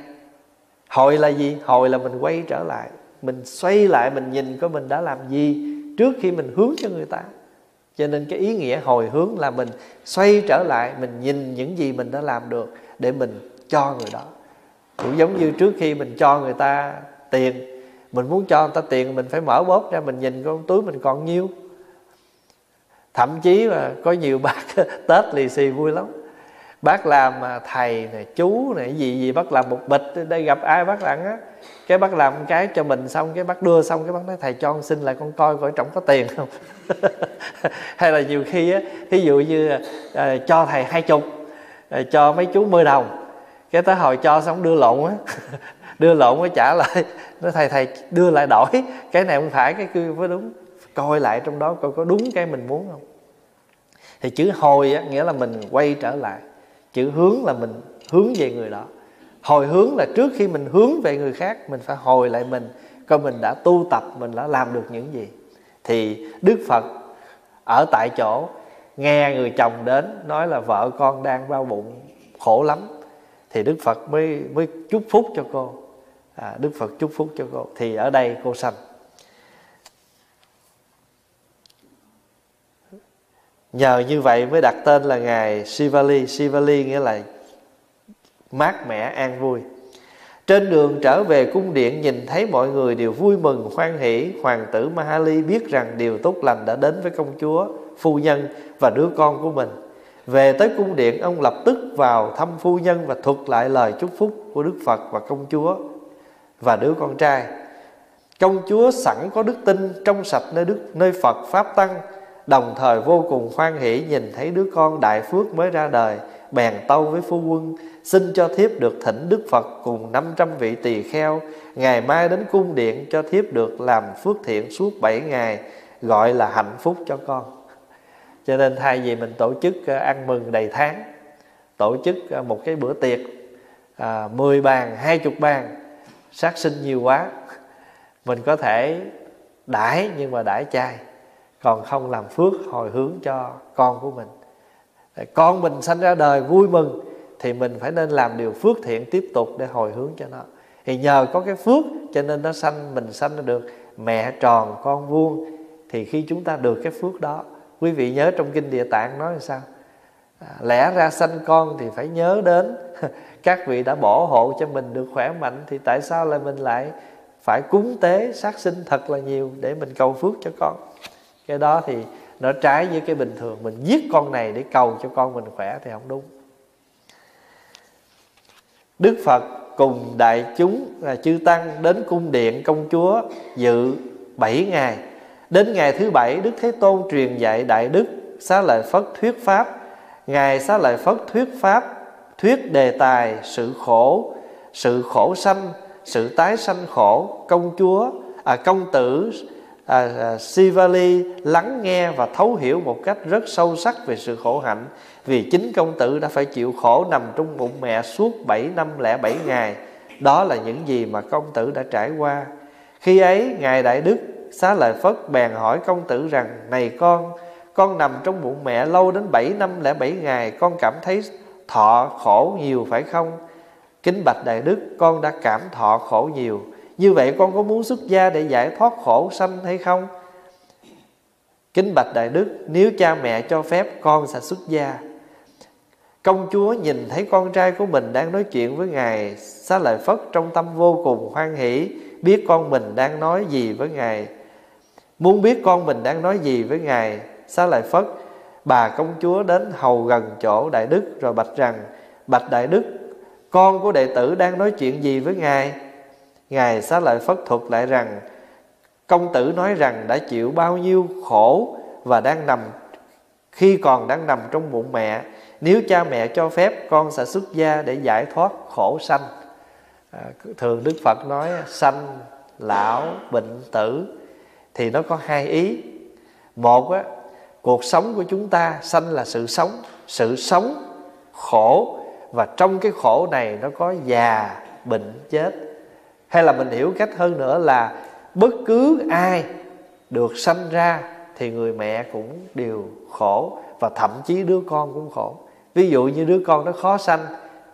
hồi là gì? Hồi là mình quay trở lại, mình xoay lại, mình nhìn coi mình đã làm gì trước khi mình hướng cho người ta. Cho nên cái ý nghĩa hồi hướng là mình xoay trở lại, mình nhìn những gì mình đã làm được để mình cho người đó. Cũng giống như trước khi mình cho người ta tiền, mình muốn cho người ta tiền, mình phải mở bóp ra, mình nhìn con túi mình còn nhiêu thậm chí mà có nhiều bác tết lì xì vui lắm. Bác làm mà thầy này chú này gì gì bác làm một bịch đây gặp ai bác làm á. Cái bác làm cái cho mình xong cái bác đưa xong cái bác nói thầy cho con xin lại con coi coi trọng có tiền không? Hay là nhiều khi á ví dụ như à, cho thầy hai chục à, cho mấy chú mười đồng cái tới hồi cho xong đưa lộn á. Đưa lộn mới trả lại. Nó thầy thầy đưa lại đổi cái này không phải cái kia mới đúng coi lại trong đó coi có đúng cái mình muốn không? Thì chữ hồi á, nghĩa là mình quay trở lại. Chữ hướng là mình hướng về người đó. Hồi hướng là trước khi mình hướng về người khác mình phải hồi lại mình. Coi mình đã tu tập mình đã làm được những gì. Thì đức phật ở tại chỗ nghe người chồng đến nói là vợ con đang bao bụng khổ lắm. Thì đức phật mới mới chúc phúc cho cô. À, đức phật chúc phúc cho cô. Thì ở đây cô sanh. Nhờ như vậy mới đặt tên là ngài Sivali Sivali nghĩa là mát mẻ, an vui. Trên đường trở về cung điện, nhìn thấy mọi người đều vui mừng, hoan hỷ. Hoàng tử Mahali biết rằng điều tốt lành đã đến với công chúa, phu nhân và đứa con của mình. Về tới cung điện, ông lập tức vào thăm phu nhân và thuật lại lời chúc phúc của Đức Phật và công chúa và đứa con trai. Công chúa sẵn có đức tin trong sạch nơi đức, nơi Phật pháp tăng đồng thời vô cùng hoan hỷ nhìn thấy đứa con đại phước mới ra đời bèn tâu với phu quân xin cho thiếp được thỉnh đức phật cùng 500 vị tỳ kheo. Ngày mai đến cung điện cho thiếp được làm phước thiện suốt 7 ngày gọi là hạnh phúc cho con. Cho nên thay vì mình tổ chức ờ, ăn mừng đầy tháng tổ chức ờ, một cái bữa tiệc ờ, à, 10 bàn 20 bàn sát sinh nhiều quá mình có thể đãi nhưng mà đãi chay còn không làm phước hồi hướng cho con của mình. Con mình sanh ra đời vui mừng thì mình phải nên làm điều phước thiện tiếp tục để hồi hướng cho nó. Thì nhờ có cái phước cho nên nó sanh mình sanh ra được mẹ tròn con vuông thì khi chúng ta được cái phước đó quý vị nhớ trong kinh địa tạng nói là sao? À, lẽ ra sanh con thì phải nhớ đến các vị đã bảo hộ cho mình được khỏe mạnh thì tại sao lại mình lại phải cúng tế sát sinh thật là nhiều để mình cầu phước cho con? Cái đó thì nó trái với cái bình thường. Mình giết con này để cầu cho con mình khỏe thì không đúng. Đức phật cùng đại chúng là chư tăng đến cung điện công chúa dự bảy ngày. Đến ngày thứ bảy đức thế tôn truyền dạy đại đức xá lợi phất thuyết pháp. Ngài xá lợi phất thuyết pháp thuyết đề tài sự khổ sự khổ sanh sự tái sanh khổ công chúa à, công tử à, à, Sivali lắng nghe và thấu hiểu một cách rất sâu sắc về sự khổ hạnh vì chính công tử đã phải chịu khổ nằm trong bụng mẹ suốt 7 năm lẻ 7 ngày. Đó là những gì mà công tử đã trải qua. Khi ấy ngài đại đức xá lợi phất bèn hỏi công tử rằng này con Con nằm trong bụng mẹ lâu đến 7 năm lẻ 7 ngày Con cảm thấy thọ khổ nhiều phải không? Kính bạch Đại Đức Con đã cảm thọ khổ nhiều. Như vậy con có muốn xuất gia để giải thoát khổ sanh hay không? Kính bạch Đại Đức, Nếu cha mẹ cho phép, con sẽ xuất gia. Công chúa nhìn thấy con trai của mình đang nói chuyện với Ngài, Xá lợi Phất trong tâm vô cùng hoan hỷ, Biết con mình đang nói gì với Ngài. Muốn biết con mình đang nói gì với Ngài, Xá lợi Phất, Bà công chúa đến hầu gần chỗ Đại Đức Rồi bạch rằng, Bạch Đại Đức, Con của đệ tử đang nói chuyện gì với Ngài? Ngài Xá lợi Phất thuật lại rằng Công tử nói rằng đã chịu bao nhiêu khổ Và đang nằm Khi còn đang nằm trong bụng mẹ Nếu cha mẹ cho phép Con sẽ xuất gia để giải thoát khổ sanh. À, Thường Đức Phật nói Sanh, lão, bệnh, tử. Thì nó có hai ý. Một á, cuộc sống của chúng ta Sanh là sự sống Sự sống khổ Và trong cái khổ này nó có già, bệnh, chết. Hay là mình hiểu cách hơn nữa là bất cứ ai được sanh ra thì người mẹ cũng đều khổ và thậm chí đứa con cũng khổ. Ví dụ như đứa con nó khó sanh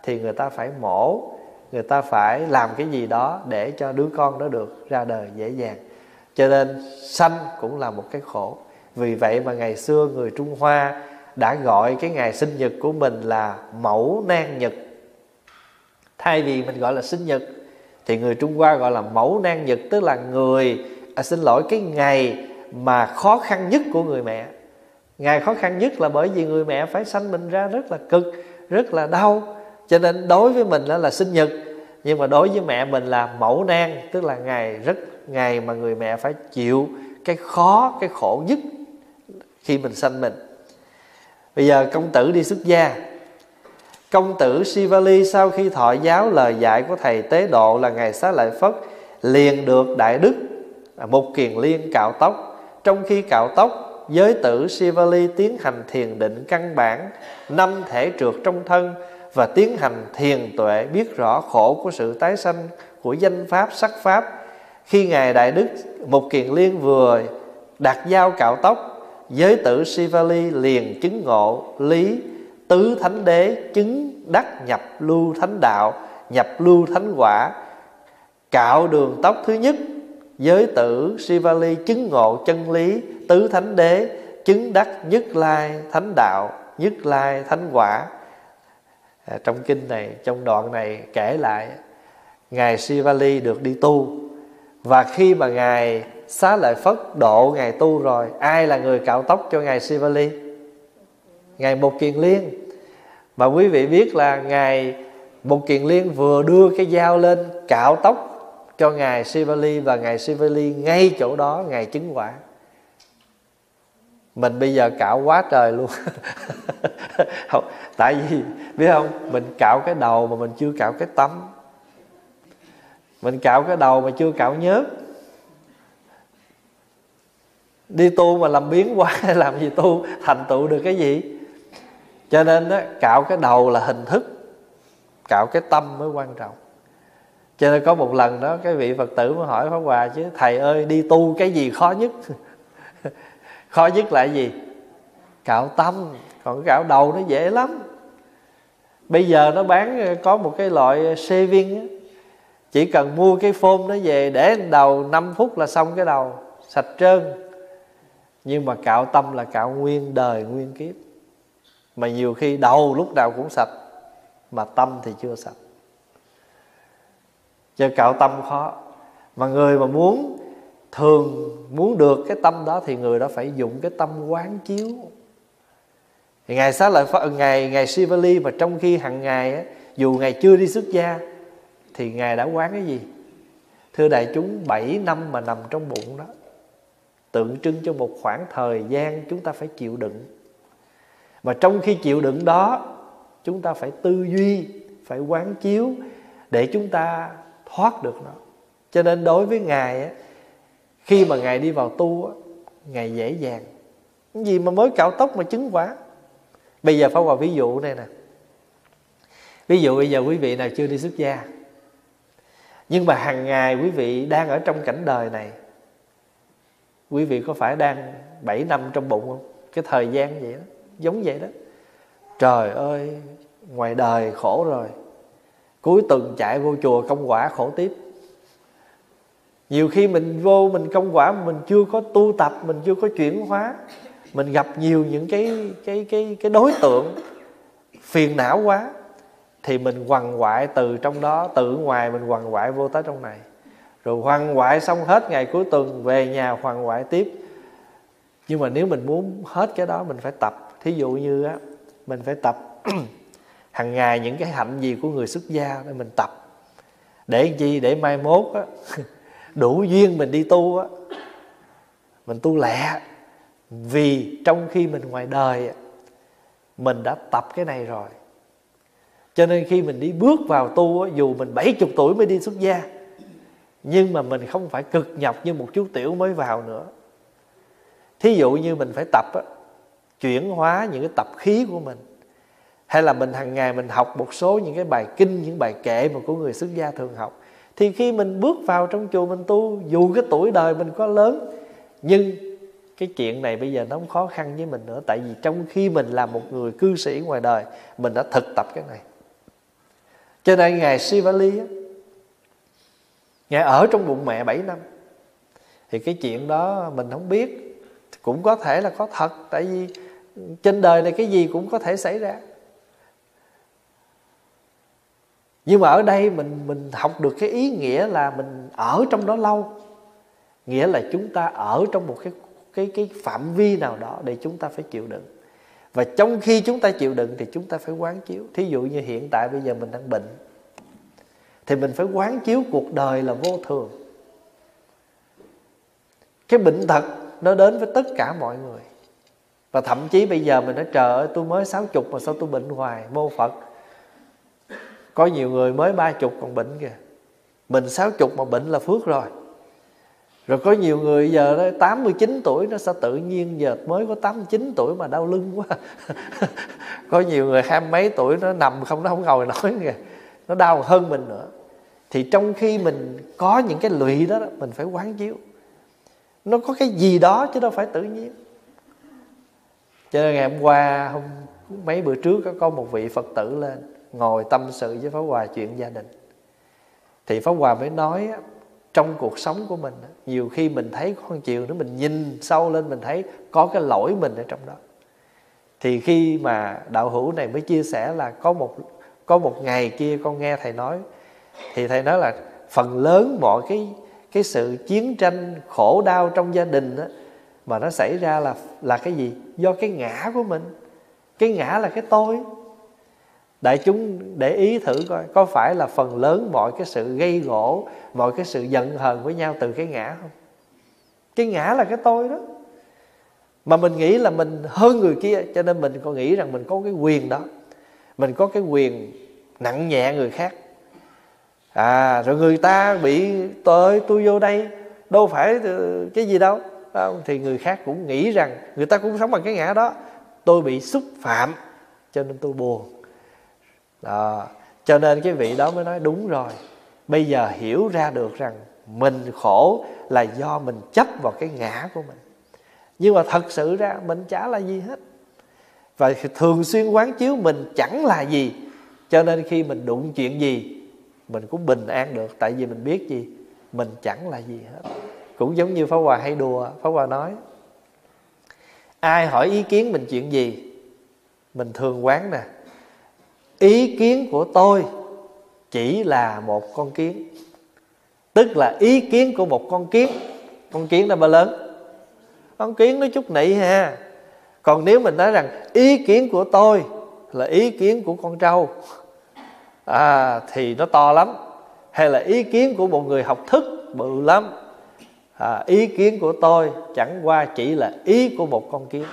thì người ta phải mổ, người ta phải làm cái gì đó để cho đứa con đó được ra đời dễ dàng. Cho nên sanh cũng là một cái khổ. Vì vậy mà ngày xưa người trung hoa đã gọi cái ngày sinh nhật của mình là mẫu nan nhật. Thay vì mình gọi là sinh nhật thì người Trung Hoa gọi là mẫu nan nhật tức là người à, xin lỗi cái ngày mà khó khăn nhất của người mẹ. Ngày khó khăn nhất là bởi vì người mẹ phải sanh mình ra rất là cực rất là đau. Cho nên đối với mình đó là sinh nhật nhưng mà đối với mẹ mình là mẫu nan tức là ngày rất ngày mà người mẹ phải chịu cái khó cái khổ nhất khi mình sanh mình. Bây giờ công tử đi xuất gia. Công tử Sivali sau khi thọ giáo lời dạy của thầy tế độ là ngày xá lợi Phất, liền được đại đức à, một kiền liên cạo tóc. Trong khi cạo tóc, giới tử Sivali tiến hành thiền định căn bản, năm thể trượt trong thân và tiến hành thiền tuệ biết rõ khổ của sự tái sanh của danh pháp, sắc pháp. Khi ngài đại đức, một kiền liên vừa đặt dao cạo tóc, giới tử Sivali liền chứng ngộ lý tứ thánh đế chứng đắc nhập lưu thánh đạo nhập lưu thánh quả cạo đường tóc thứ nhất giới tử Sivali chứng ngộ chân lý tứ thánh đế chứng đắc nhất lai thánh đạo nhất lai thánh quả. À, trong kinh này trong đoạn này kể lại ngài Sivali được đi tu. Và khi mà ngài xá lợi phất độ ngài tu rồi ai là người cạo tóc cho ngài Sivali ngài một kiền liên. Mà quý vị biết là ngài một kiền liên vừa đưa cái dao lên cạo tóc cho ngài Sivali và ngài Sivali ngay chỗ đó, ngài chứng quả. Mình bây giờ cạo quá trời luôn. Tại vì biết không, mình cạo cái đầu mà mình chưa cạo cái tấm. Mình cạo cái đầu mà chưa cạo nhớt. Đi tu mà làm biến quá, làm gì tu, thành tựu được cái gì? Cho nên đó, cạo cái đầu là hình thức cạo cái tâm mới quan trọng. Cho nên có một lần đó cái vị phật tử mới hỏi pháp hòa chứ thầy ơi đi tu cái gì khó nhất? Khó nhất là gì? Cạo tâm. Còn cạo đầu nó dễ lắm. Bây giờ nó bán ờ, có một cái loại shaving chỉ cần mua cái phôm nó về để đầu 5 phút là xong cái đầu sạch trơn. Nhưng mà cạo tâm là cạo nguyên đời nguyên kiếp mà nhiều khi đầu lúc nào cũng sạch mà tâm thì chưa sạch. Cho cạo tâm khó. Mà người mà muốn thường muốn được cái tâm đó thì người đó phải dụng cái tâm quán chiếu. Thì ngài xá lợi phật ngày ngày Sivali mà trong khi hàng ngày á, dù ngài chưa đi xuất gia thì ngài đã quán cái gì? Thưa đại chúng 7 năm mà nằm trong bụng đó tượng trưng cho một khoảng thời gian chúng ta phải chịu đựng mà trong khi chịu đựng đó chúng ta phải tư duy phải quán chiếu để chúng ta thoát được nó. Cho nên đối với ngài á, khi mà ngài đi vào tu á, ngài dễ dàng. Cái gì mà mới cạo tóc mà chứng quả? Bây giờ phải vào ví dụ này nè. Ví dụ bây giờ quý vị nào chưa đi xuất gia. Nhưng mà hàng ngày quý vị đang ở trong cảnh đời này quý vị có phải đang 7 năm trong bụng không? Cái thời gian vậy đó giống vậy đó. Trời ơi, ngoài đời khổ rồi. Cuối tuần chạy vô chùa công quả khổ tiếp. Nhiều khi mình vô mình công quả mình chưa có tu tập, mình chưa có chuyển hóa, mình gặp nhiều những cái cái cái cái đối tượng phiền não quá, thì mình quằn quại từ trong đó, từ ngoài mình quằn quại vô tới trong này. Rồi quằn quại xong hết ngày cuối tuần, về nhà quằn quại tiếp. Nhưng mà nếu mình muốn hết cái đó, mình phải tập thí dụ như á mình phải tập hàng ngày những cái hạnh gì của người xuất gia để mình tập. Để chi? Để mai mốt á đủ duyên mình đi tu á mình tu lẹ. Vì trong khi mình ngoài đời mình đã tập cái này rồi. Cho nên khi mình đi bước vào tu á, dù mình 70 tuổi mới đi xuất gia nhưng mà mình không phải cực nhọc như một chú tiểu mới vào nữa. Thí dụ như mình phải tập á, chuyển hóa những cái tập khí của mình hay là mình hàng ngày mình học một số những cái bài kinh những bài kệ mà của người xuất gia thường học thì khi mình bước vào trong chùa mình tu dù cái tuổi đời mình có lớn nhưng cái chuyện này bây giờ nó không khó khăn với mình nữa tại vì trong khi mình là một người cư sĩ ngoài đời mình đã thực tập cái này. Cho nên ngài Sivali á, ngài ở trong bụng mẹ 7 năm thì cái chuyện đó mình không biết cũng có thể là có thật tại vì trên đời này cái gì cũng có thể xảy ra. Nhưng mà ở đây mình mình học được cái ý nghĩa là mình ở trong đó lâu. Nghĩa là chúng ta ở trong một cái cái cái phạm vi nào đó để chúng ta phải chịu đựng. Và trong khi chúng ta chịu đựng thì chúng ta phải quán chiếu. Thí dụ như hiện tại bây giờ mình đang bệnh, thì mình phải quán chiếu cuộc đời là vô thường. Cái bệnh tật nó đến với tất cả mọi người và thậm chí bây giờ mình nói trời ơi tôi mới sáu chục mà sao tôi bệnh hoài mô phật. Có nhiều người mới ba chục còn bệnh kìa. Mình sáu chục mà bệnh là phước rồi. Rồi có nhiều người giờ đó 89 tuổi nó sẽ tự nhiên giờ mới có 89 tuổi mà đau lưng quá. Có nhiều người hai mấy tuổi nó nằm không nó không ngồi nói kìa. Nó đau hơn mình nữa. Thì trong khi mình có những cái lụy đó, đó mình phải quán chiếu. Nó có cái gì đó chứ đâu phải tự nhiên cho nên ngày hôm qua hôm mấy bữa trước có, có một vị phật tử lên ngồi tâm sự với pháp hòa chuyện gia đình. Thì pháp hòa mới nói trong cuộc sống của mình nhiều khi mình thấy con chiều nữa mình nhìn sâu lên mình thấy có cái lỗi mình ở trong đó. Thì khi mà đạo hữu này mới chia sẻ là có một có một ngày kia con nghe thầy nói thì thầy nói là phần lớn mọi cái cái sự chiến tranh khổ đau trong gia đình đó, mà nó xảy ra là là cái gì? Do cái ngã của mình. Cái ngã là cái tôi. Đại chúng để ý thử coi, có phải là phần lớn mọi cái sự gây gỗ, mọi cái sự giận hờn với nhau từ cái ngã không? Cái ngã là cái tôi đó. Mà mình nghĩ là mình hơn người kia, cho nên mình còn nghĩ rằng mình có cái quyền đó. Mình có cái quyền nặng nhẹ người khác. À rồi người ta bị tôi tôi vô đây, đâu phải ờ, cái gì đâu không? thì người khác cũng nghĩ rằng người ta cũng sống bằng cái ngã đó. Tôi bị xúc phạm, cho nên tôi buồn. Đó. cho nên cái vị đó mới nói, đúng rồi, bây giờ hiểu ra được rằng mình khổ là do mình chấp vào cái ngã của mình. Nhưng mà thật sự ra mình chả là gì hết. Và thường xuyên quán chiếu mình chẳng là gì. Cho nên khi mình đụng chuyện gì, mình cũng bình an được. Tại vì mình biết gì, mình chẳng là gì hết cũng giống như Pháp Hòa hay đùa Pháp Hòa nói ai hỏi ý kiến mình chuyện gì mình thường quán nè ý kiến của tôi chỉ là một con kiến. Tức là ý kiến của một con kiến con kiến nó bao lớn. Con kiến nó chút nị ha. Còn nếu mình nói rằng ý kiến của tôi là ý kiến của con trâu à, thì nó to lắm. Hay là ý kiến của một người học thức bự lắm à, ý kiến của tôi chẳng qua chỉ là ý của một con kiến.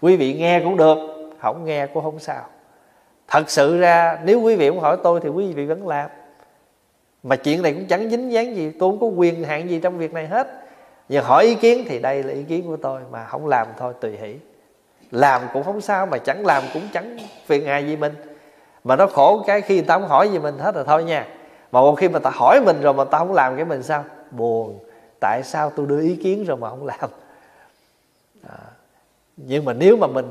Quý vị nghe cũng được không nghe cũng không sao. Thật sự ra nếu quý vị không hỏi tôi thì quý vị vẫn làm. Mà chuyện này cũng chẳng dính dáng gì tôi không có quyền hạn gì trong việc này hết. Nhưng hỏi ý kiến thì đây là ý kiến của tôi mà không làm thôi tùy hỷ. Làm cũng không sao mà chẳng làm cũng chẳng phiền hà gì mình. Mà nó khổ cái khi người ta không hỏi gì mình hết rồi thôi nha. Mà một khi mà ta hỏi mình rồi mà ta không làm cái mình sao? Buồn tại sao tôi đưa ý kiến rồi mà không làm à. nhưng mà nếu mà mình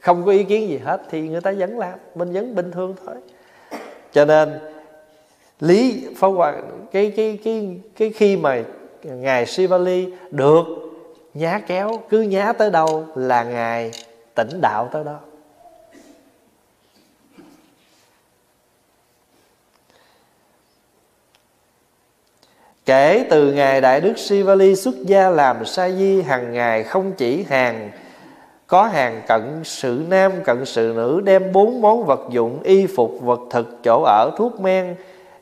không có ý kiến gì hết thì người ta vẫn làm, mình vẫn bình thường thôi cho nên, lý phá hoàng cái cái cái cái khi mà ngài Sivali được nhá kéo, cứ nhá tới đâu là ngài tỉnh đạo tới đó Kể từ ngày Đại Đức Sivali xuất gia làm sa di hàng ngày không chỉ hàng, có hàng cận sự nam, cận sự nữ, đem bốn món vật dụng, y phục, vật thực, chỗ ở, thuốc men,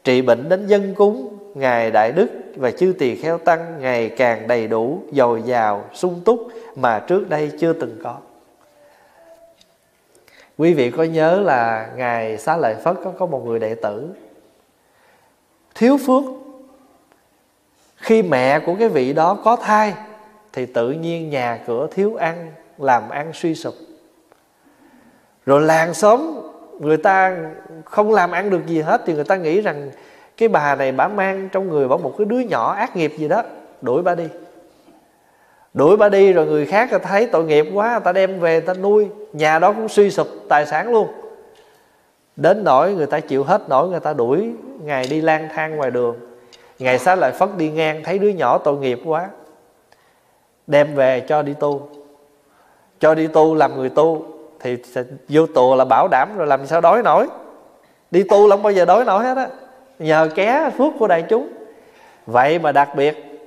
trị bệnh đến dân cúng. Ngài đại đức và chư tỳ kheo tăng ngày càng đầy đủ, dồi dào, sung túc mà trước đây chưa từng có. Quý vị có nhớ là ngài xá lợi phất có có một người đệ tử, thiếu phước khi mẹ của cái vị đó có thai, thì tự nhiên nhà cửa thiếu ăn, làm ăn suy sụp. Rồi làng xóm, người ta không làm ăn được gì hết, thì người ta nghĩ rằng cái bà này bà mang trong người bà một cái đứa nhỏ ác nghiệp gì đó, đuổi bà đi. Đuổi bà đi rồi người khác thấy tội nghiệp quá, người ta đem về, người ta nuôi, nhà đó cũng suy sụp, tài sản luôn. Đến nỗi người ta chịu hết nổi người ta đuổi ngài đi lang thang ngoài đường ngày xá lại phất đi ngang, thấy đứa nhỏ tội nghiệp quá, đem về cho đi tu. Cho đi tu làm người tu thì vô tù là bảo đảm rồi làm sao đói nổi. Đi tu là không bao giờ đói nổi hết á. Nhờ ké phước của đại chúng. Vậy mà đặc biệt,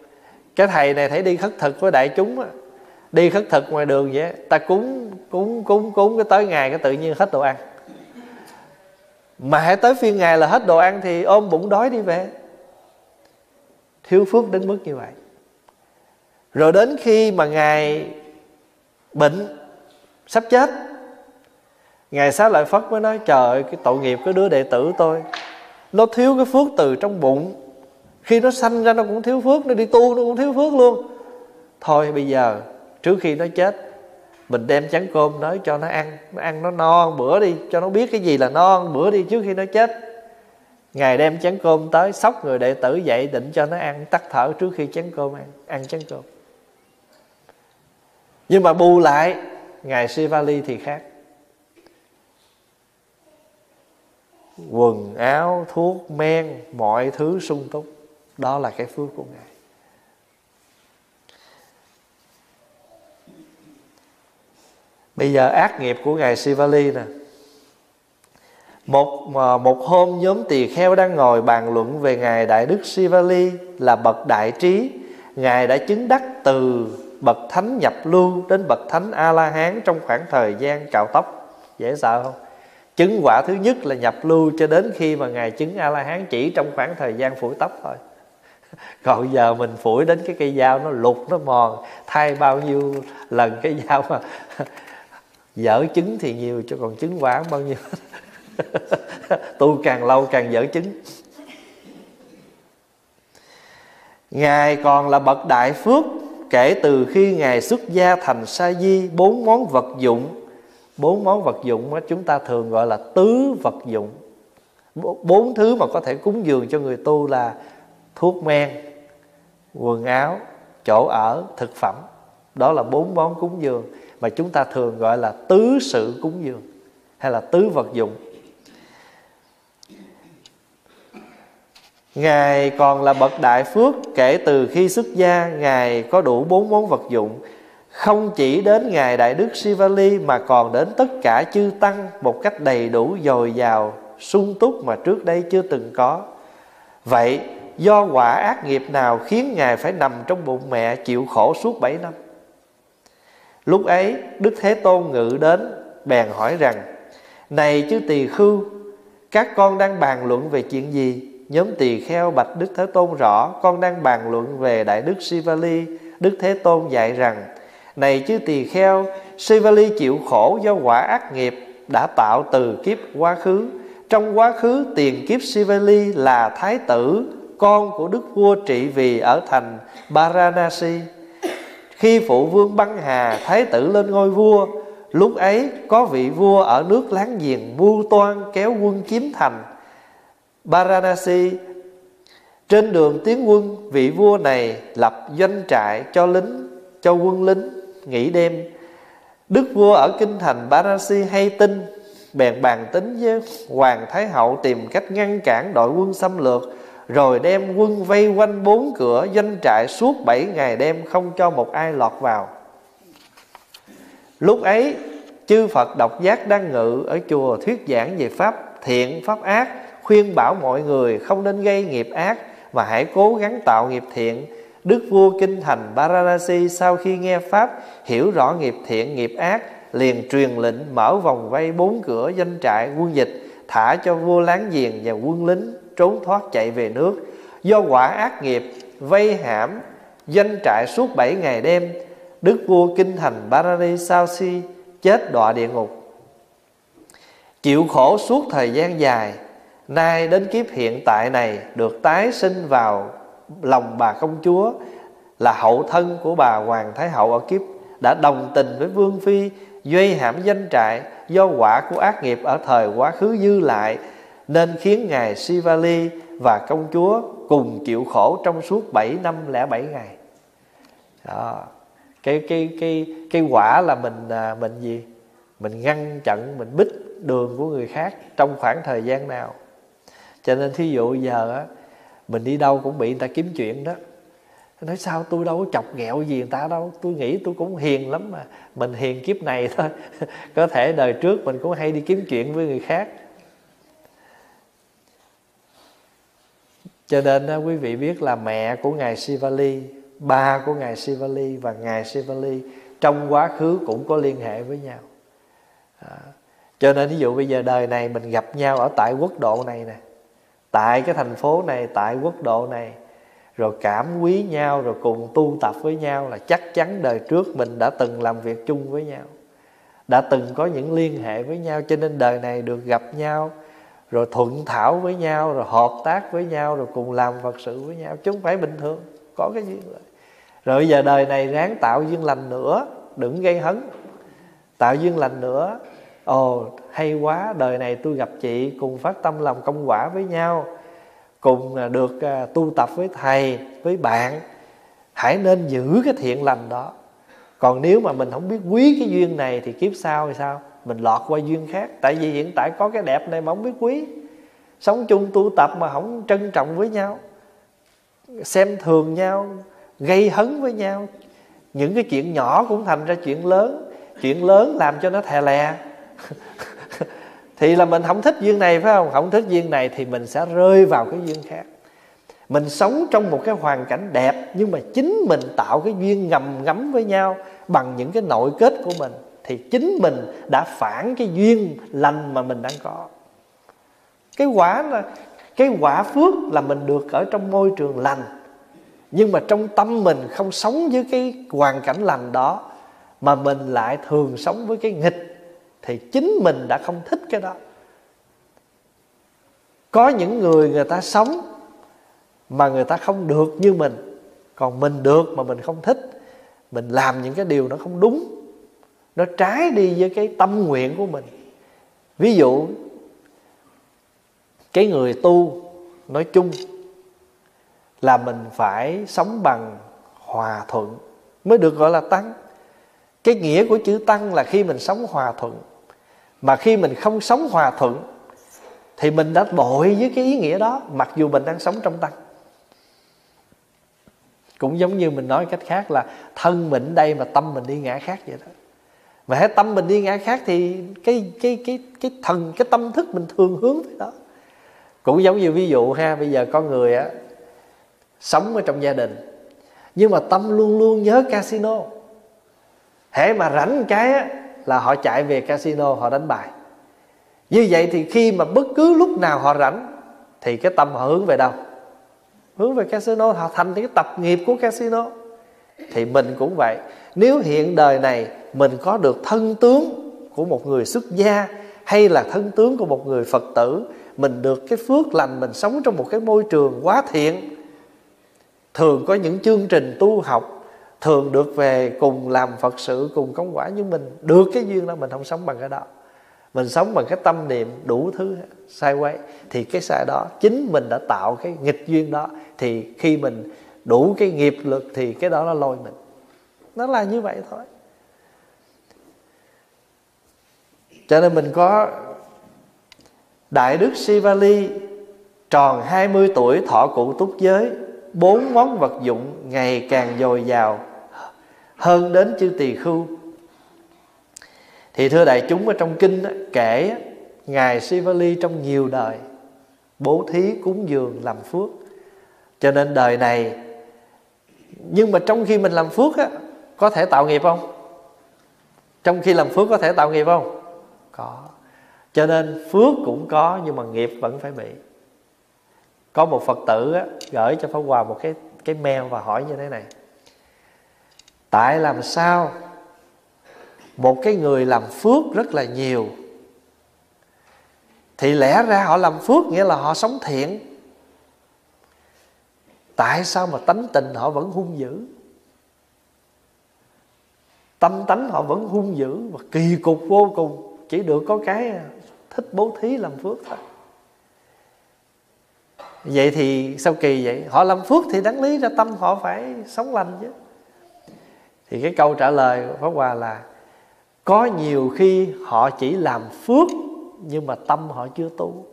cái thầy này thấy đi khất thực với đại chúng á. Đi khất thực ngoài đường vậy, ta cúng cúng cúng cúng cái tới ngày cái tự nhiên hết đồ ăn. Mà hãy tới phiên ngày là hết đồ ăn thì ôm bụng đói đi về thiếu phước đến mức như vậy. Rồi đến khi mà ngài bệnh, sắp chết, ngài xá lợi phất mới nói, trời cái tội nghiệp cái đứa đệ tử tôi, nó thiếu cái phước từ trong bụng. Khi nó sanh ra, nó cũng thiếu phước, nó đi tu, nó cũng thiếu phước luôn. Thôi, bây giờ, trước khi nó chết, mình đem chén cơm nói cho nó ăn. Nó ăn nó no bữa đi, cho nó biết cái gì là no bữa đi trước khi nó chết ngài đem chén cơm tới, sóc người đệ tử dậy định cho nó ăn, tắt thở trước khi chén cơm ăn ăn chén cơm. Nhưng mà bù lại ngài Sivali thì khác. Quần áo, thuốc, men, mọi thứ sung túc. Đó là cái phước của ngài. Bây giờ ác nghiệp của ngài Sivali nè một ờ, một hôm nhóm tỳ kheo đang ngồi bàn luận về ngài đại đức Sivali là bậc đại trí. Ngài đã chứng đắc từ bậc thánh nhập lưu đến bậc thánh a la hán trong khoảng thời gian cạo tóc. Dễ sợ không? Chứng quả thứ nhất là nhập lưu cho đến khi mà ngài chứng a la hán chỉ trong khoảng thời gian phủi tóc thôi. Còn giờ mình phủi đến cái cây dao nó lục nó mòn, thay bao nhiêu lần cái dao mà dở chứng thì nhiều cho còn chứng quả bao nhiêu. tu càng lâu càng dở chứng. Ngài còn là bậc đại phước kể từ khi ngài xuất gia thành sa di, bốn món vật dụng. Bốn món vật dụng mà chúng ta thường gọi là tứ vật dụng. Bốn thứ mà có thể cúng dường cho người tu là thuốc men, quần áo, chỗ ở, thực phẩm. Đó là bốn món cúng dường mà chúng ta thường gọi là tứ sự cúng dường hay là tứ vật dụng. Ngài còn là bậc đại phước kể từ khi xuất gia, Ngài có đủ bốn món vật dụng. Không chỉ đến Ngài Đại Đức Sivali Mà còn đến tất cả chư Tăng Một cách đầy đủ dồi dào, sung túc mà trước đây chưa từng có. Vậy, do quả ác nghiệp nào khiến Ngài phải nằm trong bụng mẹ chịu khổ suốt 7 năm? Lúc ấy, Đức Thế Tôn ngự đến, bèn hỏi rằng, Này chư tỳ khưu, Các con đang bàn luận về chuyện gì? Nhóm tỳ kheo bạch Đức Thế Tôn rõ, Con đang bàn luận về Đại Đức Sivali. Đức Thế Tôn dạy rằng, Này chư tỳ kheo, Sivali chịu khổ do quả ác nghiệp Đã tạo từ kiếp quá khứ. Trong quá khứ, tiền kiếp Sivali là thái tử, Con của đức vua trị vì ở thành Baranasi Khi phụ vương băng hà, Thái tử lên ngôi vua, Lúc ấy có vị vua ở nước láng giềng mưu toan kéo quân chiếm thành. Baranasi. Trên đường tiến quân, vị vua này lập doanh trại cho lính, cho quân lính nghỉ đêm. Đức vua ở kinh thành Baranasi hay tin, bèn bàn tính với hoàng thái hậu tìm cách ngăn cản đội quân xâm lược, rồi đem quân vây quanh bốn cửa doanh trại suốt bảy ngày đêm không cho một ai lọt vào. Lúc ấy, chư phật độc giác đang ngự ở chùa thuyết giảng về pháp thiện, pháp ác khuyên bảo mọi người không nên gây nghiệp ác mà hãy cố gắng tạo nghiệp thiện. Đức vua kinh thành Varanasi sau khi nghe pháp hiểu rõ nghiệp thiện, nghiệp ác, liền truyền lệnh mở vòng vây bốn cửa doanh trại quân dịch, thả cho vua láng giềng và quân lính trốn thoát chạy về nước. Do quả ác nghiệp, vây hãm doanh trại suốt bảy ngày đêm, đức vua kinh thành Varanasi chết đọa địa ngục. Chịu khổ suốt thời gian dài nay đến kiếp hiện tại này được tái sinh vào lòng bà công chúa là hậu thân của bà hoàng thái hậu ở kiếp đã đồng tình với vương phi duy hãm danh trại do quả của ác nghiệp ở thời quá khứ dư lại nên khiến ngài Sivali và công chúa cùng chịu khổ trong suốt 7 năm lẻ 7 ngày. Đó. Cái cái cái cái quả là mình à, mình gì? Mình ngăn chặn, mình bích đường của người khác trong khoảng thời gian nào. Cho nên thí dụ giờ á mình đi đâu cũng bị người ta kiếm chuyện đó. Nói sao tôi đâu có chọc ghẹo gì người ta đâu? Tôi nghĩ tôi cũng hiền lắm mà. Mình hiền kiếp này thôi. Có thể đời trước mình cũng hay đi kiếm chuyện với người khác. Cho nên quý vị biết là mẹ của ngài Sivali ba của ngài Sivali và ngài Sivali trong quá khứ cũng có liên hệ với nhau. À, cho nên ví dụ bây giờ đời này mình gặp nhau ở tại quốc độ này nè tại cái thành phố này, tại quốc độ này, rồi cảm quý nhau, rồi cùng tu tập với nhau là chắc chắn đời trước mình đã từng làm việc chung với nhau, đã từng có những liên hệ với nhau. Cho nên đời này được gặp nhau, rồi thuận thảo với nhau, rồi hợp tác với nhau, rồi cùng làm phật sự với nhau. Chứ không phải bình thường, có cái duyên rồi rồi bây giờ đời này ráng tạo duyên lành nữa, đừng gây hấn. Tạo duyên lành nữa ồ, hay quá, đời này tôi gặp chị cùng phát tâm làm công quả với nhau, cùng à, được à, tu tập với thầy, với bạn. Hãy nên giữ cái thiện lành đó. Còn nếu mà mình không biết quý cái duyên này thì kiếp sau thì sao? Mình lọt qua duyên khác. Tại vì hiện tại có cái đẹp này mà không biết quý. Sống chung tu tập mà không trân trọng với nhau, xem thường nhau, gây hấn với nhau. Những cái chuyện nhỏ cũng thành ra chuyện lớn. Chuyện lớn làm cho nó thè lè. thì là mình không thích duyên này, phải không? Không thích duyên này thì mình sẽ rơi vào cái duyên khác. Mình sống trong một cái hoàn cảnh đẹp nhưng mà chính mình tạo cái duyên ngầm ngấm với nhau bằng những cái nội kết của mình thì chính mình đã phản cái duyên lành mà mình đang có. Cái quả là, cái quả phước là mình được ở trong môi trường lành nhưng mà trong tâm mình không sống với cái hoàn cảnh lành đó mà mình lại thường sống với cái nghịch thì chính mình đã không thích cái đó. Có những người người ta sống mà người ta không được như mình, còn mình được mà mình không thích, mình làm những cái điều nó không đúng, nó trái đi với cái tâm nguyện của mình. Ví dụ, cái người tu nói chung là mình phải sống bằng hòa thuận mới được gọi là tăng. Cái nghĩa của chữ tăng là khi mình sống hòa thuận mà khi mình không sống hòa thuận, thì mình đã bội với cái ý nghĩa đó, mặc dù mình đang sống trong tăng cũng giống như mình nói cách khác là thân mình đây mà tâm mình đi ngã khác vậy đó. Mà hết tâm mình đi ngã khác thì cái cái cái cái thần, cái tâm thức mình thường hướng tới đó. Cũng giống như ví dụ ha, bây giờ con người á, sống ở trong gia đình, nhưng mà tâm luôn luôn nhớ casino. Hễ mà rảnh cái á là họ chạy về casino, họ đánh bài như vậy thì khi mà bất cứ lúc nào họ rảnh, thì cái tâm họ hướng về đâu? Hướng về casino, họ thành cái tập nghiệp của casino. Thì mình cũng vậy. Nếu hiện đời này mình có được thân tướng của một người xuất gia, hay là thân tướng của một người phật tử, mình được cái phước lành, mình sống trong một cái môi trường quá thiện, thường có những chương trình tu học thường được về cùng làm phật sự, cùng công quả nhưng mình. Được cái duyên đó, mình không sống bằng cái đó. Mình sống bằng cái tâm niệm đủ thứ sai quay thì cái sai đó, chính mình đã tạo cái nghịch duyên đó. Thì khi mình đủ cái nghiệp lực thì cái đó nó lôi mình. Nó là như vậy thôi. Cho nên mình có Đại Đức Sivali tròn 20 tuổi, thọ cụ túc giới, bốn món vật dụng ngày càng dồi dào hơn đến chư tỳ khưu. Thì thưa đại chúng ở trong kinh kể ngài Sivali trong nhiều đời bố thí cúng dường làm phước. Cho nên đời này nhưng mà trong khi mình làm phước á có thể tạo nghiệp không? Trong khi làm phước có thể tạo nghiệp không? Có. Cho nên phước cũng có nhưng mà nghiệp vẫn phải bị. Có một phật tử á, gửi cho pháp hòa một cái cái mail và hỏi như thế này tại làm sao? Một cái người làm phước rất là nhiều. Thì lẽ ra họ làm phước nghĩa là họ sống thiện. Tại sao mà tánh tình họ vẫn hung dữ? Tâm tánh họ vẫn hung dữ và kỳ cục vô cùng. Chỉ được có cái à, thích bố thí làm phước thôi. Vậy thì sao kỳ vậy? Họ làm phước thì đáng lý ra tâm họ phải sống lành chứ thì cái câu trả lời của pháp hòa là, có nhiều khi họ chỉ làm phước, nhưng mà tâm họ chưa tu.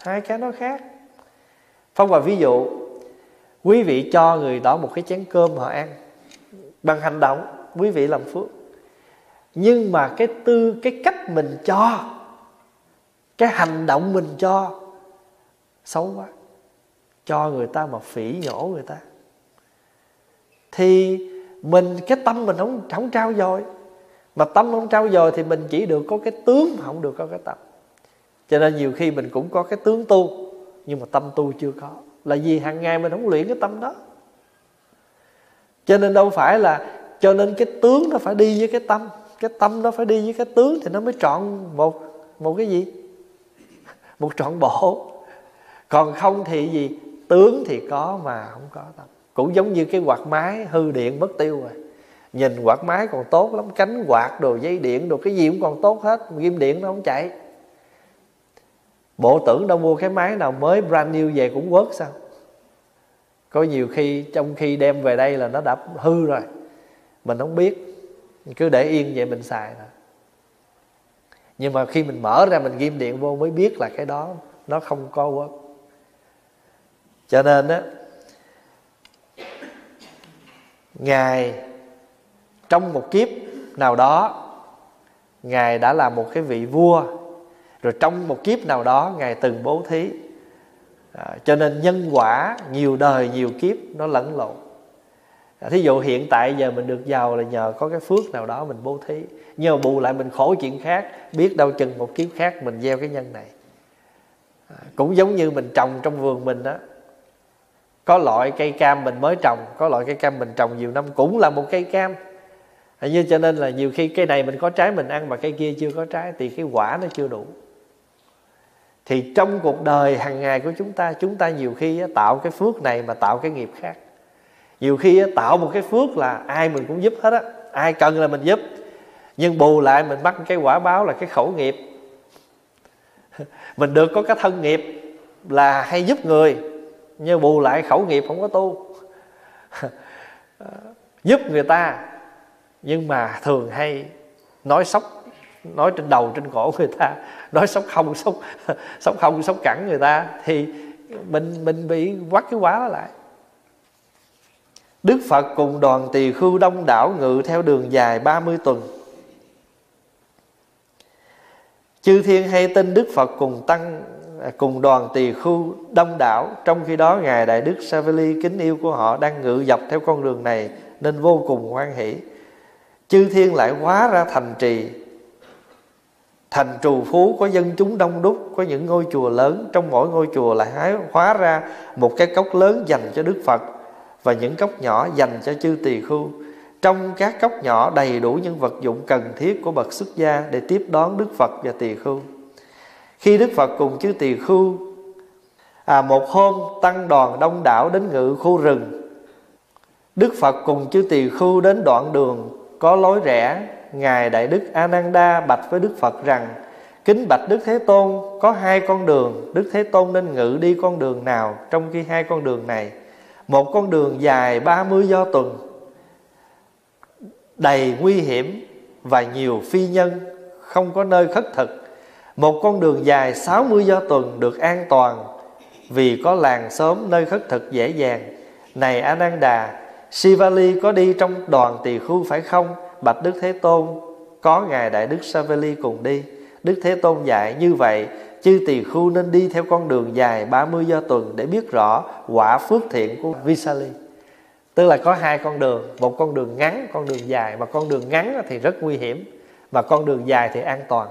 Hai cái nó khác. Pháp hòa ví dụ, quý vị cho người đó một cái chén cơm họ ăn bằng hành động, quý vị làm phước. Nhưng mà cái tư, cái cách mình cho, cái hành động mình cho, xấu quá. Cho người ta mà phỉ nhổ người ta. Thì mình, cái tâm mình không không trao dồi. Mà tâm không trao dồi thì mình chỉ được có cái tướng mà không được có cái tâm. Cho nên nhiều khi mình cũng có cái tướng tu, nhưng mà tâm tu chưa có. Là vì hàng ngày mình không luyện cái tâm đó. Cho nên đâu phải là, cho nên cái tướng nó phải đi với cái tâm. Cái tâm nó phải đi với cái tướng thì nó mới trọn một một cái gì? Một trọn bộ. Còn không thì gì? Tướng thì có mà không có tâm cũng giống như cái quạt máy hư điện mất tiêu rồi. Nhìn quạt máy còn tốt lắm, cánh quạt đồ dây điện đồ, cái gì cũng còn tốt hết, ghim điện nó không chạy. Bộ tưởng đâu mua cái máy nào mới brand new về cũng quớt sao? Có nhiều khi, trong khi đem về đây là nó đã hư rồi. Mình không biết, cứ để yên vậy mình xài thôi. Nhưng mà khi mình mở ra mình ghim điện vô mới biết là cái đó, nó không có quớt cho nên á ngài trong một kiếp nào đó ngài đã là một cái vị vua. Rồi trong một kiếp nào đó ngài từng bố thí. À, cho nên nhân quả nhiều đời nhiều kiếp nó lẫn lộn. À, thí dụ hiện tại giờ mình được giàu là nhờ có cái phước nào đó mình bố thí. Nhờ bù lại mình khổ chuyện khác biết đâu chừng một kiếp khác mình gieo cái nhân này. À, cũng giống như mình trồng trong vườn mình đó có loại cây cam mình mới trồng, có loại cây cam mình trồng nhiều năm cũng là một cây cam. Như cho nên là nhiều khi cây này mình có trái mình ăn mà cây kia chưa có trái thì cái quả nó chưa đủ. Thì trong cuộc đời hàng ngày của chúng ta chúng ta nhiều khi tạo cái phước này mà tạo cái nghiệp khác. Nhiều khi tạo một cái phước là ai mình cũng giúp hết á, ai cần là mình giúp. Nhưng bù lại mình bắt cái quả báo là cái khẩu nghiệp. Mình được có cái thân nghiệp là hay giúp người nhưng bù lại khẩu nghiệp không có tu. Giúp người ta, nhưng mà thường hay nói sốc, nói trên đầu trên cổ người ta, nói sốc không sốc sốc không sốc cẳng người ta, thì mình mình bị quắt cái quá đó lại. Đức Phật cùng đoàn tỳ khưu đông đảo ngự theo đường dài 30 tuần. Chư thiên hay tin Đức Phật cùng tăng cùng đoàn tỳ khu đông đảo, trong khi đó ngài đại đức Savali kính yêu của họ đang ngự dọc theo con đường này nên vô cùng hoan hỷ. Chư thiên lại hóa ra thành trì, thành trù phú, có dân chúng đông đúc, có những ngôi chùa lớn. Trong mỗi ngôi chùa lại hóa ra một cái cốc lớn dành cho đức phật và những cốc nhỏ dành cho chư tỳ khu. Trong các cốc nhỏ đầy đủ những vật dụng cần thiết của bậc xuất gia để tiếp đón đức phật và tỳ khu khi đức phật cùng chư tỳ Khưu à, một hôm tăng đoàn đông đảo đến ngự khu rừng. Đức phật cùng chư tỳ Khưu đến đoạn đường có lối rẽ ngài đại đức ananda bạch với đức phật rằng kính bạch đức thế tôn có hai con đường đức thế tôn nên ngự đi con đường nào trong khi hai con đường này? Một con đường dài 30 do tuần đầy nguy hiểm và nhiều phi nhân không có nơi khất thực một con đường dài 60 do tuần được an toàn, vì có làng xóm nơi khất thực dễ dàng. Này Ananda Sivali có đi trong đoàn tỳ khu phải không? Bạch Đức Thế Tôn, có ngài Đại Đức Savali cùng đi. Đức Thế Tôn dạy như vậy, chư tỳ khu nên đi theo con đường dài 30 do tuần để biết rõ quả phước thiện của Visali tức là có hai con đường, một con đường ngắn, con đường dài, mà con đường ngắn thì rất nguy hiểm, mà con đường dài thì an toàn.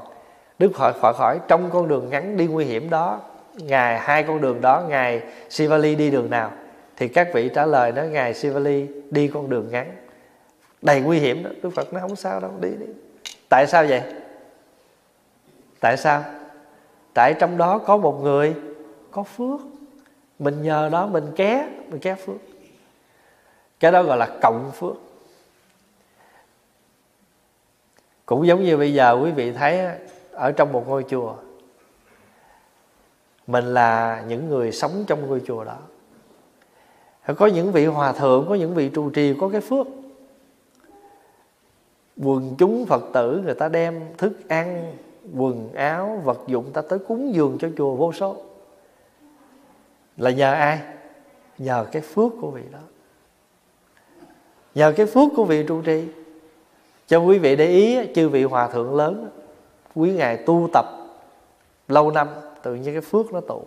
Đức Phật khỏi hỏi trong con đường ngắn đi nguy hiểm đó, ngài, hai con đường đó, ngài Sivali đi đường nào? Thì các vị trả lời nói ngài Sivali đi con đường ngắn. Đầy nguy hiểm đó, Đức Phật nói không sao đâu, đi đi. Tại sao vậy? Tại sao? Tại trong đó có một người, có phước. Mình nhờ đó mình ké mình ké phước. Cái đó gọi là cộng phước. Cũng giống như bây giờ quý vị thấy ở trong một ngôi chùa. Mình là những người sống trong ngôi chùa đó. Có những vị hòa thượng, có những vị trụ trì, có cái phước. Quần chúng phật tử người ta đem thức ăn, quần áo, vật dụng ta tới cúng dường cho chùa vô số. Là nhờ ai? Nhờ cái phước của vị đó. Nhờ cái phước của vị trụ trì. Cho quý vị để ý, chư vị hòa thượng lớn quý ngài tu tập lâu năm, tự nhiên cái phước nó tụ,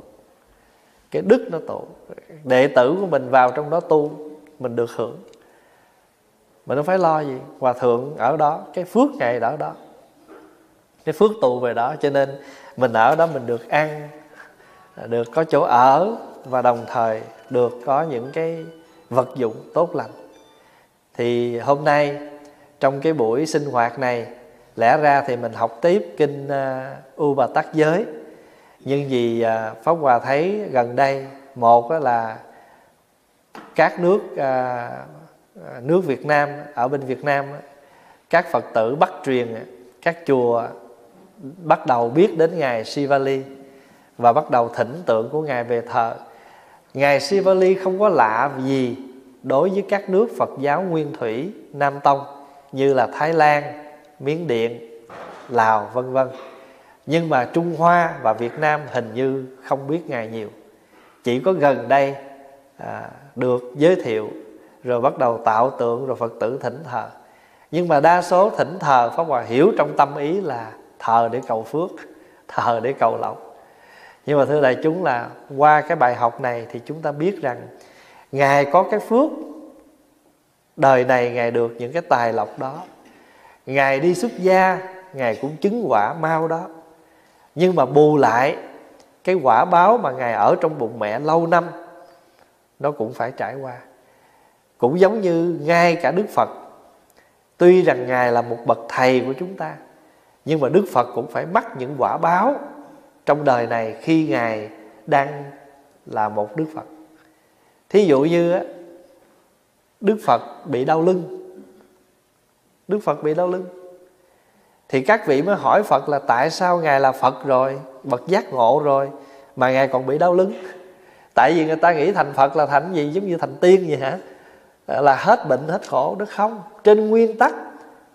cái đức nó tụ. Đệ tử của mình vào trong đó tu, mình được hưởng. Mình không phải lo gì, hòa thượng ở đó, cái phước ngày ở đó. Cái phước tụ về đó, cho nên mình ở đó mình được ăn, được có chỗ ở và đồng thời được có những cái vật dụng tốt lành. Thì hôm nay, trong cái buổi sinh hoạt này lẽ ra thì mình học tiếp kinh à, u bà tắc giới. Nhưng vì à, pháp hòa thấy gần đây một là các nước à, nước việt nam ở bên việt nam các phật tử bắt truyền các chùa bắt đầu biết đến ngài Sivali và bắt đầu thỉnh tượng của ngài về thờ. Ngài Sivali không có lạ gì đối với các nước Phật giáo nguyên thủy Nam Tông như là Thái Lan, Miến Điện, Lào vân vân. Nhưng mà Trung Hoa và Việt Nam hình như không biết ngài nhiều. Chỉ có gần đây à, được giới thiệu rồi bắt đầu tạo tượng rồi Phật tử thỉnh thờ. Nhưng mà đa số thỉnh thờ Pháp Hòa hiểu trong tâm ý là thờ để cầu phước, thờ để cầu lộc. Nhưng mà thưa đại chúng là qua cái bài học này thì chúng ta biết rằng ngài có cái phước đời này ngài được những cái tài lộc đó ngài đi xuất gia, ngài cũng chứng quả mau đó. Nhưng mà bù lại, cái quả báo mà ngài ở trong bụng mẹ lâu năm, nó cũng phải trải qua. Cũng giống như ngay cả đức phật, tuy rằng ngài là một bậc thầy của chúng ta, nhưng mà đức phật cũng phải mắc những quả báo trong đời này khi ngài đang là một đức phật. Thí dụ như đức phật bị đau lưng đức phật bị đau lưng. Thì các vị mới hỏi phật là tại sao ngài là phật rồi, bậc giác ngộ rồi, mà ngài còn bị đau lưng? Tại vì người ta nghĩ thành phật là thành gì, giống như thành tiên vậy hả? À, là hết bệnh, hết khổ, đó không. Trên nguyên tắc,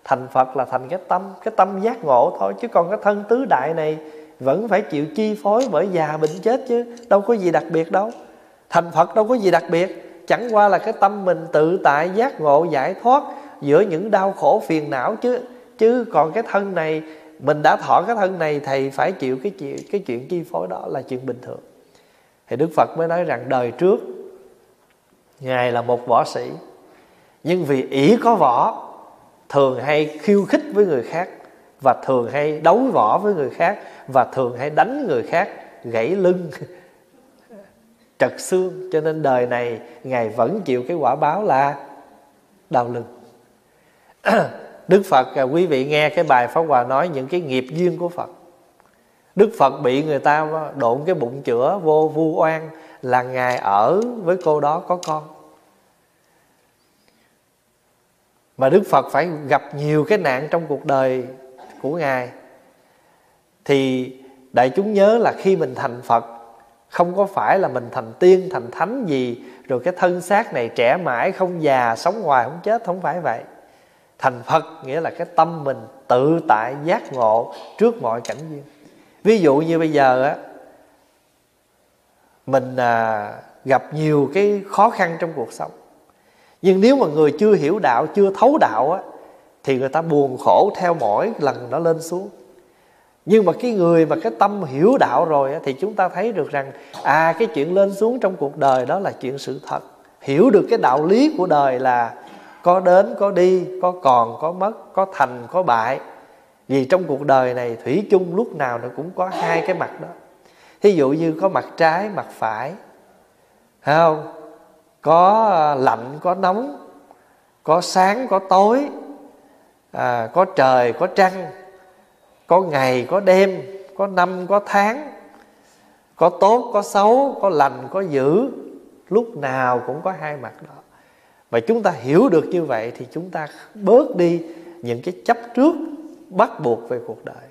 thành phật là thành cái tâm cái tâm giác ngộ thôi, chứ còn cái thân tứ đại này vẫn phải chịu chi phối bởi già bệnh chết chứ, đâu có gì đặc biệt đâu. Thành phật đâu có gì đặc biệt, chẳng qua là cái tâm mình tự tại, giác ngộ, giải thoát giữa những đau khổ phiền não chứ. Chứ còn cái thân này, mình đã thọ cái thân này thầy phải chịu cái chuyện cái chuyện chi phối đó là chuyện bình thường. Thì đức phật mới nói rằng đời trước, ngài là một võ sĩ. Nhưng vì ỷ có võ, thường hay khiêu khích với người khác, và thường hay đấu võ với người khác, và thường hay đánh người khác, gãy lưng, trật xương. Cho nên đời này, ngài vẫn chịu cái quả báo là đau lưng. đức phật à, quý vị nghe cái bài pháp hòa nói những cái nghiệp duyên của phật. Đức phật bị người ta độn cái bụng chữa vô vu oan là ngài ở với cô đó có con. Mà đức phật phải gặp nhiều cái nạn trong cuộc đời của ngài. Thì đại chúng nhớ là khi mình thành phật không có phải là mình thành tiên thành thánh gì rồi cái thân xác này trẻ mãi không già sống hoài không chết không phải vậy thành phật nghĩa là cái tâm mình tự tại giác ngộ trước mọi cảnh duyên. Ví dụ như bây giờ á mình à, gặp nhiều cái khó khăn trong cuộc sống. Nhưng nếu mà người chưa hiểu đạo chưa thấu đạo á thì người ta buồn khổ theo mỗi lần nó lên xuống. Nhưng mà cái người mà cái tâm hiểu đạo rồi á, thì chúng ta thấy được rằng à cái chuyện lên xuống trong cuộc đời đó là chuyện sự thật. Hiểu được cái đạo lý của đời là có đến có đi có còn có mất có thành có bại. Vì trong cuộc đời này thủy chung lúc nào nó cũng có hai cái mặt đó. Thí dụ như có mặt trái mặt phải. Thấy không? Có à, lạnh có nóng có sáng có tối. À, có trời có trăng có ngày có đêm có năm có tháng. Có tốt có xấu có lành có dữ. Lúc nào cũng có hai mặt đó và chúng ta hiểu được như vậy thì chúng ta bớt đi những cái chấp trước bắt buộc về cuộc đời,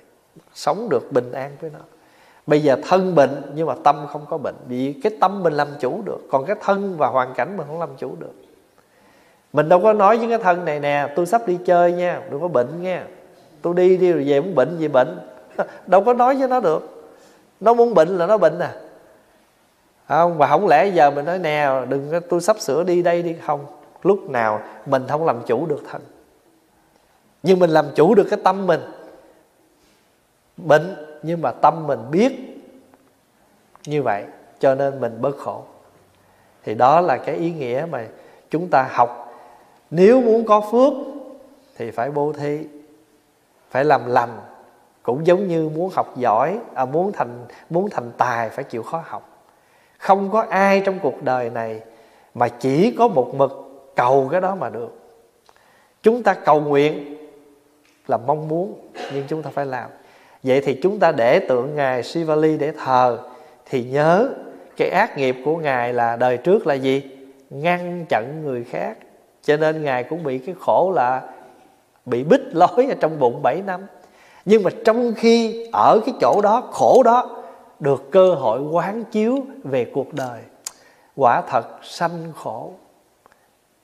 sống được bình an với nó. Bây giờ thân bệnh nhưng mà tâm không có bệnh, vì cái tâm mình làm chủ được, còn cái thân và hoàn cảnh mình không làm chủ được. Mình đâu có nói với cái thân này nè, tôi sắp đi chơi nha, đừng có bệnh nha, tôi đi đi rồi về muốn bệnh gì bệnh. Đâu có nói với nó được. Nó muốn bệnh là nó bệnh à. Không và không lẽ giờ mình nói, nè, đừng tôi sắp sửa đi đây đi. Không lúc nào mình không làm chủ được thân. Nhưng mình làm chủ được cái tâm mình. Bệnh nhưng mà tâm mình biết như vậy cho nên mình bớt khổ. Thì đó là cái ý nghĩa mà chúng ta học. Nếu muốn có phước thì phải bố thí phải làm lành. Cũng giống như muốn học giỏi à, muốn thành muốn thành tài phải chịu khó học. Không có ai trong cuộc đời này mà chỉ có một mực cầu cái đó mà được. Chúng ta cầu nguyện là mong muốn, nhưng chúng ta phải làm. Vậy thì chúng ta để tượng ngài Sivali để thờ, thì nhớ cái ác nghiệp của ngài là đời trước là gì? Ngăn chặn người khác. Cho nên ngài cũng bị cái khổ là bị bích lối ở trong bụng 7 năm. Nhưng mà trong khi ở cái chỗ đó, khổ đó, được cơ hội quán chiếu về cuộc đời, quả thật sanh khổ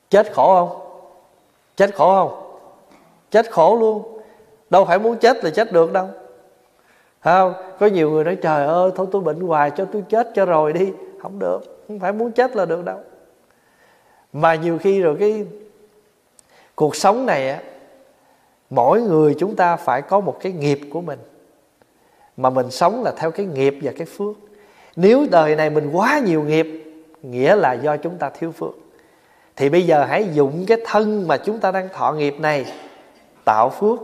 chết khổ không? Chết khổ không? Chết khổ luôn. Đâu phải muốn chết là chết được đâu. Không? Có nhiều người nói, trời ơi, thôi tôi bệnh hoài, cho tôi chết cho rồi đi. Không được, không phải muốn chết là được đâu. Mà nhiều khi rồi cái cuộc sống này á, mỗi người chúng ta phải có một cái nghiệp của mình. Mà mình sống là theo cái nghiệp và cái phước. Nếu đời này mình quá nhiều nghiệp, nghĩa là do chúng ta thiếu phước thì bây giờ hãy dụng cái thân mà chúng ta đang thọ nghiệp này tạo phước.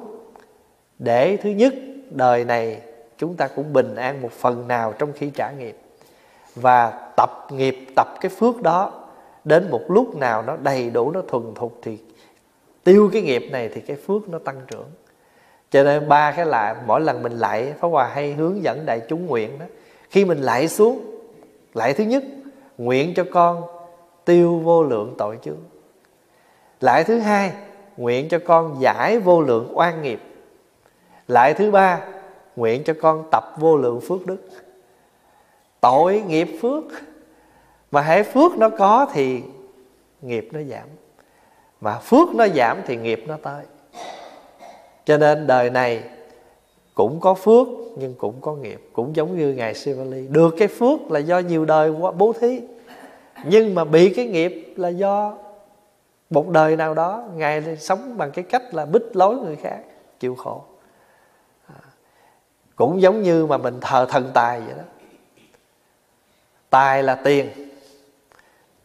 Để thứ nhất, đời này chúng ta cũng bình an một phần nào trong khi trả nghiệp. Và tập nghiệp, tập cái phước đó, đến một lúc nào nó đầy đủ, nó thuần thục thì tiêu cái nghiệp này thì cái phước nó tăng trưởng. Cho nên ba cái lại mỗi lần mình lại Pháp Hòa hay hướng dẫn đại chúng nguyện đó, khi mình lại xuống lại thứ nhất, nguyện cho con tiêu vô lượng tội chướng. Lại thứ hai, nguyện cho con giải vô lượng oan nghiệp. Lại thứ ba, nguyện cho con tập vô lượng phước đức. Tội nghiệp phước, mà hãy phước nó có thì nghiệp nó giảm. Mà phước nó giảm thì nghiệp nó tới. Cho nên đời này cũng có phước nhưng cũng có nghiệp. Cũng giống như ngài Sivali, được cái phước là do nhiều đời qua bố thí nhưng mà bị cái nghiệp là do một đời nào đó ngài sống bằng cái cách là bích lối người khác chịu khổ. À, cũng giống như mà mình thờ thần tài vậy đó. Tài là tiền.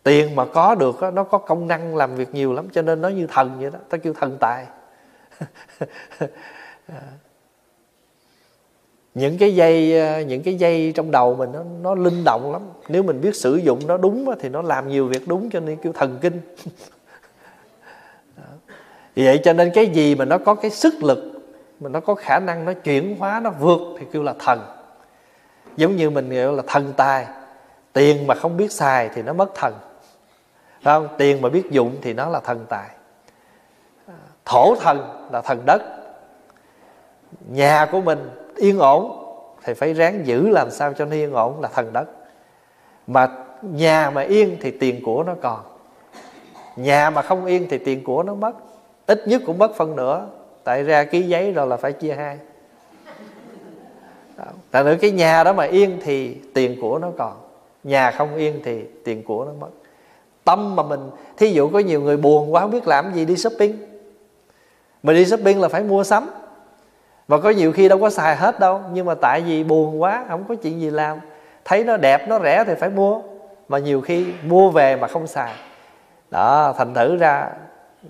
Tiền mà có được đó, nó có công năng làm việc nhiều lắm cho nên nó như thần vậy đó. Ta kêu thần tài. À, những cái dây ờ, những cái dây trong đầu mình nó nó linh động lắm. Nếu mình biết sử dụng nó đúng thì nó làm nhiều việc đúng cho nên kêu thần kinh. Vì vậy cho nên cái gì mà nó có cái sức lực, mà nó có khả năng nó chuyển hóa, nó vượt thì kêu là thần. Giống như mình gọi là thần tài. Tiền mà không biết xài thì nó mất thần. Phải không? Tiền mà biết dụng thì nó là thần tài. Thổ thần là thần đất. Nhà của mình yên ổn thì phải ráng giữ làm sao cho nó yên ổn là thần đất. Mà nhà mà yên thì tiền của nó còn. Nhà mà không yên thì tiền của nó mất. Ít nhất cũng mất phân nửa. Tại ra ký giấy rồi là phải chia hai. Tại nữa cái nhà đó mà yên thì tiền của nó còn. Nhà không yên thì tiền của nó mất. Tâm mà mình, thí dụ có nhiều người buồn quá, không biết làm gì đi shopping. Mà đi shopping là phải mua sắm và có nhiều khi đâu có xài hết đâu, nhưng mà tại vì buồn quá, không có chuyện gì làm. Thấy nó đẹp, nó rẻ thì phải mua. Mà nhiều khi mua về mà không xài. Đó, thành thử ra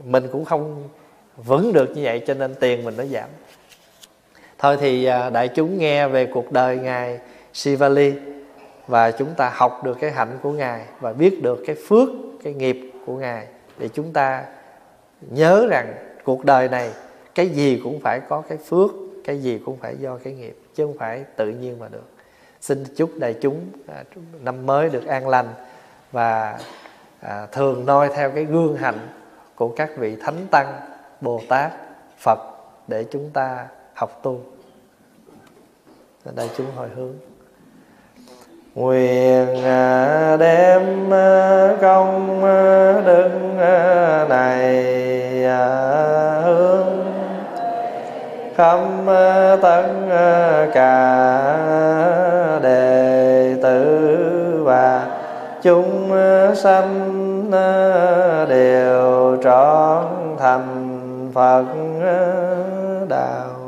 mình cũng không vững được như vậy, cho nên tiền mình nó giảm. Thôi thì à, đại chúng nghe về cuộc đời ngài Sivali và chúng ta học được cái hạnh của ngài và biết được cái phước, cái nghiệp của ngài để chúng ta nhớ rằng cuộc đời này cái gì cũng phải có cái phước cái gì cũng phải do cái nghiệp chứ không phải tự nhiên mà được. Xin chúc đại chúng à, năm mới được an lành và à, thường noi theo cái gương hạnh của các vị thánh tăng bồ tát phật để chúng ta học tu. Đại chúng hồi hướng. Nguyện à, đem à, công à, đức này hướng khắp ờ, tất ờ, cả đệ tử và chúng ờ, sanh đều trọn thành phật đạo.